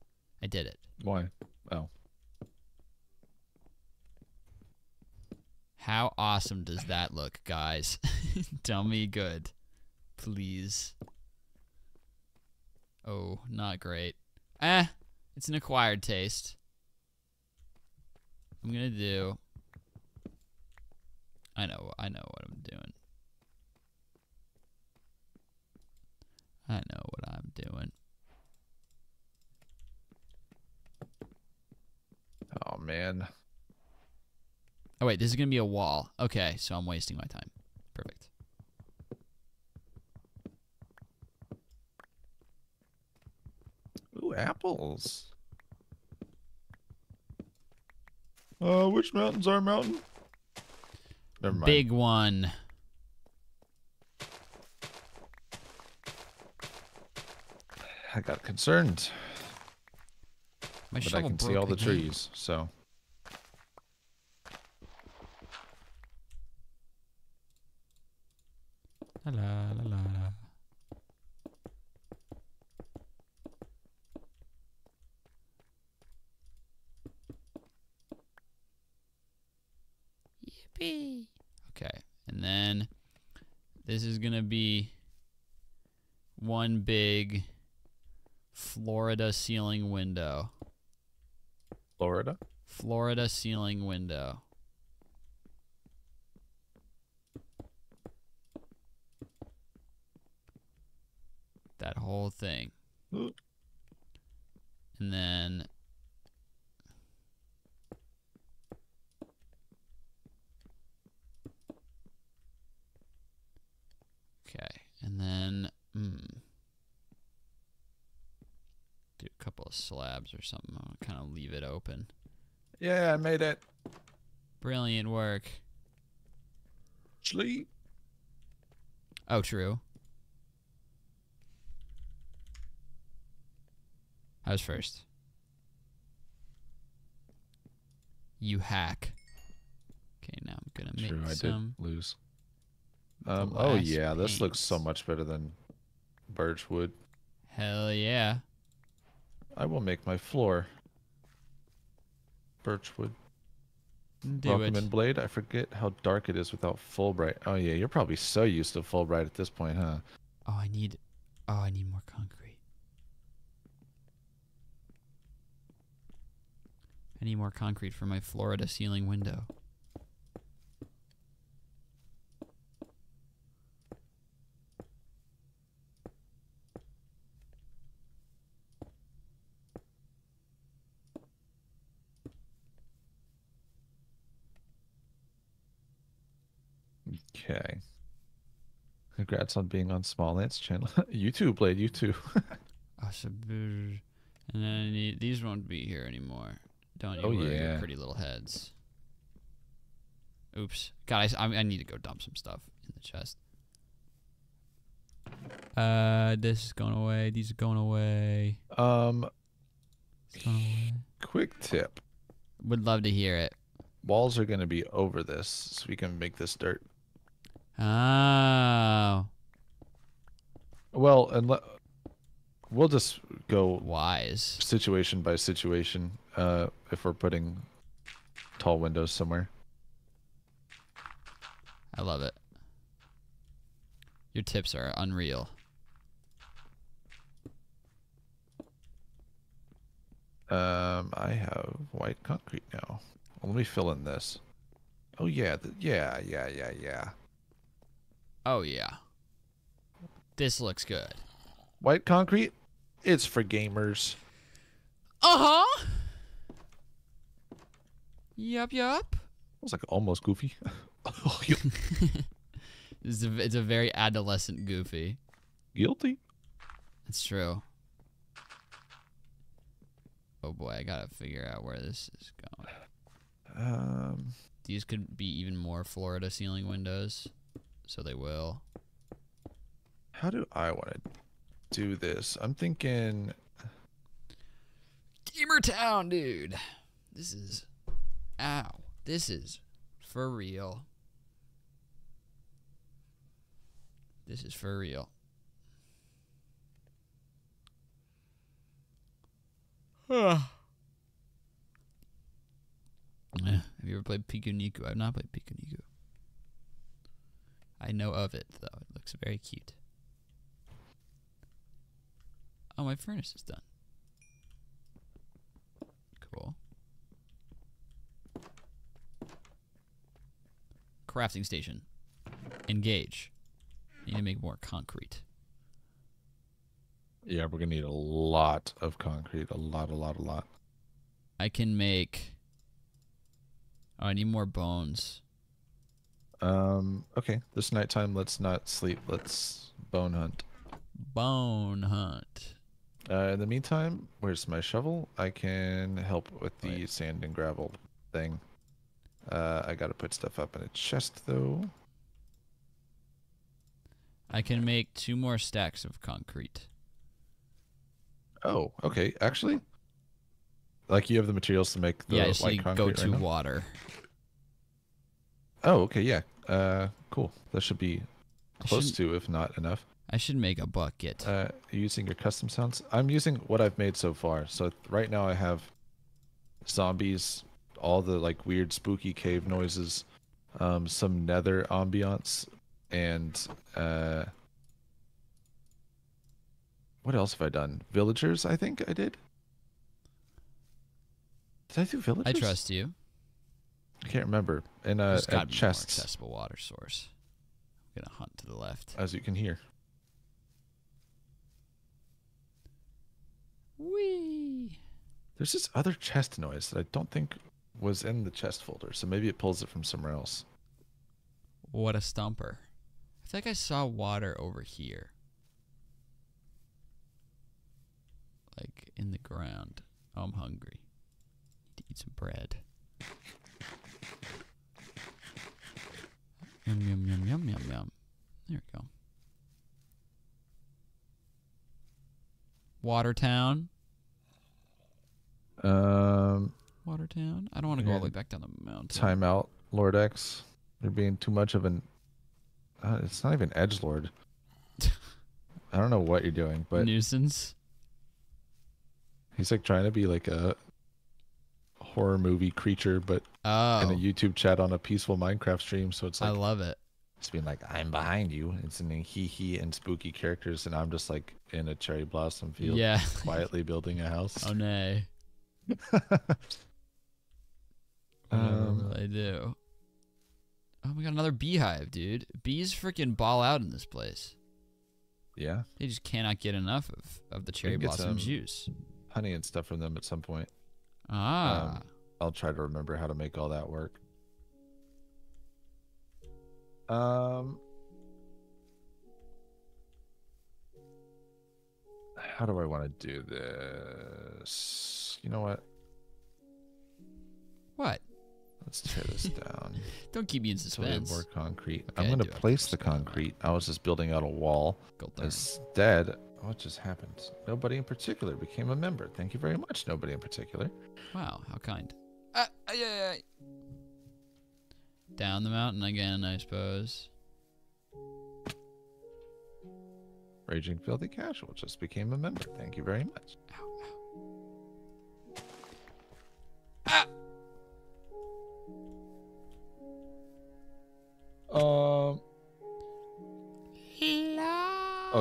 S1: I did it.
S2: Why? Oh,
S1: How awesome does that look, guys? Tell me good. Please. Oh, not great. Eh, it's an acquired taste. I'm gonna do. I know, I know what I'm doing. I know what I'm doing.
S2: oh man.
S1: Oh wait, this is gonna be a wall. Okay, so I'm wasting my time. Perfect.
S2: Ooh, apples. Uh, which mountain's our mountain? Never mind.
S1: Big one.
S2: I got concerned,
S1: My
S2: but I
S1: shovel
S2: can see all the
S1: again.
S2: trees. So
S1: La la la la la. Yippee. Okay, and then this is gonna be one big Florida ceiling window.
S2: Florida.
S1: Florida ceiling window. That whole thing. And then Okay, and then mm, do a couple of slabs or something. I'll kind of leave it open.
S2: Yeah, I made it.
S1: Brilliant work.
S2: Sleep.
S1: Oh, true. I was first. You hack. Okay, now I'm gonna make
S2: True, I
S1: some.
S2: did lose. Um. Oh
S1: last
S2: yeah, this looks so much better than birch wood.
S1: Hell yeah!
S2: I will make my floor. Birchwood.
S1: Do
S2: Welcome
S1: it.
S2: Blade. I forget how dark it is without Fullbright. Oh yeah, you're probably so used to Fullbright at this point, huh?
S1: Oh, I need. Oh, I need more concrete. I need more concrete for my Florida ceiling window.
S2: Okay. Congrats on being on Smallant's channel. you too, Blade. You too.
S1: And then I need, these won't be here anymore. Don't you
S2: Oh,
S1: worry, your
S2: yeah.
S1: pretty little heads. Oops, guys, I, I need to go dump some stuff in the chest. Uh, this is going away. These are going away.
S2: um,
S1: going away.
S2: quick tip.
S1: Would love to hear it.
S2: Walls are gonna be over this, so we can make this dirt.
S1: Oh,
S2: Well, and le- we'll just go
S1: wise.
S2: situation by situation. Uh, if we're putting tall windows somewhere.
S1: I love it. Your tips are unreal.
S2: Um, I have white concrete now. Well, let me fill in this. Oh yeah, th- yeah, yeah, yeah, yeah.
S1: Oh yeah. This looks good.
S2: White concrete, it's for gamers.
S1: Uh huh. Yup, yup.
S2: It was like almost goofy. Oh,
S1: It's a, it's a very adolescent Goofy.
S2: Guilty.
S1: It's true. Oh boy, I gotta figure out where this is going.
S2: Um,
S1: These could be even more Florida ceiling windows, so they will.
S2: how do I want to do this? I'm thinking.
S1: Gamer Town, dude. This is, ow. This is for real. This is for real. Eh, Have you ever played Pikuniku? I've not played Piku Niku. I know of it though. It looks very cute. Oh, my furnace is done. Cool. Crafting station. Engage. Need to make more concrete.
S2: Yeah, we're gonna need a lot of concrete. A lot, a lot, a lot.
S1: I can make. Oh, I need more bones.
S2: Um. Okay. This nighttime, let's not sleep. Let's bone hunt.
S1: Bone hunt.
S2: Uh, in the meantime, where's my shovel? I can help with the
S1: Right.
S2: sand and gravel thing. Uh, I gotta put stuff up in a chest though.
S1: I can make two more stacks of concrete.
S2: Oh, okay. Actually, like you have the materials to make the
S1: yeah, I just
S2: light
S1: need
S2: concrete
S1: go
S2: right
S1: to
S2: now?
S1: water.
S2: Oh, okay. Yeah. Uh, cool. That should be close to, if not enough.
S1: I should make a bucket.
S2: Uh, using your custom sounds? I'm using what I've made so far. So right now I have zombies, all the like weird spooky cave noises, um, some nether ambiance, and uh, what else have I done? Villagers, I think I did. Did I do villagers?
S1: I trust you.
S2: I can't remember. And
S1: There's got to be a more
S2: chests,
S1: accessible water source. I'm gonna hunt to the left.
S2: as you can hear.
S1: Whee!
S2: There's this other chest noise that I don't think was in the chest folder, so maybe it pulls it from somewhere else.
S1: What a stumper! I think I saw water over here, like in the ground. Oh, I'm hungry. Need to eat some bread. Yum yum yum yum yum yum. There we go. Watertown.
S2: Um,
S1: Watertown. I don't want to go all the way back down the mountain.
S2: time out, Lord X. You're being too much of an. Uh, it's not even edge lord. I don't know what you're doing, but
S1: nuisance.
S2: he's like trying to be like a horror movie creature, but
S1: Oh,
S2: in a YouTube chat on a peaceful Minecraft stream. So it's like I
S1: love it.
S2: it's being like I'm behind you. It's in hee hee and spooky characters, and I'm just like in a cherry blossom field,
S1: Yeah.
S2: quietly building a house.
S1: oh nay.
S2: Um,
S1: I do. Oh, we got another beehive, dude. Bees freaking ball out in this place.
S2: yeah,
S1: They just cannot get enough of, of the cherry blossom juice.
S2: honey and stuff from them at some point.
S1: Ah.
S2: Um, I'll try to remember how to make all that work. Um, how do I want to do this? You know what?
S1: what?
S2: Let's tear this down.
S1: Don't keep me in
S2: So we have
S1: suspense.
S2: more concrete.
S1: Okay,
S2: I'm going to place the
S1: to understand that.
S2: concrete. I was just building out a wall. Instead, what just happened? Nobody in particular became a member. Thank you very much. Nobody in particular.
S1: Wow, how kind. Ah, ay, ay, ay. Down the mountain again, I suppose.
S2: Raging Filthy Casual just became a member. Thank you very much.
S1: Ah!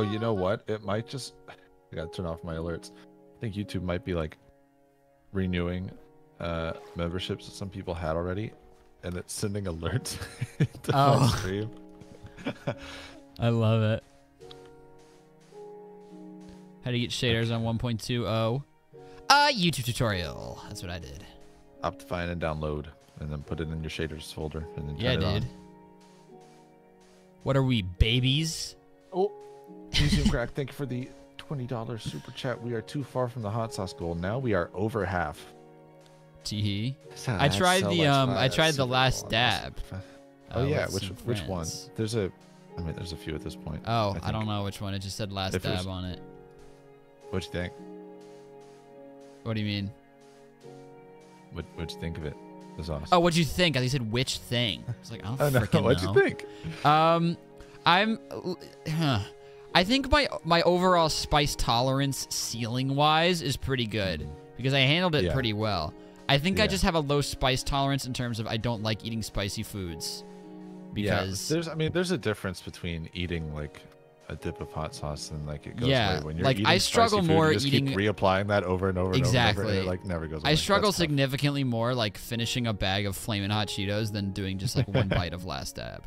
S2: Oh, you know what? It might just. I gotta turn off my alerts. I think YouTube might be like renewing uh memberships that some people had already, and it's sending alerts to my
S1: Oh.
S2: stream.
S1: I love it. How to get shaders on 1.20? Uh, YouTube tutorial. That's what I did.
S2: Optifine and download, and then put it in your shaders folder, and then
S1: Yeah,
S2: turn it on.
S1: dude. What are we, babies?
S2: Oh, Museum Crack, thank you for the $20 super chat. We are too far from the hot sauce goal. Now we are over half.
S1: Tee I tried the, um, I tried the last dab.
S2: Oh
S1: uh,
S2: yeah, which which one? There's a, I mean, there's a few at this point.
S1: Oh, I,
S2: think.
S1: don't know which one. It just said last
S2: If it was-
S1: dab on it.
S2: What'd you think?
S1: What do you mean?
S2: What What'd you think of it? It was awesome.
S1: Oh, what'd you think? I said which thing. I was like, I don't
S2: Oh, no.
S1: freaking
S2: What'd
S1: know.
S2: you think?
S1: Um, I'm, huh. I think my my overall spice tolerance ceiling wise is pretty good because I handled it
S2: Yeah.
S1: pretty well. I think I just have a low spice tolerance in terms of I don't like eating spicy foods because
S2: yeah, there's I mean there's a difference between eating like a dip of hot sauce and like it goes
S1: Yeah,
S2: away. When you're
S1: like,
S2: eating
S1: I
S2: spicy
S1: struggle
S2: food,
S1: more
S2: you just
S1: eating-
S2: keep reapplying that over and over and over and over, and
S1: Exactly.
S2: it like never goes away.
S1: I struggle
S2: That's tough.
S1: significantly more like finishing a bag of flaming hot Cheetos than doing just like one bite of last dab.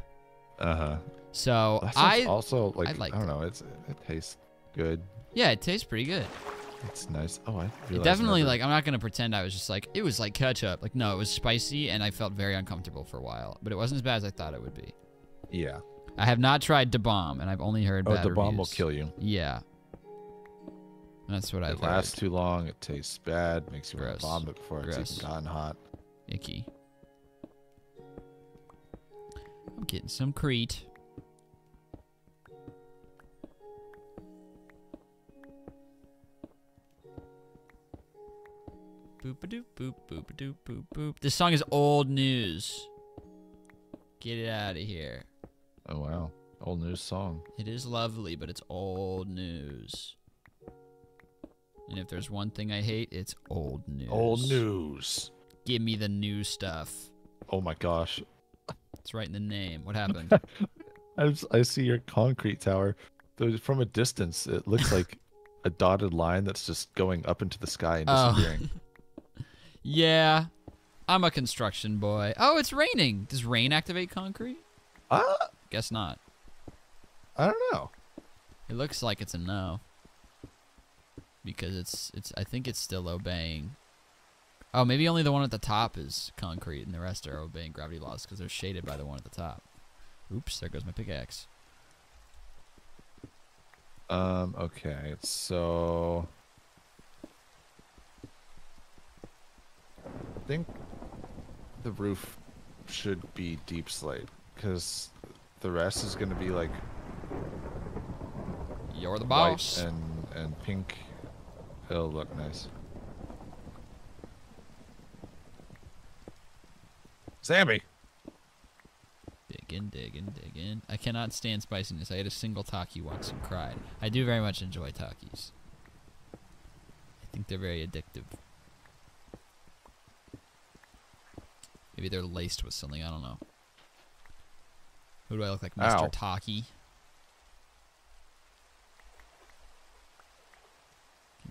S2: Uh-huh.
S1: So I
S2: also like I,
S1: like
S2: don't know, it's it tastes good.
S1: yeah, it tastes pretty good.
S2: It's nice. Oh, I
S1: It definitely
S2: never-
S1: like I'm not gonna pretend I was just like it was like ketchup. Like no, it was spicy and I felt very uncomfortable for a while, but it wasn't as bad as I thought it would be.
S2: yeah.
S1: I have not tried Da Bomb, and I've only heard
S2: Oh, the bomb will kill you.
S1: Yeah, that's what I've
S2: It lasts too long. It tastes bad. Makes you want
S1: Gross.
S2: to vomit before it's
S1: Gross.
S2: even gotten hot.
S1: Icky. I'm getting some Crete. Boop a doop boop boop a doop boop boop. This song is old news. Get it out of here.
S2: Oh wow, old news song.
S1: It is lovely, but it's old news. And if there's one thing I hate, it's old news.
S2: Old news.
S1: Give me the new stuff.
S2: Oh my gosh,
S1: It's right in the name. What happened?
S2: I I see your concrete tower. From a distance, it looks like a dotted line that's just going up into the sky and
S1: Oh. yeah. I'm a construction boy. Oh, it's raining. Does rain activate concrete?
S2: Ah,
S1: Guess not.
S2: I don't know.
S1: It looks like it's a no. Because it's it's I think it's still obeying. Oh, maybe only the one at the top is concrete and the rest are obeying gravity laws because they're shaded by the one at the top. Oops, there goes my pickaxe.
S2: Um. Okay. So. Think the roof should be deepslate because the rest is going to be like
S1: You're the
S2: white
S1: boss.
S2: and and pink. It'll look nice. Sammy.
S1: Digging, digging, digging. I cannot stand spiciness. I ate a single Taki once and cried. I do very much enjoy Takis. I think they're very addictive. Maybe they're laced with something. I don't know. Who do I look like, Mr.
S2: Ow.
S1: Taki?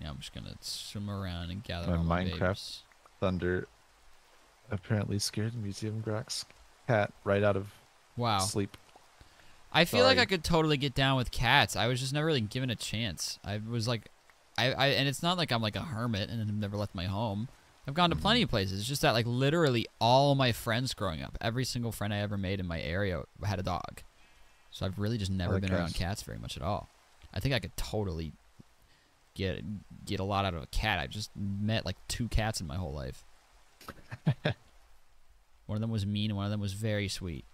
S1: Now I'm just gonna swim around and gather
S2: My
S1: all my
S2: Minecraft
S1: babes.
S2: Thunder apparently scared Museum Grax cat right out of
S1: Wow.
S2: sleep.
S1: I feel like I could totally get down with cats. I was just never really given a chance. I was like, I, I and it's not like I'm like a hermit and I've never left my home. I've gone to plenty of places. It's just that like literally all my friends growing up, every single friend I ever made in my area had a dog. So I've really just never been around
S2: cats.
S1: cats very much at all. I think I could totally get get a lot out of a cat. I've just met like two cats in my whole life. one of them was mean and one of them was very sweet.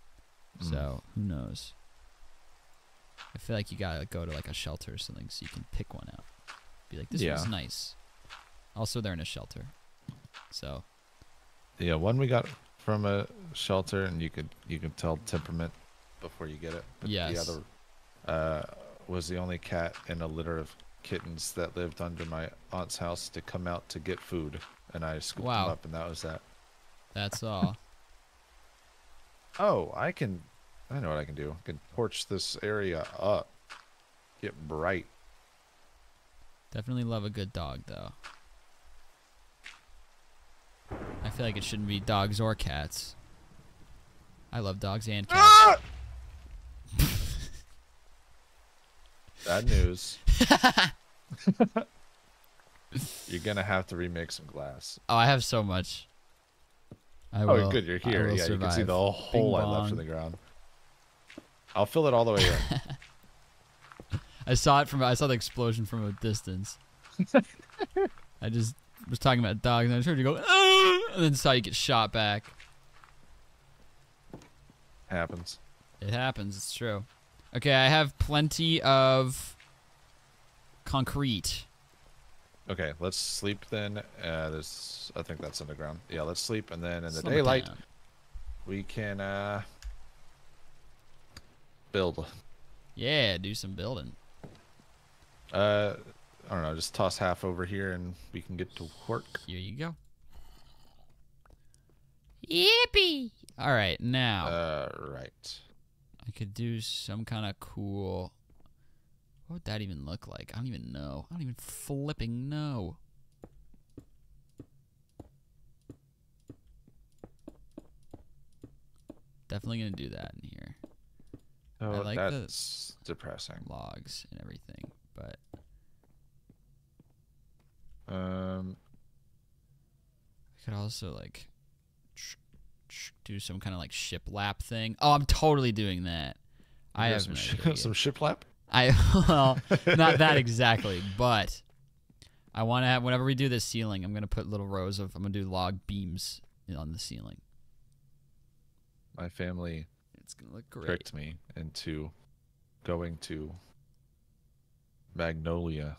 S2: Mm.
S1: So who knows? I feel like you gotta like, go to like a shelter or something so you can pick one out. Be like, this
S2: Yeah.
S1: nice. Also, they're in a shelter, so
S2: Yeah, one we got from a shelter, and you could you could tell temperament before you get it. But
S1: Yes.
S2: The other uh, was the only cat in a litter of kittens that lived under my aunt's house to come out to get food, and I scooped
S1: Wow.
S2: them up, and that was that.
S1: that's all.
S2: Oh, I can. I know what I can do. I can torch this area up. Get bright.
S1: Definitely love a good dog, though. I feel like it shouldn't be dogs or cats. I love dogs and ah! cats.
S2: Bad news. You're gonna have to remake some glass.
S1: Oh, I have so much. I
S2: Oh,
S1: will,
S2: good. You're here.
S1: will
S2: Yeah, you can see the whole hole I left in the ground. I'll fill it all the way in.
S1: I saw it from. I saw the explosion from a distance. I just was talking about dogs, and I just heard you go, "Ah!" and then saw you get shot back.
S2: Happens.
S1: It happens. It's true. Okay, I have plenty of concrete.
S2: Okay, let's sleep then. Uh, this, I think that's underground. Yeah, let's sleep, and then in the daylight we can uh build.
S1: Yeah, do some building.
S2: Uh, I don't know. Just toss half over here, and we can get to work.
S1: Here you go. Yippee! All right, now
S2: Uh, right.
S1: I could do some kind of cool. What would that even look like? I don't even know. I don't even flipping know. Definitely gonna do that in here.
S2: Oh,
S1: like the-
S2: that's depressing.
S1: Logs and everything, but
S2: Um,
S1: I could also like do some kind of like ship lap thing. Oh, I'm totally doing that. I have
S2: some, sh- some shiplap.
S1: I well, not that exactly, but I want to have whenever we do this ceiling, I'm gonna put little rows of I'm gonna do log beams on the ceiling.
S2: My family
S1: It's gonna look great.
S2: tricked me into going to Magnolia,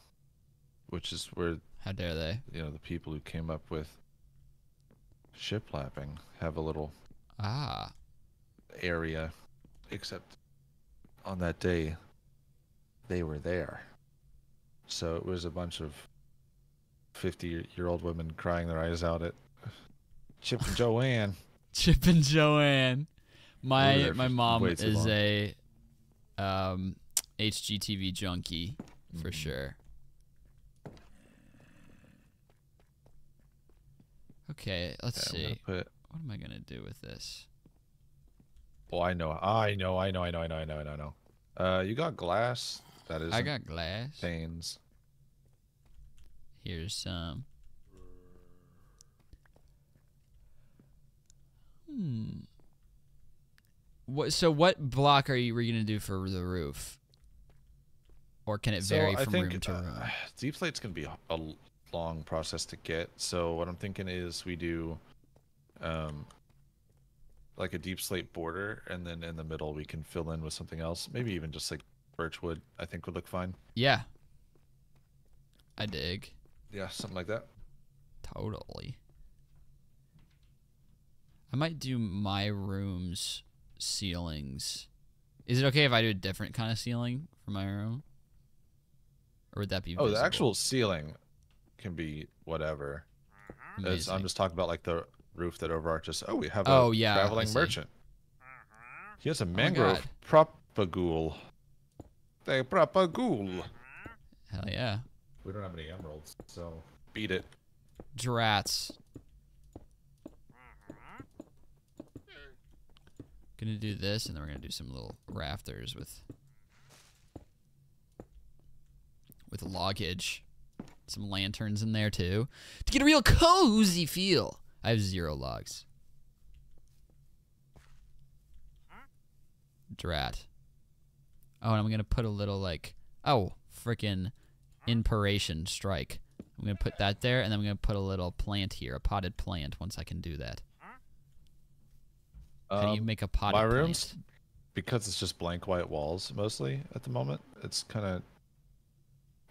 S2: which is where
S1: How dare they?
S2: you know the people who came up with shiplapping have a little
S1: Ah,
S2: area, except on that day they were there. So it was a bunch of 50 year old women crying their eyes out at Chip and Joanne.
S1: Chip and Joanne. My my mom is
S2: long.
S1: a um HGTV junkie for
S2: Mhm.
S1: sure. Okay, let's
S2: okay,
S1: see.
S2: Put...
S1: What am I gonna do with this?
S2: Oh, I know, I know, I know, I know, I know, I know, I know. Uh, you got glass. That is.
S1: I got glass.
S2: panes.
S1: Here's some. Hmm. What? So, what block are you, you gonna do for the roof? Or can it vary
S2: so
S1: from
S2: think,
S1: room to
S2: uh,
S1: room?
S2: Uh, deepslate's gonna be a long process to get. So what I'm thinking is we do, um, like a deepslate border, and then in the middle we can fill in with something else. Maybe even just like birchwood. I think would look fine.
S1: Yeah. I dig.
S2: Yeah, something like that.
S1: Totally. I might do my room's ceilings. Is it okay if I do a different kind of ceiling for my room? Or would that be
S2: Oh, the actual ceiling can be whatever. Mm-hmm.
S1: It's,
S2: I'm just talking about like the roof that overarches. Oh, we have a
S1: Oh, yeah,
S2: traveling merchant. Mm-hmm. He has a oh
S1: my
S2: mangrove propagule. The propagule.
S1: Hell yeah.
S2: We don't have any emeralds, so beat it.
S1: Drats. Mm-hmm. Gonna do this, and then we're gonna do some little rafters with with loggage, some lanterns in there too, to get a real cozy feel. I have zero logs. Drat. Oh, and I'm gonna put a little like oh freaking inspiration strike. I'm gonna put that there, and then I'm gonna put a little plant here, a potted plant. Once I can do that, how do you
S2: Um,
S1: make a potted
S2: my
S1: plant?
S2: rooms, because it's just blank white walls mostly at the moment. It's kind of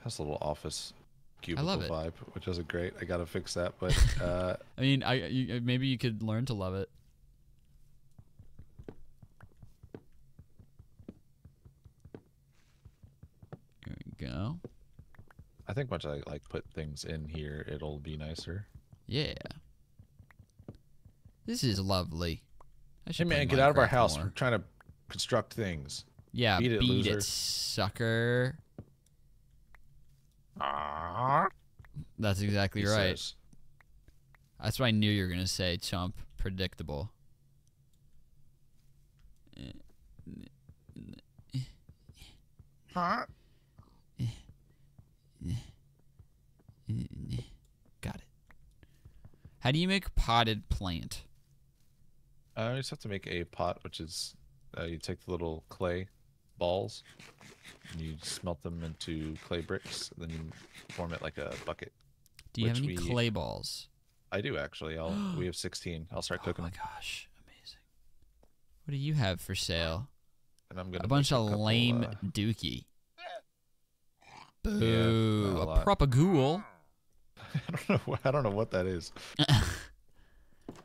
S2: has a little office cubicle
S1: love it.
S2: vibe, which isn't great. I gotta fix that, but uh,
S1: I mean, I you, maybe you could learn to love it. There we go.
S2: I think once I like put things in here, it'll be nicer.
S1: Yeah. This is lovely. I
S2: Hey
S1: should play
S2: man, get out of our house.
S1: more.
S2: We're trying to construct things.
S1: Yeah,
S2: Beat it,
S1: beat it, sucker. That's exactly
S2: he
S1: right.
S2: says.
S1: That's what I knew you were gonna say, chump. Predictable.
S2: Huh?
S1: Got it. How do you make potted plant?
S2: I just have to make a pot, which is Uh, you take the little clay balls, and you smelt them into clay bricks. Then you form it like a bucket.
S1: Do you have any
S2: we-
S1: clay balls?
S2: I do actually. I'll. we have 16. I'll start cooking.
S1: Oh
S2: cooking
S1: my gosh, amazing! What do you have for sale?
S2: and I'm gonna
S1: A bunch of
S2: couple,
S1: lame
S2: uh,
S1: dookie. Boo!
S2: a
S1: a
S2: lot.
S1: propagule.
S2: I don't know. what- I don't know what that is.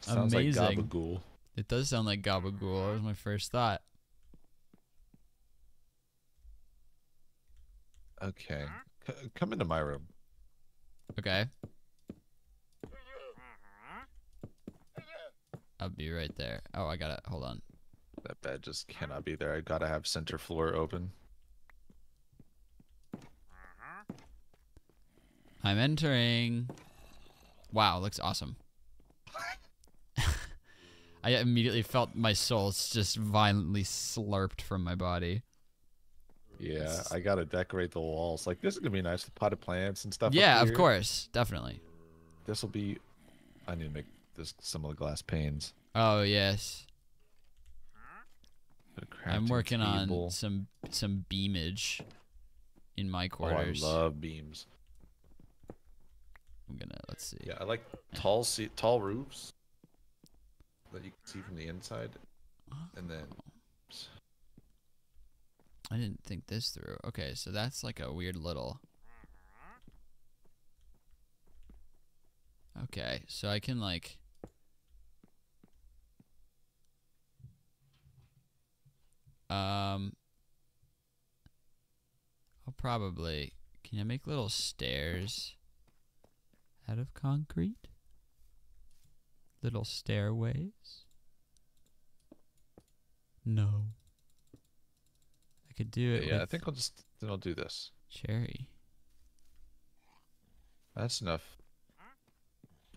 S2: Sounds
S1: Amazing.
S2: like gabagool.
S1: It does sound like gabagool. That was my first thought.
S2: Okay, C- come into my room.
S1: Okay. I'll be right there. Oh, I got it. Hold on.
S2: That bed just cannot be there. I gotta have center floor open.
S1: I'm entering. Wow, looks awesome. I immediately felt my soul just violently slurped from my body.
S2: Yeah, I gotta decorate the walls. Like this is gonna be nice. The potted plants and stuff. up
S1: yeah, of course, definitely.
S2: This will be. I need to make this some of the glass panes.
S1: Oh yes, I'm working
S2: table.
S1: on some some beamage in my quarters.
S2: Oh, I love beams.
S1: I'm gonna let's see.
S2: Yeah, I like tall se- tall roofs that you can see from the inside, and then
S1: I didn't think this through. Okay, so that's like a weird little. Okay, so I can like. Um. I'll probably. Can I make little stairs out of concrete? Little stairways? No. Could do it
S2: yeah, I think I'll just then I'll do this.
S1: cherry.
S2: That's enough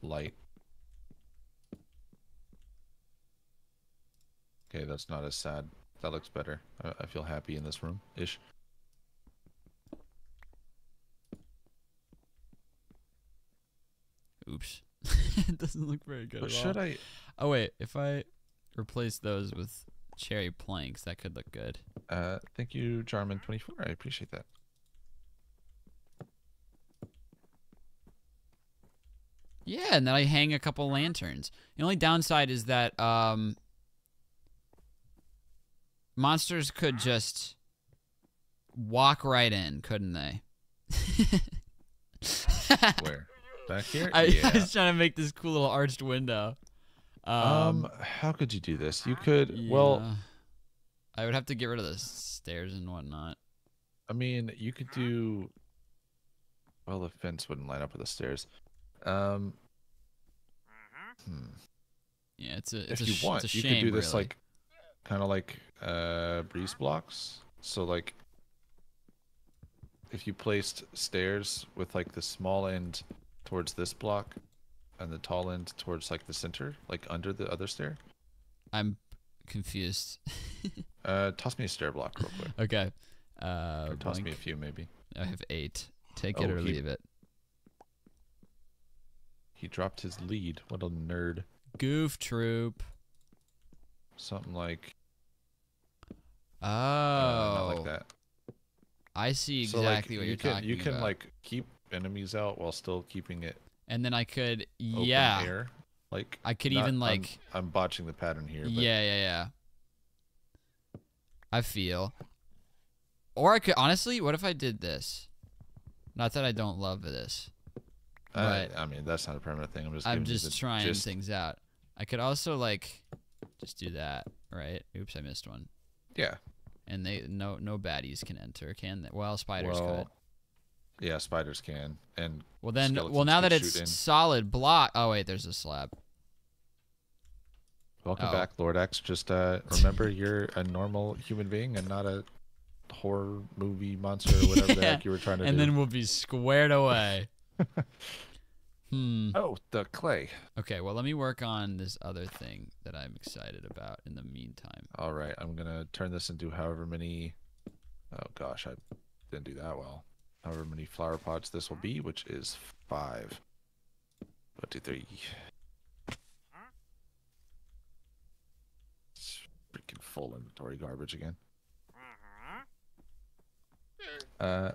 S2: light. Okay, that's not as sad. That looks better. I, I feel happy in this room ish.
S1: Oops. it doesn't look very good
S2: But
S1: at
S2: should
S1: all.
S2: I?
S1: Oh wait, if I replace those with cherry planks, that could look good.
S2: Uh, thank you, Jarman24. I appreciate that.
S1: Yeah, and then I hang a couple lanterns. The only downside is that um monsters could just walk right in, couldn't they?
S2: Where? Back here?
S1: I,
S2: yeah.
S1: I was trying to make this cool little arched window. Um,
S2: Um, how could you do this? You could. Well.
S1: I would have to get rid of the stairs and whatnot.
S2: I mean, you could do. Well, the fence wouldn't line up with the stairs. Um. Hmm.
S1: Yeah, it's a it's
S2: if
S1: a
S2: you want,
S1: a
S2: you could do this
S1: really.
S2: like, kind of like uh breeze blocks. So like, if you placed stairs with like the small end towards this block, and the tall end towards like the center, like under the other stair.
S1: I'm confused.
S2: Uh, toss me a stair block real quick.
S1: okay. Uh,
S2: or toss me a few maybe.
S1: I have eight. Take it
S2: Oh,
S1: or
S2: he-
S1: leave it.
S2: He dropped his lead. What a nerd.
S1: Goof troop.
S2: Something like.
S1: Oh,
S2: Uh, not like that.
S1: I see
S2: So,
S1: exactly
S2: like,
S1: what
S2: you
S1: you're
S2: can,
S1: talking
S2: You can
S1: about.
S2: like keep enemies out while still keeping it
S1: and then I could,
S2: open
S1: yeah,
S2: air. Like
S1: I could
S2: not-
S1: even
S2: I'm-
S1: like,
S2: I'm, botching the pattern here. But
S1: yeah, yeah, yeah. I feel. Or I could honestly, what if I did this? Not that I don't love this.
S2: I,
S1: but-
S2: I mean that's not a permanent thing. I'm just.
S1: I'm just
S2: the
S1: trying things out. I could also like just do that, right? Oops, I missed one.
S2: Yeah.
S1: And they no no baddies can enter, can they? Well, spiders
S2: well,
S1: could.
S2: Yeah, spiders can, and
S1: Well then, well now that it's
S2: in.
S1: solid block. Oh wait, there's a slab.
S2: welcome
S1: Oh.
S2: back, Lord X. Just uh, remember you're a normal human being and not a horror movie monster or whatever the heck you were trying to
S1: And
S2: do.
S1: then we'll be squared away. hmm.
S2: oh, the clay.
S1: Okay, well let me work on this other thing that I'm excited about in the meantime.
S2: All right, I'm gonna turn this into however many. Oh gosh, I didn't do that well. However many flower pots this will be, which is five. One, two, three. It's freaking full inventory garbage again. Uh,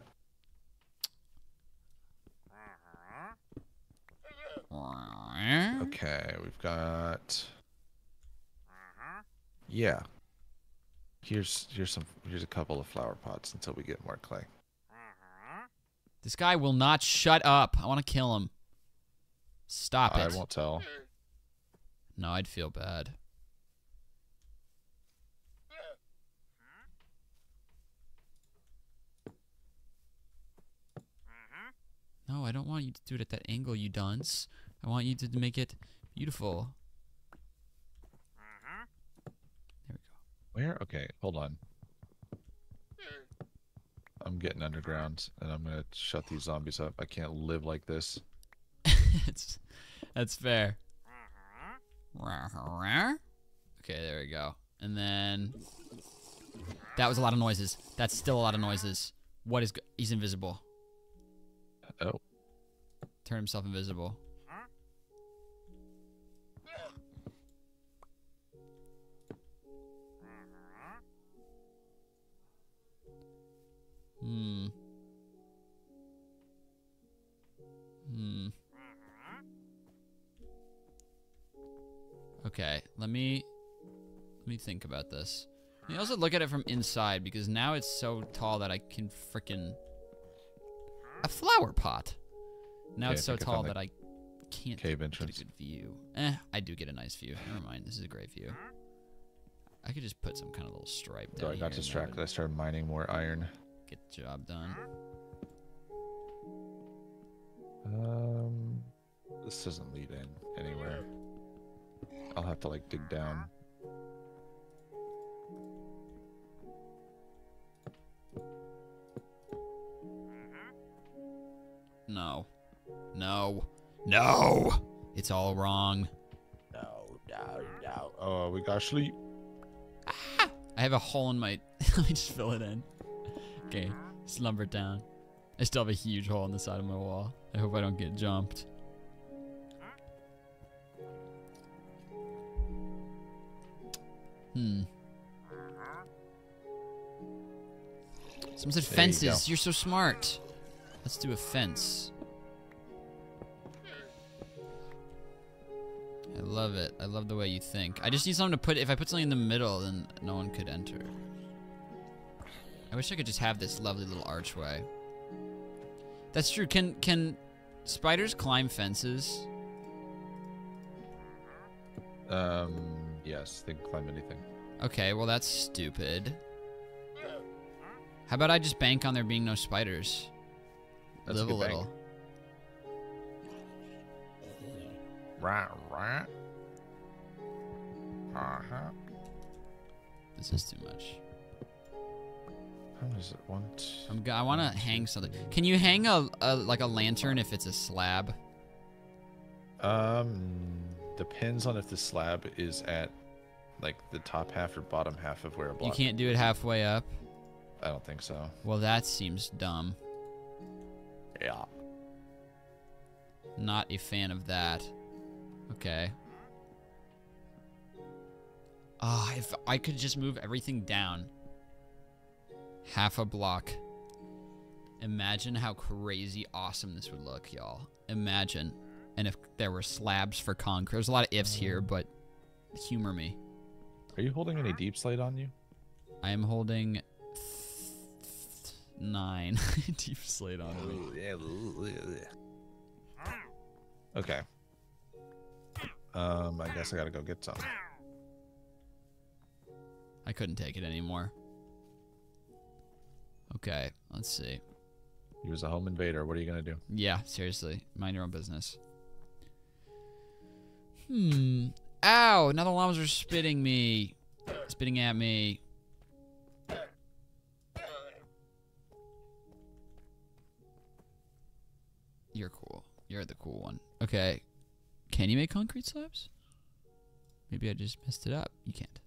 S2: okay, we've got. Yeah. Here's here's some here's a couple of flower pots until we get more clay.
S1: This guy will not shut up. I want to kill him. Stop
S2: I
S1: it.
S2: I won't tell.
S1: No, I'd feel bad. No, I don't want you to do it at that angle, you dunce. I want you to make it beautiful. There we go.
S2: Where? Okay, hold on. I'm getting underground, and I'm gonna shut these zombies up. I can't live like this.
S1: it's, that's fair. Okay, there we go. And then that was a lot of noises. That's still a lot of noises. What is? He's invisible.
S2: Oh,
S1: Turn himself invisible. Hmm. Hmm. Okay, let me let me think about this. Let me also look at it from inside because now it's so tall that I can frickin' a flower pot. Now
S2: Okay,
S1: it's so
S2: I think I found
S1: tall that I can't
S2: cave
S1: get a good view. Eh, I do get a nice view. Never mind, this is a great view. I could just put some kind of little stripe
S2: so
S1: down
S2: I got distracted. I started mining more iron.
S1: Get the job done.
S2: Um, this doesn't lead in anywhere. I'll have to like dig down.
S1: No. No. No! It's all wrong.
S2: No, no, no. Oh, we got sleep.
S1: I have a hole in my. Let me just fill it in. Okay, slumber down. I still have a huge hole in the side of my wall. I hope I don't get jumped. Hmm. Someone said
S2: There you
S1: fences. You're so smart. Let's do a fence. I love it. I love the way you think. I just need something to put. If I put something in the middle, then no one could enter. I wish I could just have this lovely little archway. That's true. Can can spiders climb fences?
S2: Um, yes, they can climb anything.
S1: Okay, well that's stupid. How about I just bank on there being no spiders?
S2: That's a
S1: Live a
S2: bank.
S1: little.
S2: Right, right. Uh huh.
S1: This is too much.
S2: How does it want?
S1: I'm. I want to hang something. Can you hang a, a like a lantern if it's a slab?
S2: Um, depends on if the slab is at like the top half or bottom half of where a block.
S1: You can't do it halfway up.
S2: I don't think so.
S1: Well, that seems dumb.
S2: Yeah.
S1: Not a fan of that. Okay. Ah, if I could just move everything down half a block. Imagine how crazy awesome this would look, y'all. Imagine. And if there were slabs for concrete. There's a lot of ifs here, but humor me.
S2: Are you holding any deepslate on you?
S1: I am holding th- nine deepslate on me.
S2: Okay. Um, I guess I gotta go get some.
S1: I couldn't take it anymore. Okay, let's see.
S2: He was a home invader. What are you gonna do?
S1: Yeah, seriously. Mind your own business. Hmm. Ow! Now the llamas are spitting me. Spitting at me. You're cool. You're the cool one. Okay. Can you make concrete slabs? Maybe I just messed it up. You can't.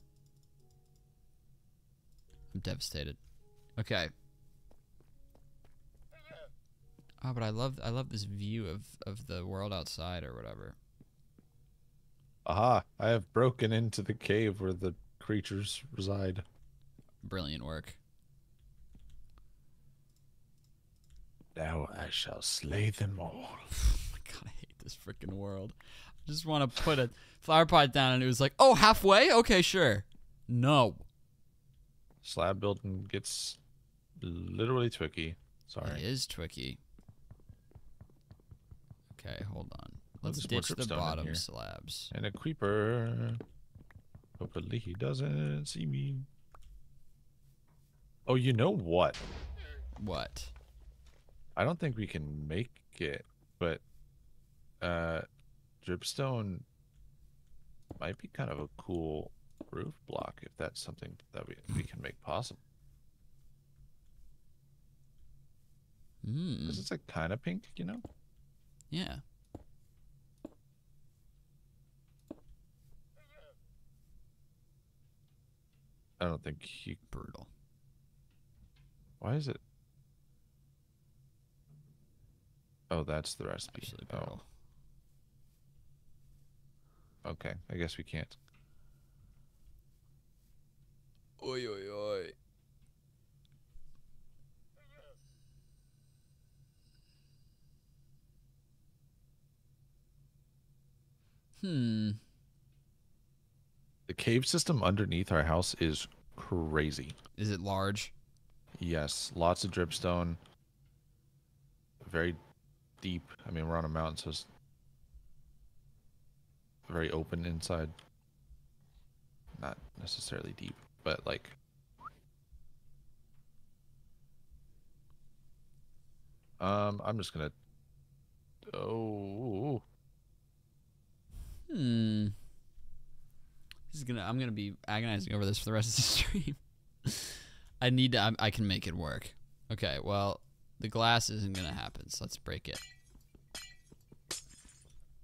S1: I'm devastated. Okay. Oh, but I love I love this view of of the world outside or whatever.
S2: Aha! I have broken into the cave where the creatures reside.
S1: Brilliant work.
S2: Now I shall slay them all.
S1: Oh God, I hate this freaking world. I just want to put a flower pot down, and it was like, oh, halfway? Okay, sure. No.
S2: Slab building gets literally tricky. Sorry.
S1: It is tricky. Okay, hold on.
S2: Oh,
S1: Let's
S2: more
S1: ditch the bottom slabs.
S2: And a creeper. Hopefully he doesn't see me. Oh, you know what?
S1: What?
S2: I don't think we can make it, but uh dripstone might be kind of a cool roof block if that's something that we, we can make possible.
S1: Hmm.
S2: Because it's like kind of pink, you know?
S1: Yeah.
S2: I don't think he.
S1: Brutal.
S2: Why is it? Oh, that's the recipe.
S1: Absolutely
S2: Oh,
S1: brutal.
S2: okay. I guess we can't.
S1: Oi, oi, oi. Hmm.
S2: The cave system underneath our house is crazy.
S1: Is it large?
S2: Yes, lots of dripstone. Very deep. I mean, we're on a mountain, so it's very open inside. Not necessarily deep, but like. Um, I'm just gonna. Oh,
S1: Hmm. This is gonna. I'm gonna be agonizing over this for the rest of the stream. I need to. I, I can make it work. Okay. Well, the glass isn't gonna happen. So let's break it.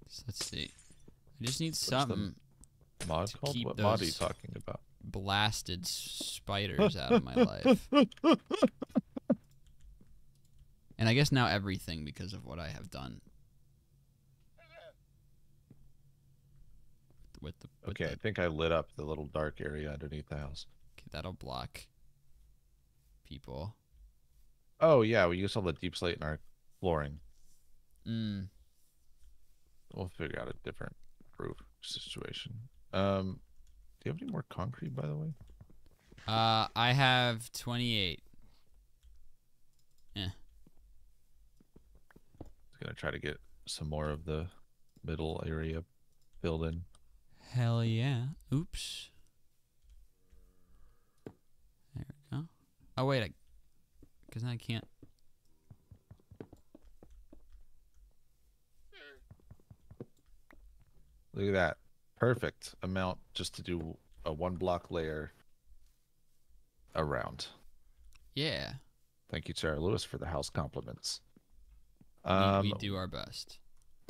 S1: So let's see. I just need
S2: the-
S1: something
S2: mod
S1: To
S2: called?
S1: keep
S2: What mod are you talking about?
S1: blasted spiders out of my life. And I guess now everything because of what I have done. With the with
S2: Okay, I think I lit up the little dark area underneath the house.
S1: okay, that'll block people.
S2: Oh yeah, we used all the deepslate in our flooring.
S1: Mm.
S2: We'll figure out a different roof situation. Um, do you have any more concrete, by the way?
S1: Uh, I have 28. Yeah.
S2: gonna try to get some more of the middle area filled in.
S1: Hell yeah. Oops. There we go. Oh wait, I, because I can't.
S2: Look at that. Perfect amount just to do a one block layer around.
S1: Yeah,
S2: Thank you, Sarah Lewis, for the house compliments.
S1: we,
S2: Um,
S1: we do our best.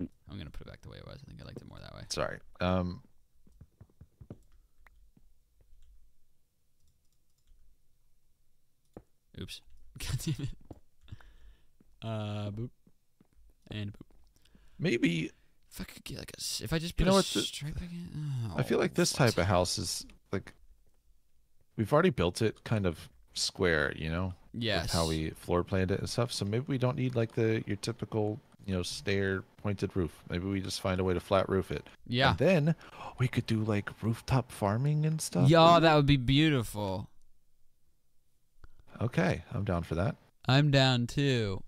S1: I'm gonna put it back the way it was. I think I liked it more that way.
S2: sorry. Um,
S1: Oops. God damn it. Uh, boop. And boop.
S2: maybe
S1: If I could get like a, if I just
S2: You
S1: put
S2: know
S1: a
S2: what, the-
S1: stripe again.
S2: I feel like
S1: Oh,
S2: this
S1: what?
S2: type of house is like we've already built it kind of square, you know,
S1: yes.
S2: with how we floor planned it and stuff. So maybe we don't need like the your typical, you know, stair pointed roof. Maybe we just find a way to flat roof it.
S1: Yeah.
S2: And then we could do like rooftop farming and stuff.
S1: Yo, that would be beautiful.
S2: Okay, I'm down for that.
S1: I'm down too.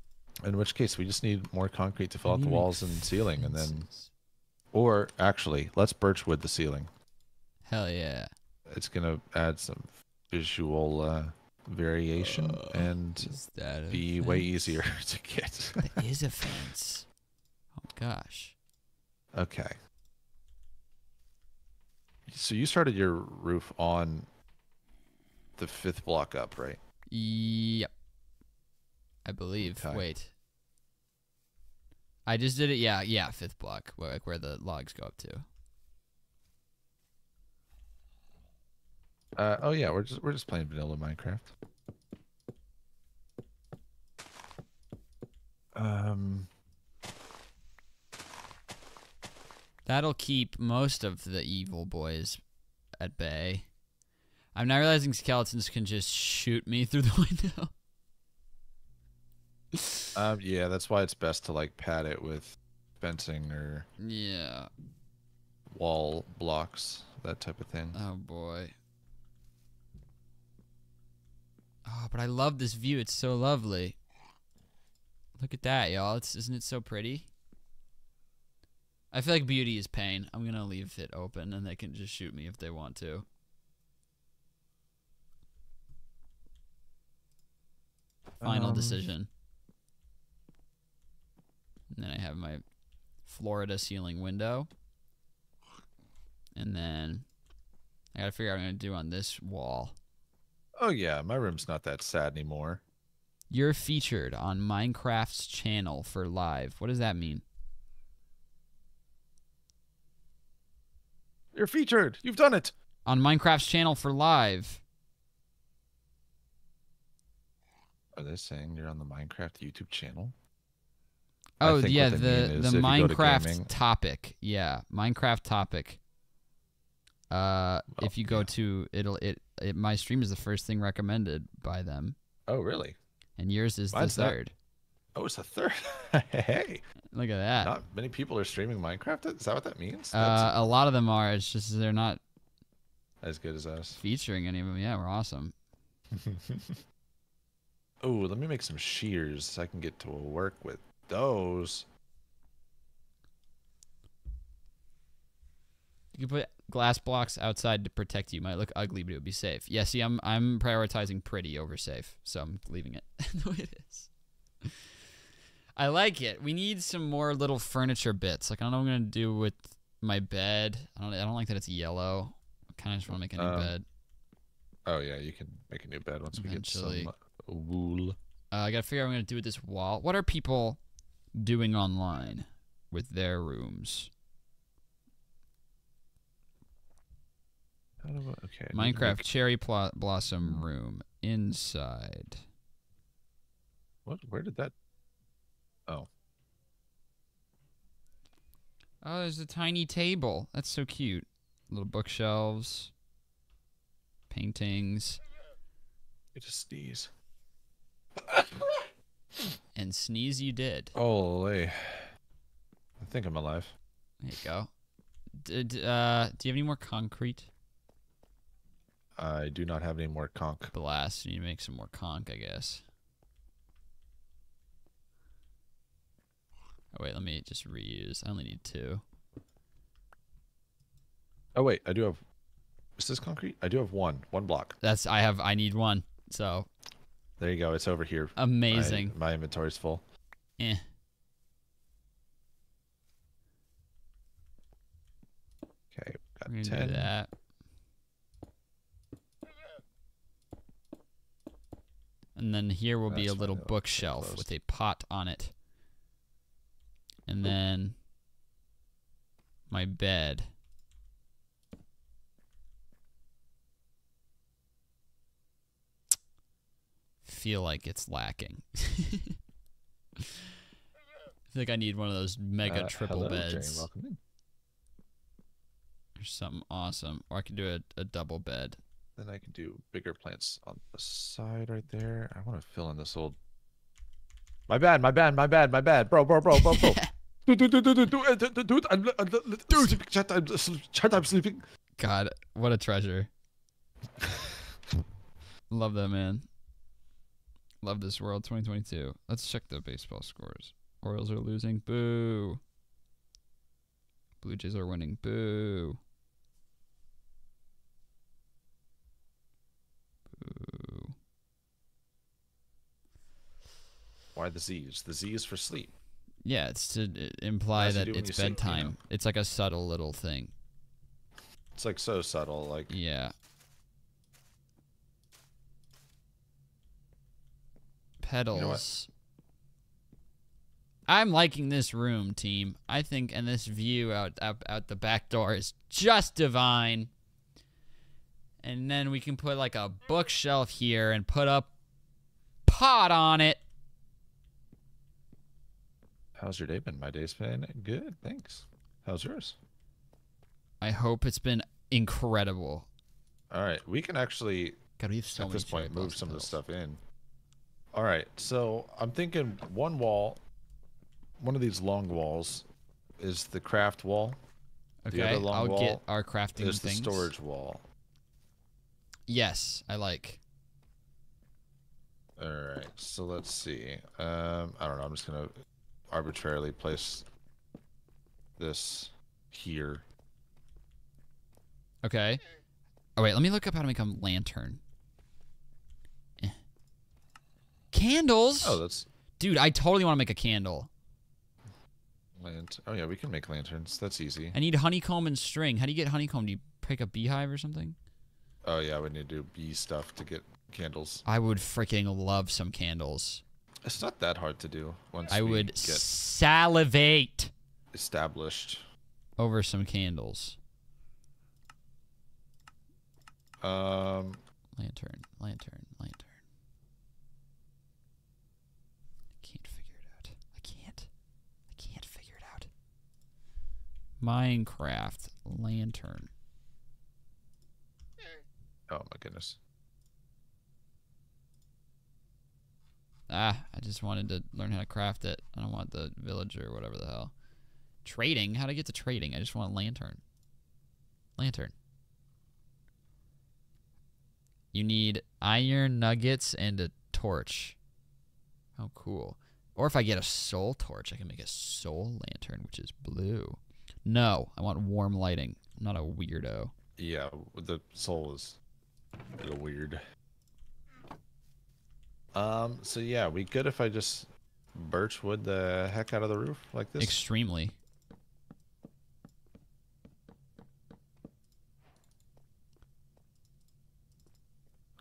S2: In which case, we just need more concrete to fill out the walls and ceiling, and then, or actually, let's birchwood the ceiling.
S1: Hell yeah.
S2: It's gonna add some visual uh, variation
S1: Uh,
S2: and be way easier to get.
S1: That is a fence. Oh gosh.
S2: okay. So you started your roof on the fifth block up, right?
S1: Yep. I believe.
S2: Okay.
S1: Wait. I just did it. Yeah, yeah. Fifth block, where, like where the logs go up to.
S2: Uh, oh yeah, we're just we're just playing vanilla Minecraft. Um,
S1: That'll keep most of the evil boys at bay. I'm now realizing skeletons can just shoot me through the window.
S2: Um, yeah, that's why it's best to like pad it with fencing or
S1: yeah.
S2: wall blocks, that type of thing.
S1: Oh boy. Oh, but I love this view. It's so lovely. Look at that, y'all. It's isn't it so pretty? I feel like beauty is pain. I'm gonna leave it open, and they can just shoot me if they want to. Final
S2: Um,
S1: decision. And then I have my Florida ceiling window. And then I gotta figure out what I'm gonna do on this wall.
S2: Oh yeah, my room's not that sad anymore.
S1: You're featured on Minecraft's channel for live. What does that mean?
S2: You're featured. You've done it.
S1: On Minecraft's channel for live.
S2: Are they saying you're on the Minecraft YouTube channel?
S1: Oh yeah, the the Minecraft
S2: gaming-
S1: topic. Yeah, Minecraft topic. Uh, if you go
S2: yeah.
S1: to it'll it, it my stream is the first thing recommended by them,
S2: Oh really?
S1: and yours is
S2: Mine's
S1: the
S2: not.
S1: third.
S2: Oh, it's a third. hey,
S1: Look at that.
S2: not many people are streaming Minecraft. Is that what that means?
S1: Uh, a lot of them are. It's just they're not
S2: as good as us.
S1: featuring any of them. Yeah, we're awesome.
S2: oh, let me make some shears so I can get to work with those.
S1: You can put glass blocks outside to protect you. Might look ugly, but it would be safe. Yeah, see, I'm I'm prioritizing pretty over safe, so I'm leaving it the way it is. I like it. We need some more little furniture bits. Like I don't know what I'm gonna do with my bed. I don't. I don't like that it's yellow. I kind of just want to make a new
S2: Um,
S1: bed.
S2: Oh yeah, you can make a new bed once we get some wool.
S1: Uh, I gotta figure out what I'm gonna do with this wall. What are people doing online with their rooms?
S2: How do I- okay. I need to
S1: Minecraft
S2: make-
S1: cherry pl- blossom room inside.
S2: What? Where did that? Oh,
S1: Oh, there's a tiny table. That's so cute. Little bookshelves, paintings,
S2: it just sneeze.
S1: And sneeze you did.
S2: Holy. I think I'm alive.
S1: There you go. Did uh, do you have any more concrete?
S2: I do not have any more conch.
S1: Blast. You need to make some more conch, I guess. Oh wait, let me just reuse. I only need two.
S2: Oh wait, I do have. Is this concrete? I do have one. One block.
S1: That's I have. I need one. So
S2: There you go. It's over here.
S1: Amazing.
S2: My, inventory's full.
S1: Eh.
S2: Okay, got ten.
S1: do that. And then here will be a little
S2: fine, it'll get
S1: bookshelf
S2: closed.
S1: with a pot on it. And then my bed. Feel like it's lacking. I think I need one of those mega
S2: Uh,
S1: triple
S2: hello,
S1: beds
S2: welcome in.
S1: or something awesome. Or I can do a, a double bed.
S2: Then I can do bigger plants on the side right there. I want to fill in this old. My bad, my bad, my bad, my bad, bro, bro, bro, bro, bro. Dude, dude, dude, dude, dude, dude, dude, I'm, I'm, uh, chat, I'm, uh, chat, I'm sleeping.
S1: God, what a treasure. Love that man. Love this world 2022. Let's check the baseball scores. Orioles are losing. Boo. Blue Jays are winning. Boo. Boo.
S2: Why the Z's? The Z is for sleep.
S1: Yeah, it's to imply that it's
S2: sink, you know?
S1: bedtime. It's like a subtle little thing.
S2: It's like so subtle. Like
S1: Yeah. Pedals. I'm liking this room, team. I think, and this view out, out out the back door is just divine. And then we can put like a bookshelf here and put a pot on it.
S2: How's your day been? My day's been good, thanks. How's yours?
S1: I hope it's been incredible.
S2: All right, we can actually
S1: God, we so
S2: at this point move some of the stuff in. All right, so I'm thinking one wall, one of these long walls, is the craft wall.
S1: Okay,
S2: The other long
S1: I'll
S2: wall
S1: get our crafting
S2: is the storage wall.
S1: Yes, I like.
S2: All right, so let's see. Um, I don't know. I'm just gonna arbitrarily place this here.
S1: Okay. Oh wait, let me look up how to make a lantern. Eh. Candles.
S2: Oh, that's
S1: Dude, I totally want to make a candle.
S2: lant. Oh yeah, we can make lanterns. That's easy.
S1: I need honeycomb and string. How do you get honeycomb? Do you pick a beehive or something?
S2: Oh yeah, we need to do bee stuff to get candles.
S1: I would freaking love some candles.
S2: It's not that hard to do once
S1: I would salivate
S2: established.
S1: over some candles.
S2: Um,
S1: Lantern, lantern, lantern. I can't figure it out. I can't. I can't figure it out. Minecraft lantern.
S2: oh my goodness.
S1: Ah, I just wanted to learn how to craft it. I don't want the villager or whatever the hell. Trading? How to get to trading? I just want a lantern. Lantern. You need iron nuggets and a torch. How cool. Or if I get a soul torch, I can make a soul lantern, which is blue. No, I want warm lighting. I'm not a weirdo.
S2: Yeah, the soul is a little weird. Um, so yeah, we good if I just birch wood the heck out of the roof like this?
S1: Extremely.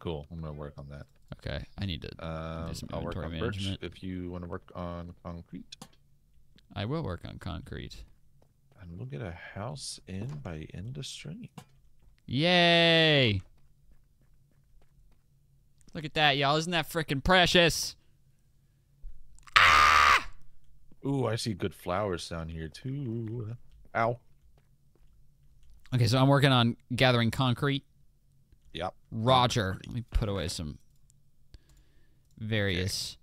S2: cool. I'm gonna work on that.
S1: Okay, I need to.
S2: Um,
S1: some
S2: I'll work on
S1: inventory
S2: birch if you want to work on concrete.
S1: I will work on concrete.
S2: And we'll get a house in by end of stream.
S1: Yay! Look at that, y'all. Isn't that freaking precious? Ah!
S2: Ooh, I see good flowers down here too. Ow.
S1: Okay, so I'm working on gathering concrete.
S2: Yep.
S1: Roger. Let me put away some various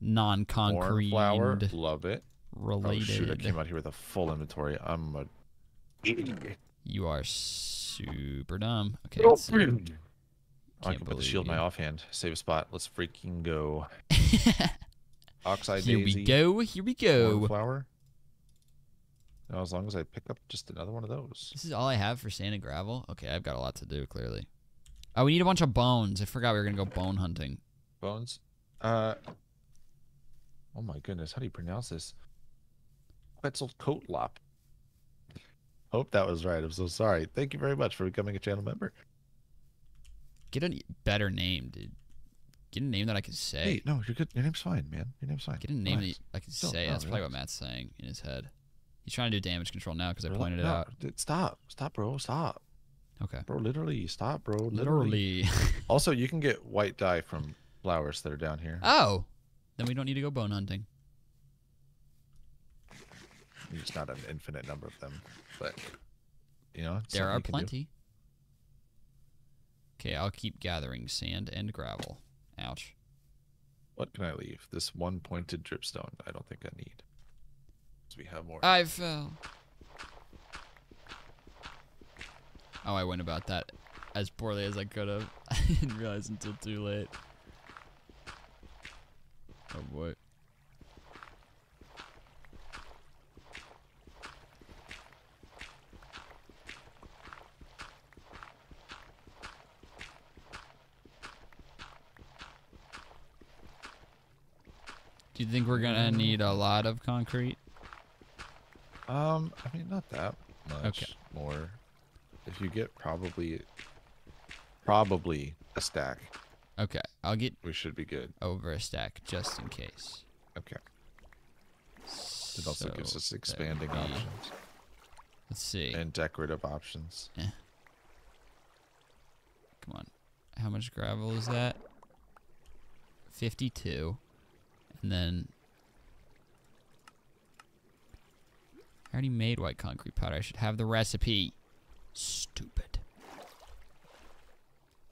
S1: non-concrete
S2: Cornflower, love it.
S1: Related.
S2: Oh shoot, I came out here with a full inventory. I'm a.
S1: You are super dumb. Okay, let's see.
S2: I
S1: Can't
S2: put the shield in my offhand. Save a spot. Let's freaking go. Oxeye
S1: Here
S2: daisy.
S1: we go. Here we go.
S2: Cornflower. Now, as long as I pick up just another one of those.
S1: This is all I have for sand and gravel. Okay, I've got a lot to do. Clearly. Oh, we need a bunch of bones. I forgot we were gonna go bone hunting.
S2: Bones. Uh. Oh my goodness, how do you pronounce this? Quetzalcoatlop. Hope that was right. I'm so sorry. Thank you very much for becoming a channel member.
S1: Get a better name, dude. Get a name that I can say.
S2: Hey, no, you're good. Your name's fine, man. Your name's fine.
S1: Get a name
S2: Relax.
S1: that I can
S2: Still,
S1: say.
S2: no,
S1: That's probably what. Matt's saying in his head. He's trying to do damage control now because I
S2: Rela-
S1: pointed it out.
S2: dude, Stop. Stop, bro. Stop.
S1: Okay.
S2: Bro, literally. Stop, bro. Literally.
S1: Literally.
S2: Also, you can get white dye from flowers that are down here.
S1: oh, then we don't need to go bone hunting.
S2: There's not an infinite number of them, but you know,
S1: There are plenty. Okay, I'll keep gathering sand and gravel. Ouch.
S2: What can I leave? This one pointed dripstone. I don't think I need. 'Cause we have more.
S1: I fell. Oh, I went about that as poorly as I could have. I didn't realize until too late. Oh boy. Do you think we're gonna need a lot of concrete?
S2: Um, I mean, not that much
S1: Okay.
S2: more. If you get probably, probably a stack,
S1: Okay, I'll get
S2: we should be good.
S1: over a stack just in case.
S2: Okay. It also gives us expanding
S1: be-
S2: options
S1: Let's see.
S2: and decorative options. Yeah.
S1: Come on. How much gravel is that? 52. And then. I already made white concrete powder. I should have the recipe. Stupid. I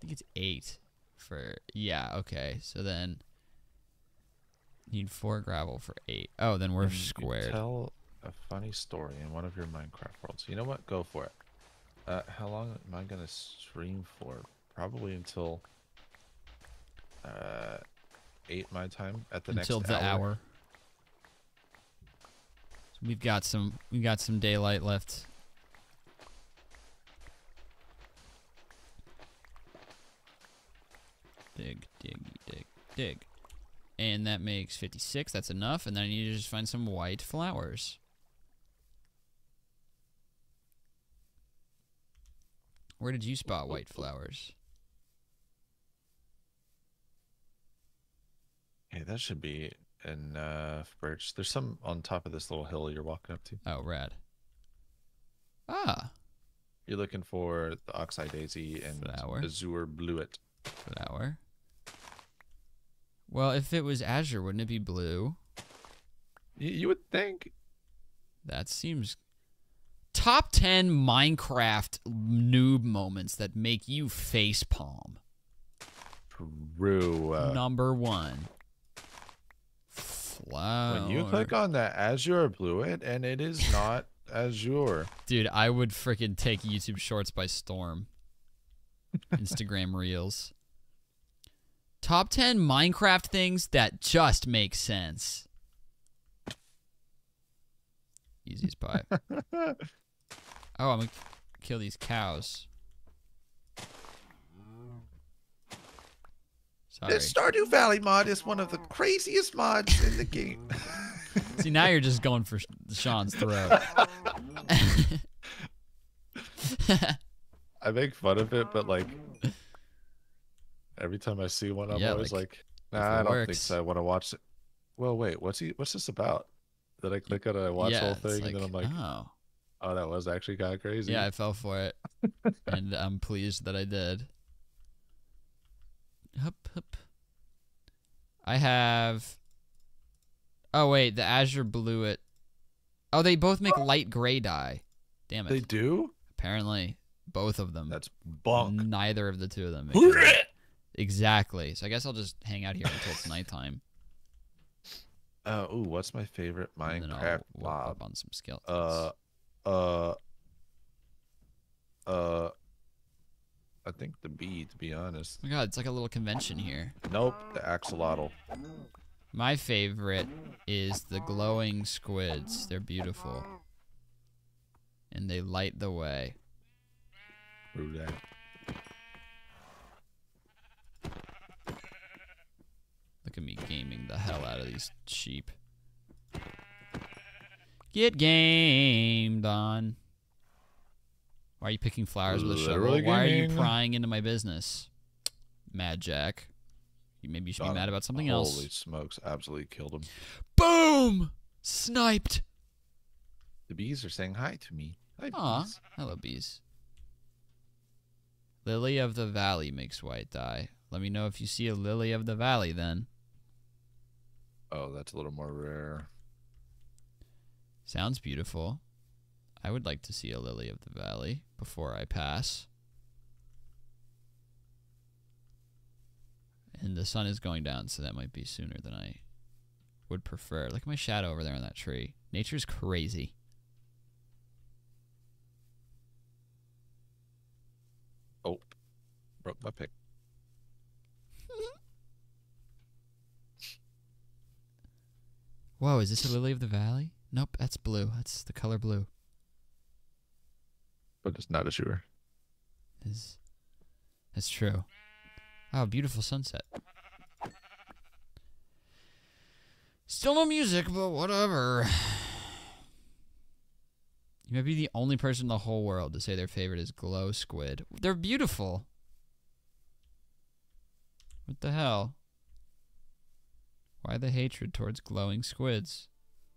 S1: think it's eight for yeah. Okay, so then need four gravel for eight. Oh, then we're
S2: And
S1: squared.
S2: Tell a funny story in one of your Minecraft worlds. You know what? Go for it. Uh, how long am I gonna stream for? Probably until uh, eight my time at the
S1: until
S2: next
S1: the hour. So we've got some we've got some daylight left. Dig, dig, dig, dig. And that makes 56. That's enough. And then I need to just find some white flowers. Where did you spot white flowers?
S2: Hey, that should be in uh, Birch. There's some on top of this little hill you're walking up to.
S1: Oh, rad. Ah.
S2: You're looking for the oxeye daisy and
S1: flower.
S2: azure bluet.
S1: Flower. Well, if it was azure, wouldn't it be blue?
S2: Y you would think.
S1: That seems top 10 Minecraft noob moments that make you face palm.
S2: True.
S1: Number 1. Wow.
S2: When you click on that Azure Bluet and it is not Azure.
S1: Dude, I would freaking take YouTube Shorts by storm. Instagram Reels. Top 10 Minecraft things that just make sense. Easy as pie. oh, I'm going to kill these cows. Sorry.
S2: This Stardew Valley mod is one of the craziest mods in the game.
S1: See, now you're just going for Sean's throat.
S2: I make fun of it, but like every time I see one, I'm
S1: Yeah,
S2: always
S1: like,
S2: like, "Nah, I don't think so. I want to watch it." Well, wait, what's he? What's this about? Did I click on it? I watch the whole
S1: it's
S2: thing, and then I'm like,
S1: oh.
S2: "Oh, that was actually kind of crazy."
S1: Yeah, I fell for it. and I'm pleased that I did. Hup, hup. I have. Oh, wait. The Azure Bluet. Oh, they both make light gray dye. Damn it.
S2: they do.
S1: Apparently, both of them.
S2: That's bunk.
S1: Neither of the two of them. exactly. So I guess I'll just hang out here until it's nighttime.
S2: Uh, ooh, what's my favorite Minecraft mob?
S1: on some skeletons.
S2: Uh, uh, uh. I think the bee, to be honest.
S1: oh my god, it's like a little convention here.
S2: Nope, the axolotl.
S1: My favorite is the glowing squids. They're beautiful. And they light the way.
S2: That.
S1: Look at me gaming the hell out of these sheep. Get gamed on. Why are you picking flowers with a shovel? Why are you prying into my business? Mad Jack. You maybe you should be mad about something
S2: Holy
S1: else.
S2: smokes! Absolutely killed him.
S1: Boom! Sniped.
S2: The bees are saying hi to me. Hi,
S1: Aw,
S2: bees.
S1: hello bees. Lily of the Valley makes white dye. Let me know if you see a lily of the valley then.
S2: Oh, that's a little more rare.
S1: Sounds beautiful. I would like to see a lily of the valley before I pass. And the sun is going down, so that might be sooner than I would prefer. Look at my shadow over there on that tree. Nature's crazy.
S2: Oh, broke my pick.
S1: Whoa, is this a lily of the valley? Nope, that's blue. That's the color blue.
S2: But it's not a sure.
S1: Is that's true. Oh, beautiful sunset. Still no music, but whatever. You might be the only person in the whole world to say their favorite is glow squid. They're beautiful. What the hell? Why the hatred towards glowing squids?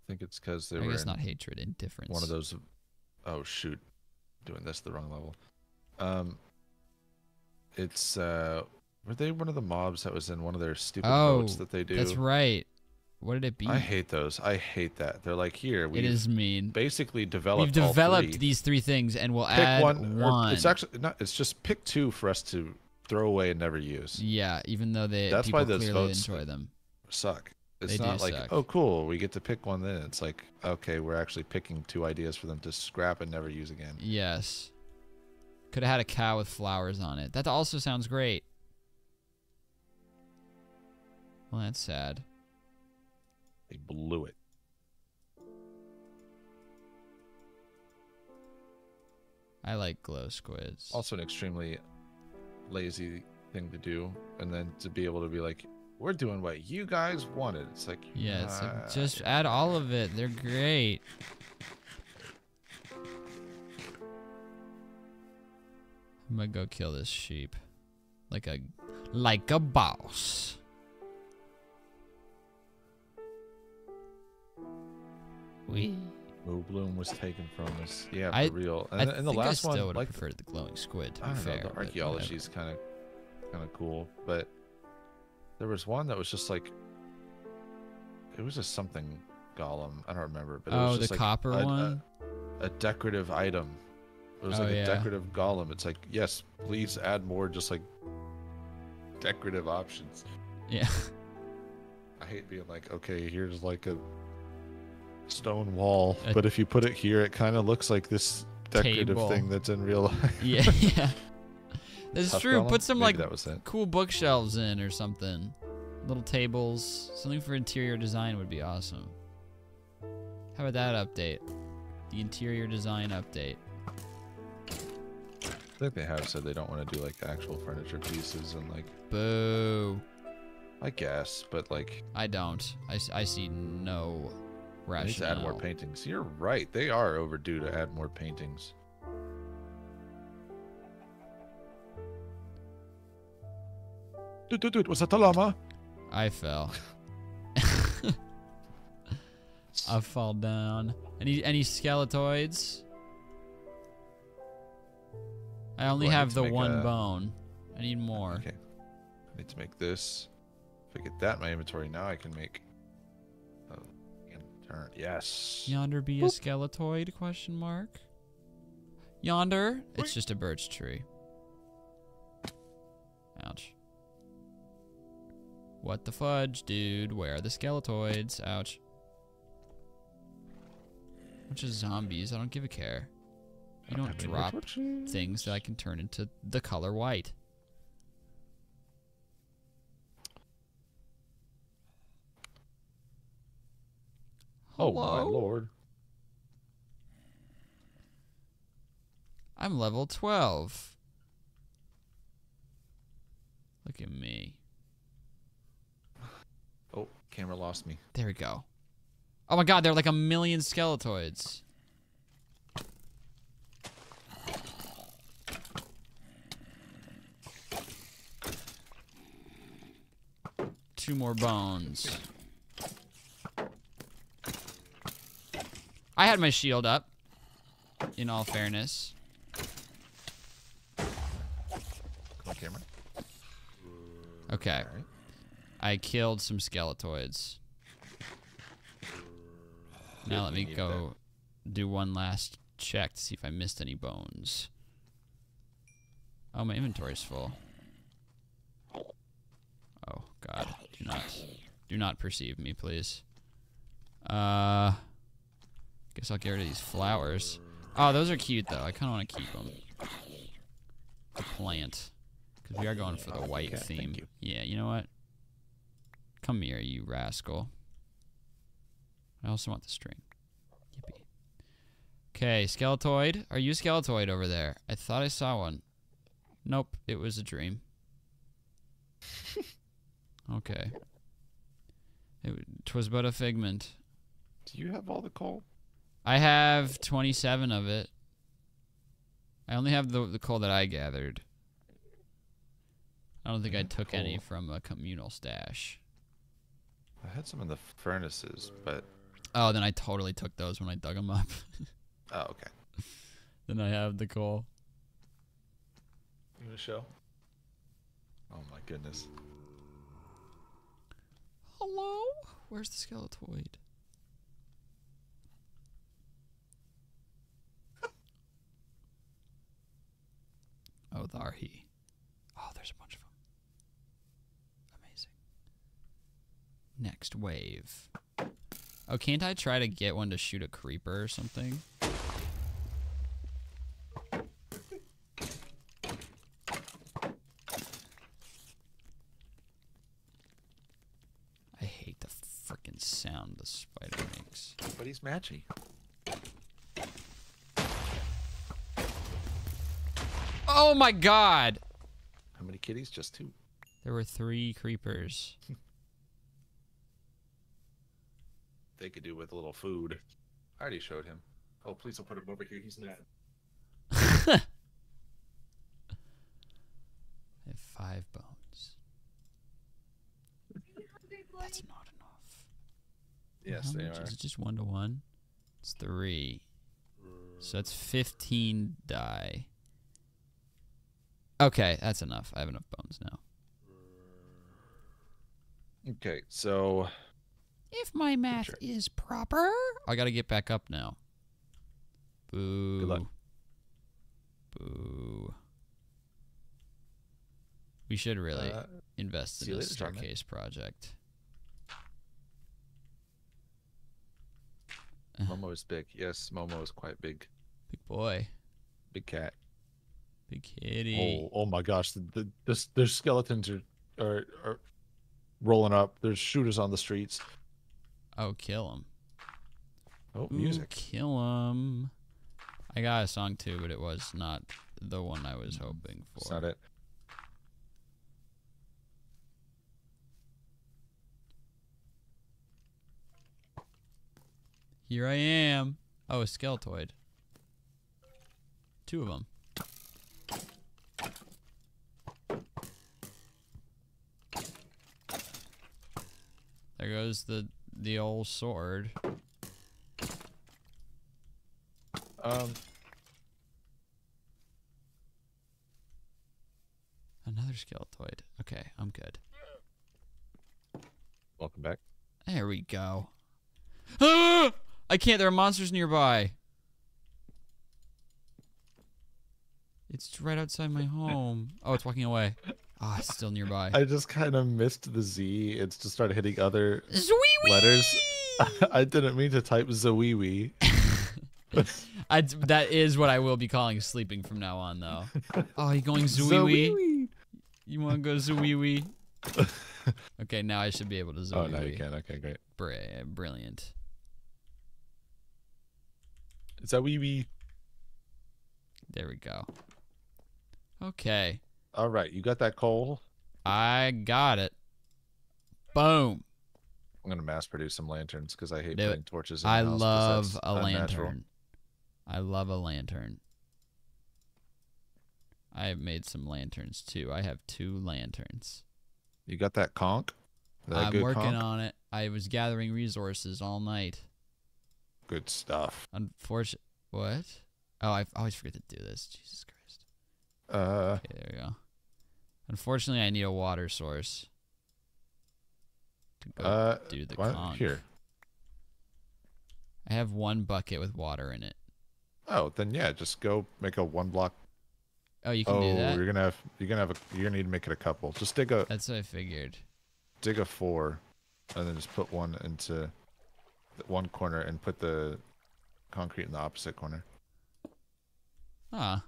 S2: I think it's because they
S1: I
S2: were
S1: guess not hatred, indifference.
S2: one of those. Oh shoot, doing this the wrong level. Um, it's uh, were they one of the mobs that was in one of their stupid
S1: Oh,
S2: boats that they do?
S1: That's right. What did it be?
S2: I hate those. I hate that. They're like here. We
S1: it is mean.
S2: basically developed.
S1: We've developed
S2: three.
S1: these three things, and we'll
S2: pick
S1: add
S2: one.
S1: one.
S2: It's actually not. It's just pick two for us to throw away and never use.
S1: Yeah, even though they
S2: That's
S1: people
S2: why those
S1: clearly
S2: votes-
S1: enjoy them.
S2: Suck. It's
S1: They
S2: not like
S1: suck.
S2: oh cool, we get to pick one. Then it's like okay, we're actually picking two ideas for them to scrap and never use again.
S1: Yes. Could have had a cow with flowers on it. That also sounds great. Well, that's sad.
S2: They blew it.
S1: I like glow squids.
S2: Also, an extremely lazy thing to do, and then to be able to be like, we're doing what you guys wanted. It's like
S1: yeah,
S2: uh,
S1: just add all of it. They're great. I'm gonna go kill this sheep, like a, like a boss. We.
S2: Moobloom was taken from us. Yeah, for
S1: I-
S2: real.
S1: I
S2: And, and the last
S1: I still
S2: one,
S1: would
S2: like
S1: preferred the glowing squid. To
S2: I
S1: be
S2: don't
S1: fair,
S2: know, the
S1: whatever.
S2: archaeology's kind of kind of cool, but there was one that was just like it was just something golem. I don't remember, but it
S1: Oh,
S2: was
S1: the
S2: just like
S1: copper
S2: a, a-
S1: one.
S2: A, decorative item. It was
S1: Oh,
S2: like a
S1: yeah.
S2: decorative golem. It's like yes, please add more just like decorative options.
S1: Yeah.
S2: I hate being like, okay, here's like a stone wall,
S1: A-
S2: but if you put it here, it kind of looks like this decorative
S1: Table.
S2: thing that's in real life.
S1: yeah, yeah. That's
S2: Tough
S1: true. Put some
S2: Maybe
S1: like
S2: that was it.
S1: cool bookshelves in or something. Little tables. Something for interior design would be awesome. How about that update? The interior design update.
S2: I think they have said they don't want to do like actual furniture pieces and like
S1: Boo.
S2: I guess, but like
S1: I don't. I, I see no
S2: they need to add more paintings. You're right. They are overdue to add more paintings. Dude, dude, dude, was that the llama?
S1: I fell. I fall down. Any any skeletoids? I only
S2: Well, I
S1: have
S2: to
S1: the one
S2: a-
S1: bone. I need more.
S2: Okay. I need to make this. If I get that in my inventory, now I can make a turn. Yes.
S1: Yonder be a skeletoid? Question mark. Yonder? It's just a birch tree. Ouch. What the fudge, dude? Where are the skeletoids? Ouch. Bunch of zombies. I don't give a care. You don't drop things that I can turn into the color white.
S2: Oh my lord.
S1: I'm level 12. Look at me.
S2: Camera lost me.
S1: There we go. Oh my god, there are like a million skeletoids. Two more bones. I had my shield up, in all fairness.
S2: Come on, camera.
S1: Okay,
S2: All right.
S1: I killed some skeletoids. Now let me go do one last check to see if I missed any bones. Oh, my inventory's full. Oh God! Do not, do not perceive me, please. Uh, guess I'll get rid of these flowers. Oh, those are cute though. I kind of want to keep them. The plant, because we are going for the white
S2: Okay,
S1: theme.
S2: you.
S1: Yeah, you know what? Come here, you rascal. I also want the string. Yippee. Okay, skeletoid. Are you skeletoid over there? I thought I saw one. Nope, it was a dream. okay. It, twas but a figment.
S2: Do you have all the coal?
S1: I have 27 of it. I only have the, the coal that I gathered. I don't think I took any from a communal stash.
S2: I had some in the furnaces, but
S1: Oh, then I totally took those when I dug them up.
S2: oh, okay.
S1: then I have the coal.
S2: You gonna show? Oh my goodness.
S1: Hello? Where's the skeletoid? oh, there he. Oh, there's a bunch next wave. Oh, can't I try to get one to shoot a creeper or something? I hate the freaking sound the spider makes.
S2: But he's matchy.
S1: Oh my god!
S2: How many kitties? Just two.
S1: There were three creepers.
S2: They could do with a little food. I already showed him. Oh, please don't put him over here. He's mad.
S1: I have five bones. That's not enough.
S2: Yes,
S1: How
S2: they are.
S1: Is it just one to one? It's three. So that's 15 die. Okay, that's enough. I have enough bones now.
S2: Okay, so
S1: If my math
S2: Sure.
S1: is proper, I gotta get back up now. Boo.
S2: Good luck.
S1: Boo. We should really
S2: uh,
S1: invest in
S2: you
S1: a
S2: later, Starman.
S1: staircase project.
S2: Momo is big. Yes, Momo is quite big.
S1: Big boy.
S2: Big cat.
S1: Big kitty.
S2: Oh, oh my gosh! The, the this there's skeletons are, are are rolling up. There's shooters on the streets.
S1: Oh, kill him.
S2: Oh,
S1: Ooh,
S2: music.
S1: kill him. I got a song too, but it was not the one I was hoping for.
S2: That's not it.
S1: Here I am. Oh, a skeletoid. Two of them. There goes the the old sword.
S2: Um,
S1: Another skeletoid. Okay, I'm good.
S2: welcome back.
S1: There we go. Ah! I can't. There are monsters nearby. It's right outside my home. Oh, it's walking away. Ah, it's still nearby.
S2: I just kind of missed the Z. It's just started hitting other
S1: Zwee-wee!
S2: letters. I didn't mean to type Zoeewee.
S1: I, that is what I will be calling sleeping from now on, though. Oh, you going?
S2: Zoeewee.
S1: You want to go Zowie? okay, now I should be able to Zowie.
S2: Oh, now you can. Okay, great.
S1: Br- brilliant.
S2: Zoeewee.
S1: There we go. Okay,
S2: All right, you got that coal.
S1: I got it. Boom.
S2: I'm gonna mass produce some lanterns because I hate
S1: Do it.
S2: putting torches. In
S1: I love a
S2: unnatural.
S1: lantern. I love a lantern. I have made some lanterns too. I have two lanterns.
S2: You got that conch? That
S1: I'm working
S2: conch?
S1: on it. I was gathering resources all night.
S2: Good stuff.
S1: Unfortunate. What? Oh, I always forget to do this. Jesus Christ.
S2: Uh,
S1: Okay, there we go. Unfortunately, I need a water source to go
S2: uh,
S1: do the conch.
S2: here.
S1: I have one bucket with water in it.
S2: Oh, then yeah, just go make a one block.
S1: Oh, you can
S2: oh,
S1: do that.
S2: you're gonna have you're gonna have a you're gonna need to make it a couple. Just dig a
S1: That's what I figured.
S2: dig a four, and then just put one into the one corner and put the concrete in the opposite corner.
S1: Ah.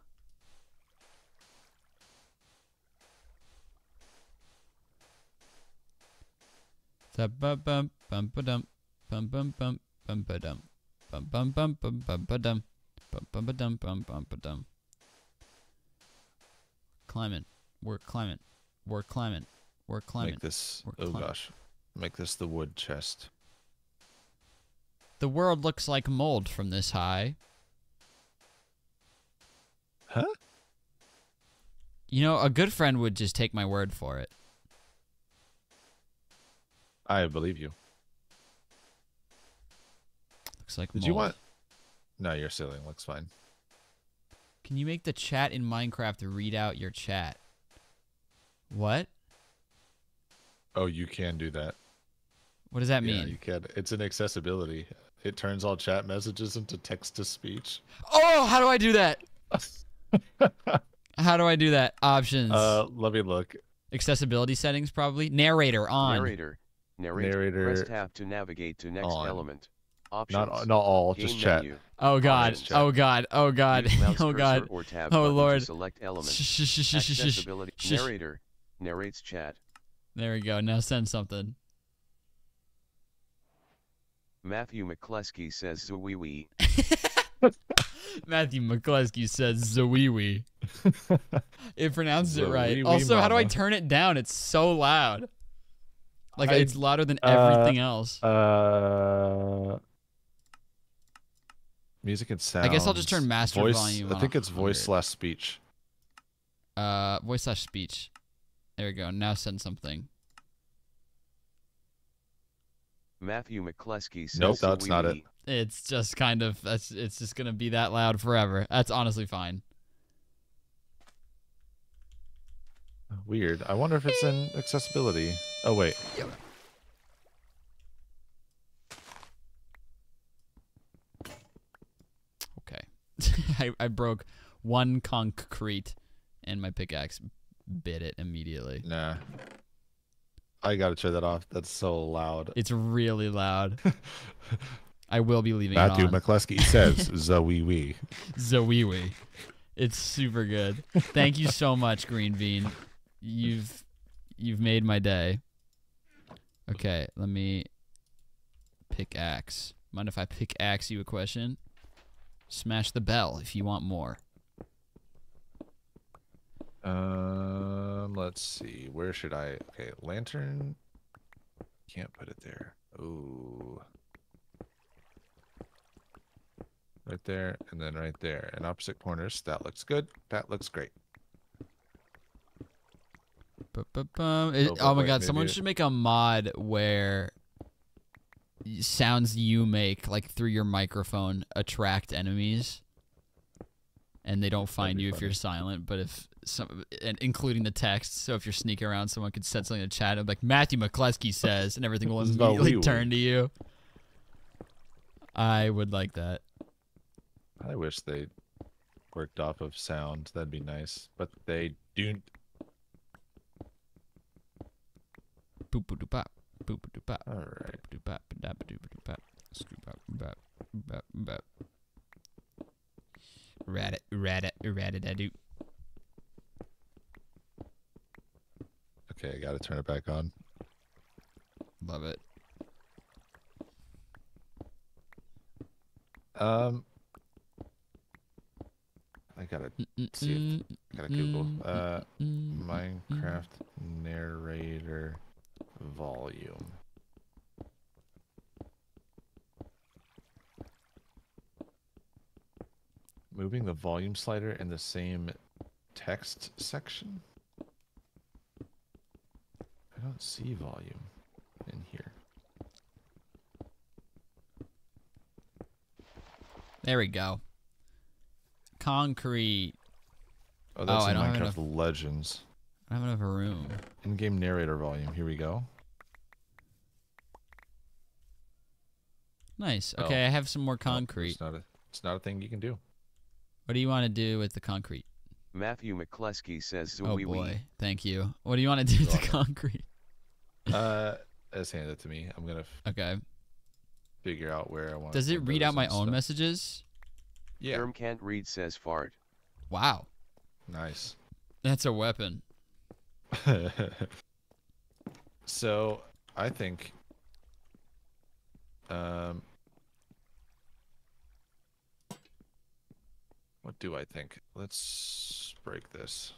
S1: Bum bum bum ba dum bum bum bum bum ba dum bum bum bum bum bum ba dum bum bum ba dum bum bum ba dum. Climbing, we're climbing, we're climbing, we're climbing.
S2: Make this.
S1: We're
S2: Oh
S1: climbing.
S2: gosh, make this the wood chest.
S1: The world looks like mold from this high.
S2: Huh?
S1: You know, a good friend would just take my word for it.
S2: I believe you.
S1: Looks like
S2: Did
S1: mold.
S2: you want? No, your ceiling looks fine.
S1: Can you make the chat in Minecraft read out your chat? What?
S2: Oh, you can do that.
S1: What does that
S2: Yeah,
S1: mean?
S2: you can. It's an accessibility. It turns all chat messages into text to speech.
S1: Oh, how do I do that? How do I do that? Options.
S2: Uh, let me look.
S1: Accessibility settings, probably. Narrator on.
S4: Narrator. Narrate.
S2: Narrator
S4: Press tab to navigate to next
S2: on.
S4: element. Options.
S2: Not not all,
S4: Game
S2: just chat.
S4: menu.
S1: Oh god.
S2: Orange chat.
S1: Oh god. Oh god. Oh god.
S4: Or tab
S1: Oh, Lord.
S4: To select element.
S1: Shh, shh, shh, shh, shh, shh.
S4: Accessibility. Narrator. Narrates chat.
S1: There we go. Now send something.
S4: Matthew McCleskey says Zooey
S1: Matthew McCleskey says Zawiwi. It pronounces it right. Also, how do I turn it down? It's so loud. Like
S2: I-
S1: it's louder than
S2: uh,
S1: everything else.
S2: Uh, music and sound.
S1: I guess I'll just turn master
S2: voice,
S1: volume
S2: I think it's voice slash speech.
S1: Uh, voice slash speech. There we go. Now send something.
S4: Matthew McCleskey says
S2: Nope, that's not it.
S1: It's just kind of that's it's just gonna be that loud forever. That's honestly fine.
S2: Weird. I wonder if it's in accessibility. Oh wait.
S1: Okay. I, I broke one concrete and my pickaxe bit it immediately.
S2: Nah. I gotta turn that off. That's so loud.
S1: It's really loud. I will be leaving
S2: Matthew
S1: it on.
S2: McCleskey says Zoe Wee.
S1: Zoewi. It's super good. Thank you so much, Green Bean. You've you've made my day. Okay, let me pickaxe. Mind if I pickaxe you a question? Smash the bell if you want more.
S2: Um, let's see. Where should I? Okay, lantern. Can't put it there. Ooh. Right there, and then right there, and opposite corners. That looks good. That looks great. Oh,
S1: oh my god, someone should make a mod where sounds you make like through your microphone attract enemies and they don't find you if you're silent, but if some and including the text, so if you're sneaking around someone could send something in the chat and like Matthew McCleskey says and everything will immediately turn to you. I would like that.
S2: I wish they worked off of sound. That'd be nice, but they don't.
S1: Boop-a-doop-bop. Boop-a-doop-bop.
S2: All right.
S1: Boop-a-doop-bop. Dab-a-doop-a-doop-bop. Scoop-bop-bop. Bop-bop. Rat-it, rat-it, rat-it-a-doop.
S2: Okay, I gotta turn it back on.
S1: Love it.
S2: Um, I gotta see it. I gotta Google uh, Minecraft narrator volume. Moving the volume slider in the same text section? I don't see volume in here.
S1: There we go. Concrete.
S2: Oh, that's oh,
S1: I
S2: in Minecraft Legends.
S1: I don't have enough room.
S2: In-game narrator volume. Here we go.
S1: Nice.
S2: Oh.
S1: Okay, I have some more
S2: Oh,
S1: concrete.
S2: It's not a. It's not a thing you can do.
S1: What do you want to do with the concrete?
S4: Matthew McCleskey says
S1: Oh
S4: Zooey
S1: boy, thank you. What do you want to do with the concrete?
S2: Uh, just hand it to me. I'm gonna
S1: Okay.
S2: figure out where I want.
S1: Does it read out my own
S2: message?
S1: messages?
S2: Yeah.
S4: Therm can't read says fart.
S1: Wow,
S2: Nice.
S1: that's a weapon.
S2: So I think. Um. What do I think? Let's break this.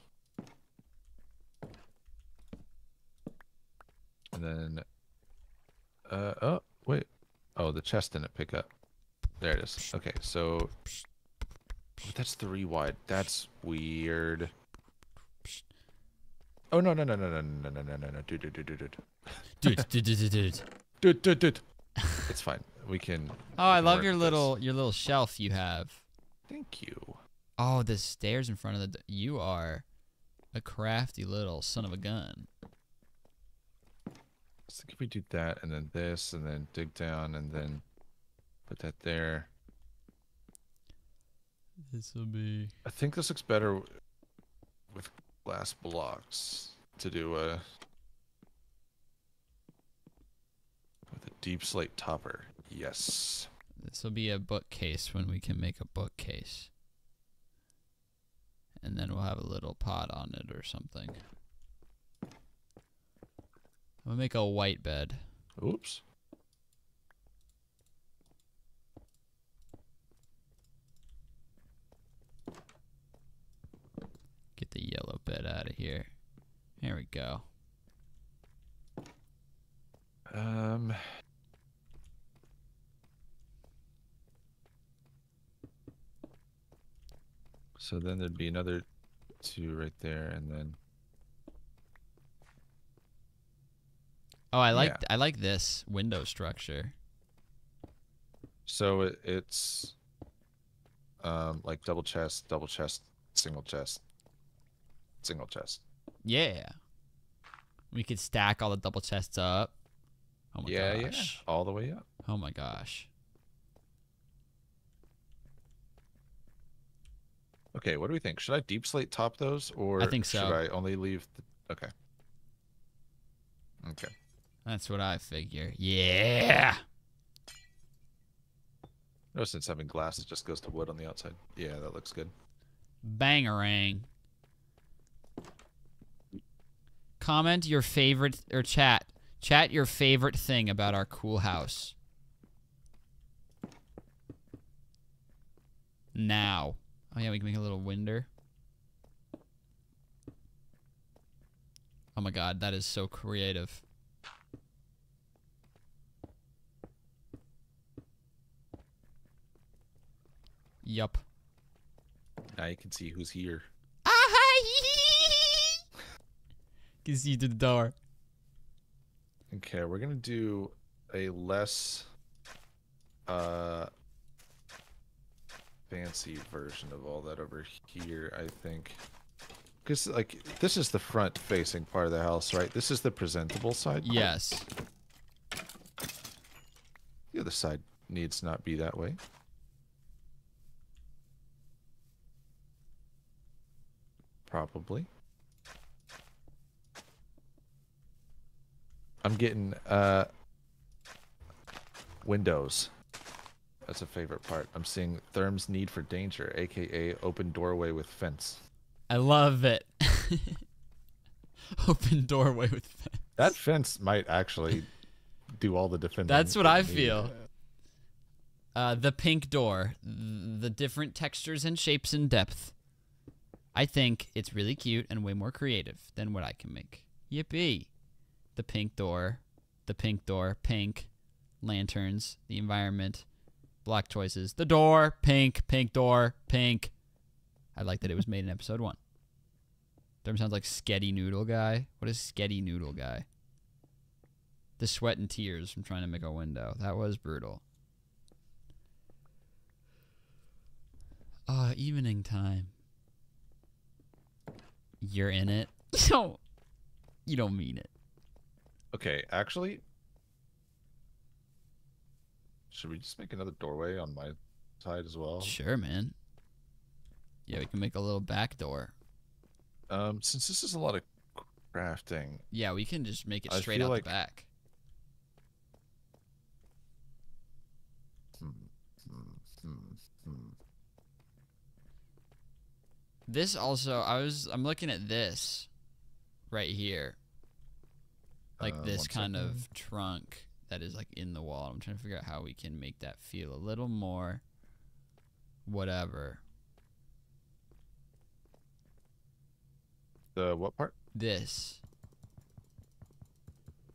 S2: And then. Uh oh wait. Oh, the chest didn't pick up. There it is. Okay, so. That's three wide. That's weird. Oh no no no no no no no no no no dude dude dude dude dude
S1: Dude, dude, dude, dude, dude.
S2: dude. It's fine. We can.
S1: Oh, I love your little your little shelf you have.
S2: Thank you.
S1: Oh, the stairs in front of the. You are a crafty little son of a gun.
S2: So if we do that and then this and then dig down and then put that there.
S1: This will be.
S2: I think this looks better with glass blocks to do a with a. deepslate topper. Yes.
S1: This will be a bookcase when we can make a bookcase. And then we'll have a little pot on it or something. I'm gonna make a white bed.
S2: Oops.
S1: Get the yellow bed out of here. There we go.
S2: Um. So then there'd be another two right there, and then
S1: Oh, I like
S2: Yeah.
S1: I like this window structure.
S2: so it, it's um like double chest, double chest, single chest, single chest.
S1: Yeah. We could stack all the double chests up. Oh my
S2: yeah,
S1: gosh.
S2: yeah, all the way up.
S1: Oh my gosh.
S2: Okay, what do we think? Should I deepslate top those, or I
S1: think so.
S2: should I only leave? The... Okay. Okay.
S1: That's what I figure. Yeah.
S2: No sense having glass. It just goes to wood on the outside. Yeah, that looks good.
S1: Bangarang. Comment your favorite or chat. Chat your favorite thing about our cool house. Now. Oh yeah, we can make a little winder. Oh my god, that is so creative. Yup.
S2: Now you can see who's here.
S1: Can see through the door.
S2: Okay, we're gonna do a less uh fancy version of all that over here, I think. Because like this is the front facing part of the house, right? This is the presentable side.
S1: Yes.
S2: The other side needs not be that way. Probably. I'm getting uh windows. That's a favorite part. I'm seeing Therm's need for danger, aka open doorway with fence.
S1: I love it. Open doorway with fence.
S2: That fence might actually do all the defending.
S1: That's what I
S2: need.
S1: feel. Uh, the pink door, the different textures and shapes and depth. I think it's really cute and way more creative than what I can make. Yippee! The pink door, the pink door, pink, lanterns, the environment, block choices, the door, pink, pink door, pink. I like that it was made in episode one. Therm sounds like Sketty Noodle Guy. What is Sketty Noodle Guy? The sweat and tears from trying to make a window. That was brutal. Uh, evening time. You're in it. No. You don't mean it.
S2: Okay, actually, should we just make another doorway on my side as well?
S1: Sure, man. Yeah, we can make a little back door.
S2: Um, since this is a lot of crafting,
S1: Yeah, we can just make it straight out
S2: like-
S1: the back.
S2: hmm, hmm, hmm.
S1: This also, I was, I'm looking at this right here. Like
S2: Uh,
S1: this kind
S2: second.
S1: of trunk that is like in the wall. I'm trying to figure out how we can make that feel a little more whatever.
S2: the what part?
S1: This.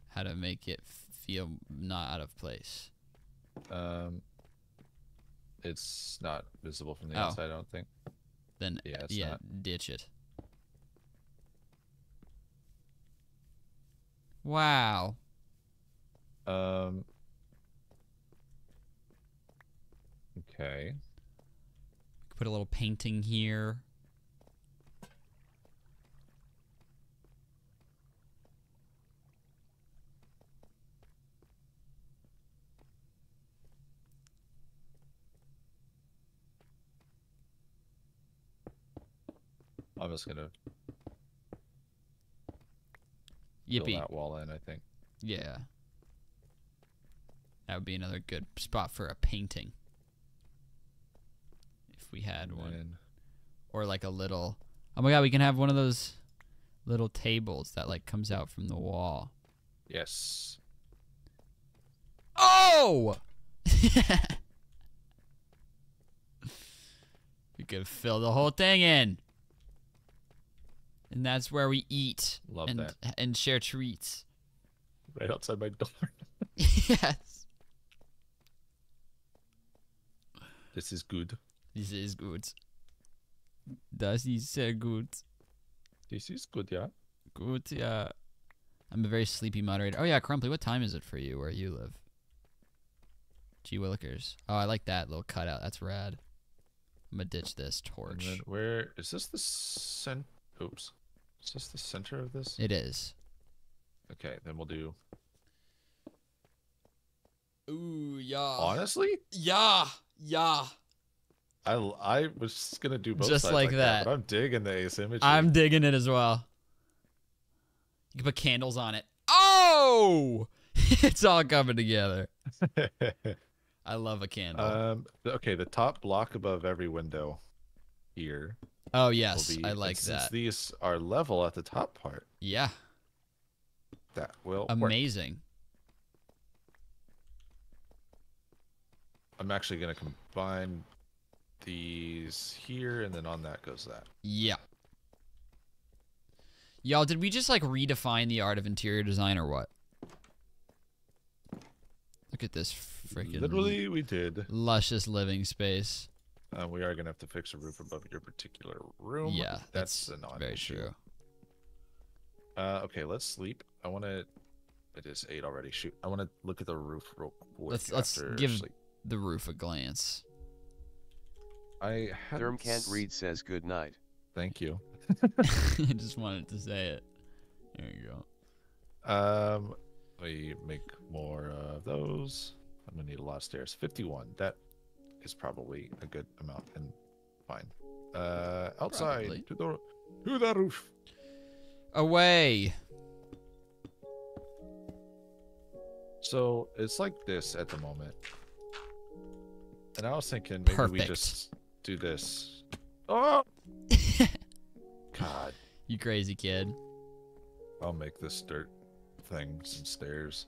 S1: How to make it feel not out of place.
S2: Um, it's not visible from the
S1: Oh.
S2: outside. I don't think.
S1: Then
S2: Yeah,
S1: yeah,
S2: not.
S1: ditch it. Wow.
S2: Um. Okay.
S1: Put a little painting here.
S2: I'm just gonna fill that wall in. I think.
S1: Yeah. That would be another good spot for a painting. If we had
S2: And
S1: one.
S2: then-
S1: Or like a little. Oh my god, we can have one of those little tables that like comes out from the wall.
S2: yes.
S1: Oh! we could fill the whole thing in. And that's where we eat
S2: Love
S1: and
S2: that.
S1: and share treats.
S2: Right outside my door.
S1: yes.
S2: This is good.
S1: This is good. Das ist sehr gut.
S2: This is good, yeah.
S1: Good, yeah. I'm a very sleepy moderator. Oh yeah, Crumply, what time is it for you where you live? Gee Willikers. Oh, I like that little cutout. That's rad. I'm gonna ditch this torch.
S2: where is this the cent? Oops. Is this the center of this?
S1: It is.
S2: Okay, then we'll do.
S1: Ooh, yeah.
S2: Honestly,
S1: Yeah, yeah.
S2: I I was gonna do both
S1: Just
S2: sides
S1: like
S2: like,
S1: that.
S2: but I'm digging the ace asymmetry.
S1: I'm digging it as well. You can put candles on it. Oh! it's all coming together. I love a candle.
S2: um. Okay, the top block above every window here
S1: oh, yes. I
S2: and
S1: like
S2: since
S1: that.
S2: These are level at the top part.
S1: yeah.
S2: That will work.
S1: Amazing.
S2: I'm actually gonna combine these here, and then on that goes that.
S1: Yeah. Y'all, did we just like redefine the art of interior design or what? Look at this freaking
S2: Literally, we did.
S1: luscious living space.
S2: Uh, we are gonna have to fix a roof above your particular room.
S1: Yeah,
S2: that's,
S1: that's
S2: a non
S1: Very true.
S2: Uh, okay, let's sleep. I want to. It is eight already. Shoot, I want to look at the roof real quick.
S1: Let's- let's give-
S2: sleep.
S1: The roof a glance.
S2: I had
S4: Therm can't read says good night.
S2: Thank you.
S1: I just wanted to say it. There you go.
S2: Um, we make more of those. I'm gonna need a lot of stairs. Fifty-one. That is probably a good amount and fine. Uh, outside
S1: Probably.
S2: to the to the roof.
S1: Away.
S2: So it's like this at the moment. And I was thinking maybe we just do this. Oh God.
S1: You crazy kid.
S2: I'll make this dirt thing some stairs.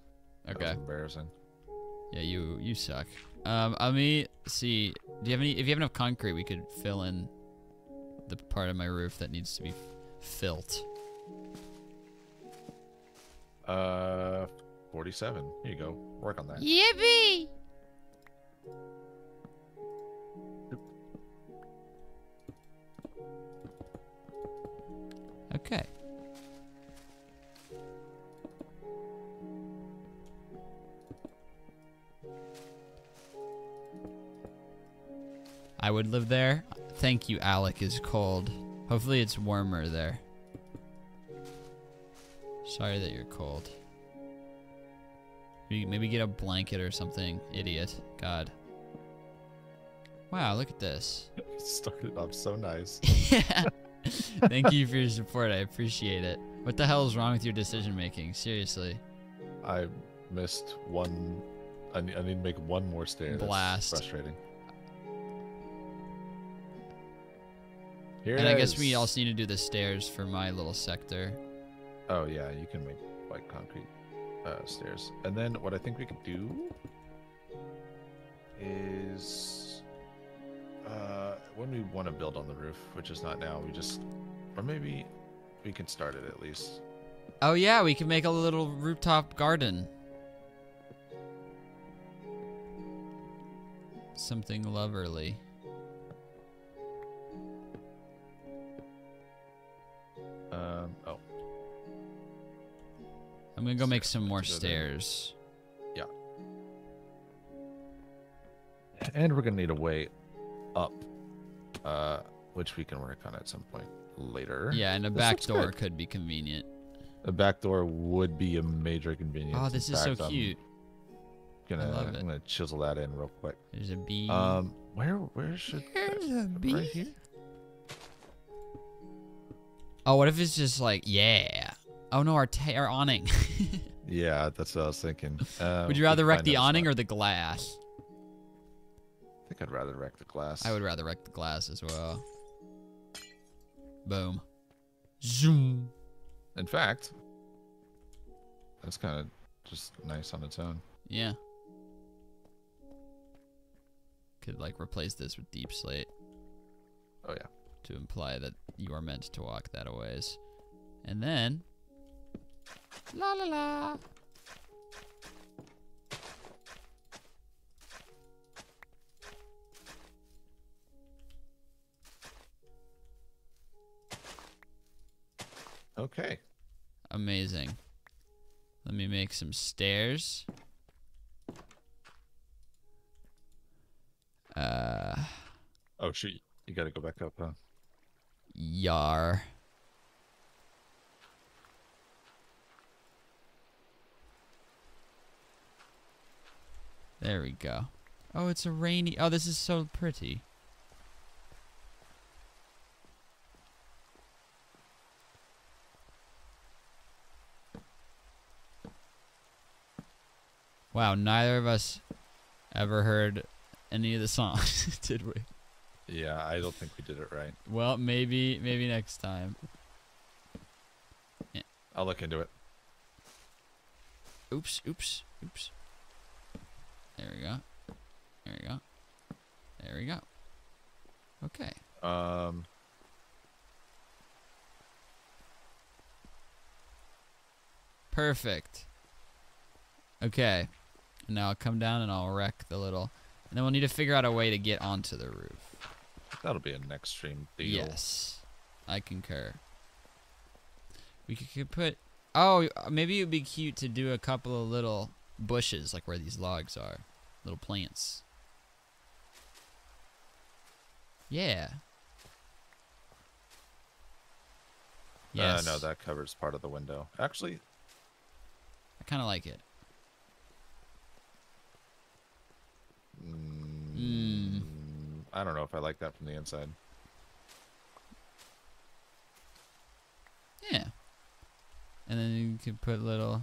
S1: Okay.
S2: embarrassing.
S1: Yeah, you you suck. Um, let me see. Do you have any? If you have enough concrete, we could fill in the part of my roof that needs to be filled.
S2: Uh, 47. Here you go. Work on that.
S1: Yippee! Okay. I would live there. Thank you, Alec is cold. Hopefully it's warmer there. Sorry that you're cold. Maybe, maybe get a blanket or something, idiot. God. Wow, look at this.
S2: It started off so nice.
S1: Thank you for your support. I appreciate it. What the hell is wrong with your decision making? Seriously.
S2: I missed one. I need, I need to make one more stair. That's
S1: Blast.
S2: frustrating. Here
S1: and I guess we also need to do the stairs for my little sector.
S2: Oh yeah, you can make white concrete uh, stairs. And then what I think we could do is uh, when we want to build on the roof, which is not now, we just or maybe we can start it at least.
S1: Oh yeah, we can make a little rooftop garden. Something loverly.
S2: Um, oh,
S1: I'm gonna go make some more
S2: to go there.
S1: stairs.
S2: and we're gonna need a way up, uh, which we can work on at some point later.
S1: Yeah, and a
S2: This
S1: back door
S2: good.
S1: could be convenient.
S2: A back door would be a major convenience.
S1: Oh, this
S2: In
S1: is so
S2: fact, I'm
S1: cute.
S2: Gonna,
S1: love it.
S2: I'm gonna chisel that in real quick.
S1: There's a bee.
S2: Um, where where should
S1: There's
S2: that-
S1: a bee.
S2: right here?
S1: Oh, what if it's just like, yeah. Oh no, our our awning.
S2: Yeah, that's what I was thinking. Uh,
S1: Would you rather wreck the awning or the glass?
S2: I think I'd rather wreck the glass.
S1: I would rather wreck the glass as well. Boom. Zoom.
S2: In fact, that's kind of just nice on its own.
S1: Yeah. Could like replace this with deepslate
S2: Oh yeah.
S1: to imply that you are meant to walk that a ways. And then La la la.
S2: Okay.
S1: Amazing. Let me make some stairs. Uh
S2: Oh shoot, you got to go back up, huh?
S1: Yar. There we go. Oh, it's a rainy. Oh, this is so pretty. Wow, neither of us ever heard any of the songs, did we?
S2: Yeah, I don't think we did it right.
S1: Well, maybe maybe next time. Yeah.
S2: I'll look into it.
S1: Oops, oops, oops. There we go. There we go. There we go. Okay.
S2: Um,
S1: Perfect. Okay. Now I'll come down and I'll wreck the little. And then we'll need to figure out a way to get onto the roof.
S2: That'll be a next stream deal.
S1: Yes. I concur. We could, could put. Oh, maybe it would be cute to do a couple of little bushes, like where these logs are. Little plants. Yeah. Yes.
S2: Uh, no, that covers part of the window. Actually,
S1: I kind of like it.
S2: mm, I don't know if I like that from the inside.
S1: Yeah. And then you can put little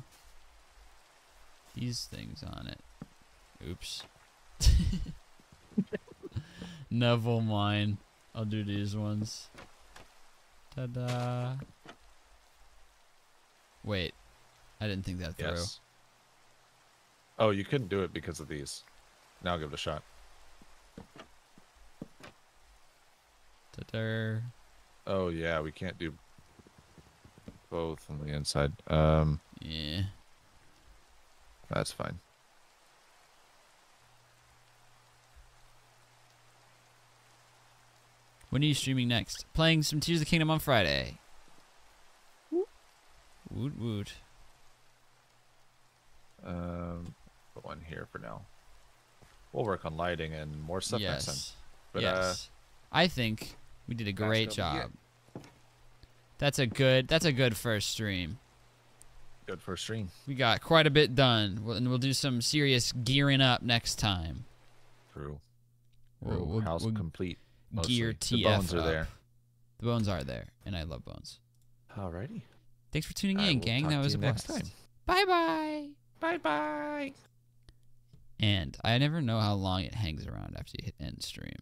S1: these things on it. Oops. Neville mine. I'll do these ones. Ta-da. Wait. I didn't think that through.
S2: Yes. Oh, you couldn't do it because of these. Now I'll give it a shot.
S1: Ta-da.
S2: Oh yeah, we can't do both on the inside. Um,
S1: Yeah.
S2: that's fine.
S1: When are you streaming next? Playing some Tears of the Kingdom on Friday. Woot woot.
S2: Um, put one here for now. We'll work on lighting and more stuff next time.
S1: yes.
S2: Uh,
S1: yes. I think we did a great job. That's a good. That's a good first stream.
S2: Good first stream.
S1: We got quite a bit done, We'll- and we'll do some serious gearing up next time.
S2: True.
S1: We'll, we'll-
S2: House
S1: we'll
S2: complete.
S1: gear
S2: mostly.
S1: TF
S2: The bones are there.
S1: The bones are there, and I love bones.
S2: Alrighty.
S1: Thanks for tuning
S2: I
S1: in, gang. That was a
S2: next
S1: blast.
S2: time.
S1: Bye bye.
S2: Bye bye.
S1: And I never know how long it hangs around after you hit end stream.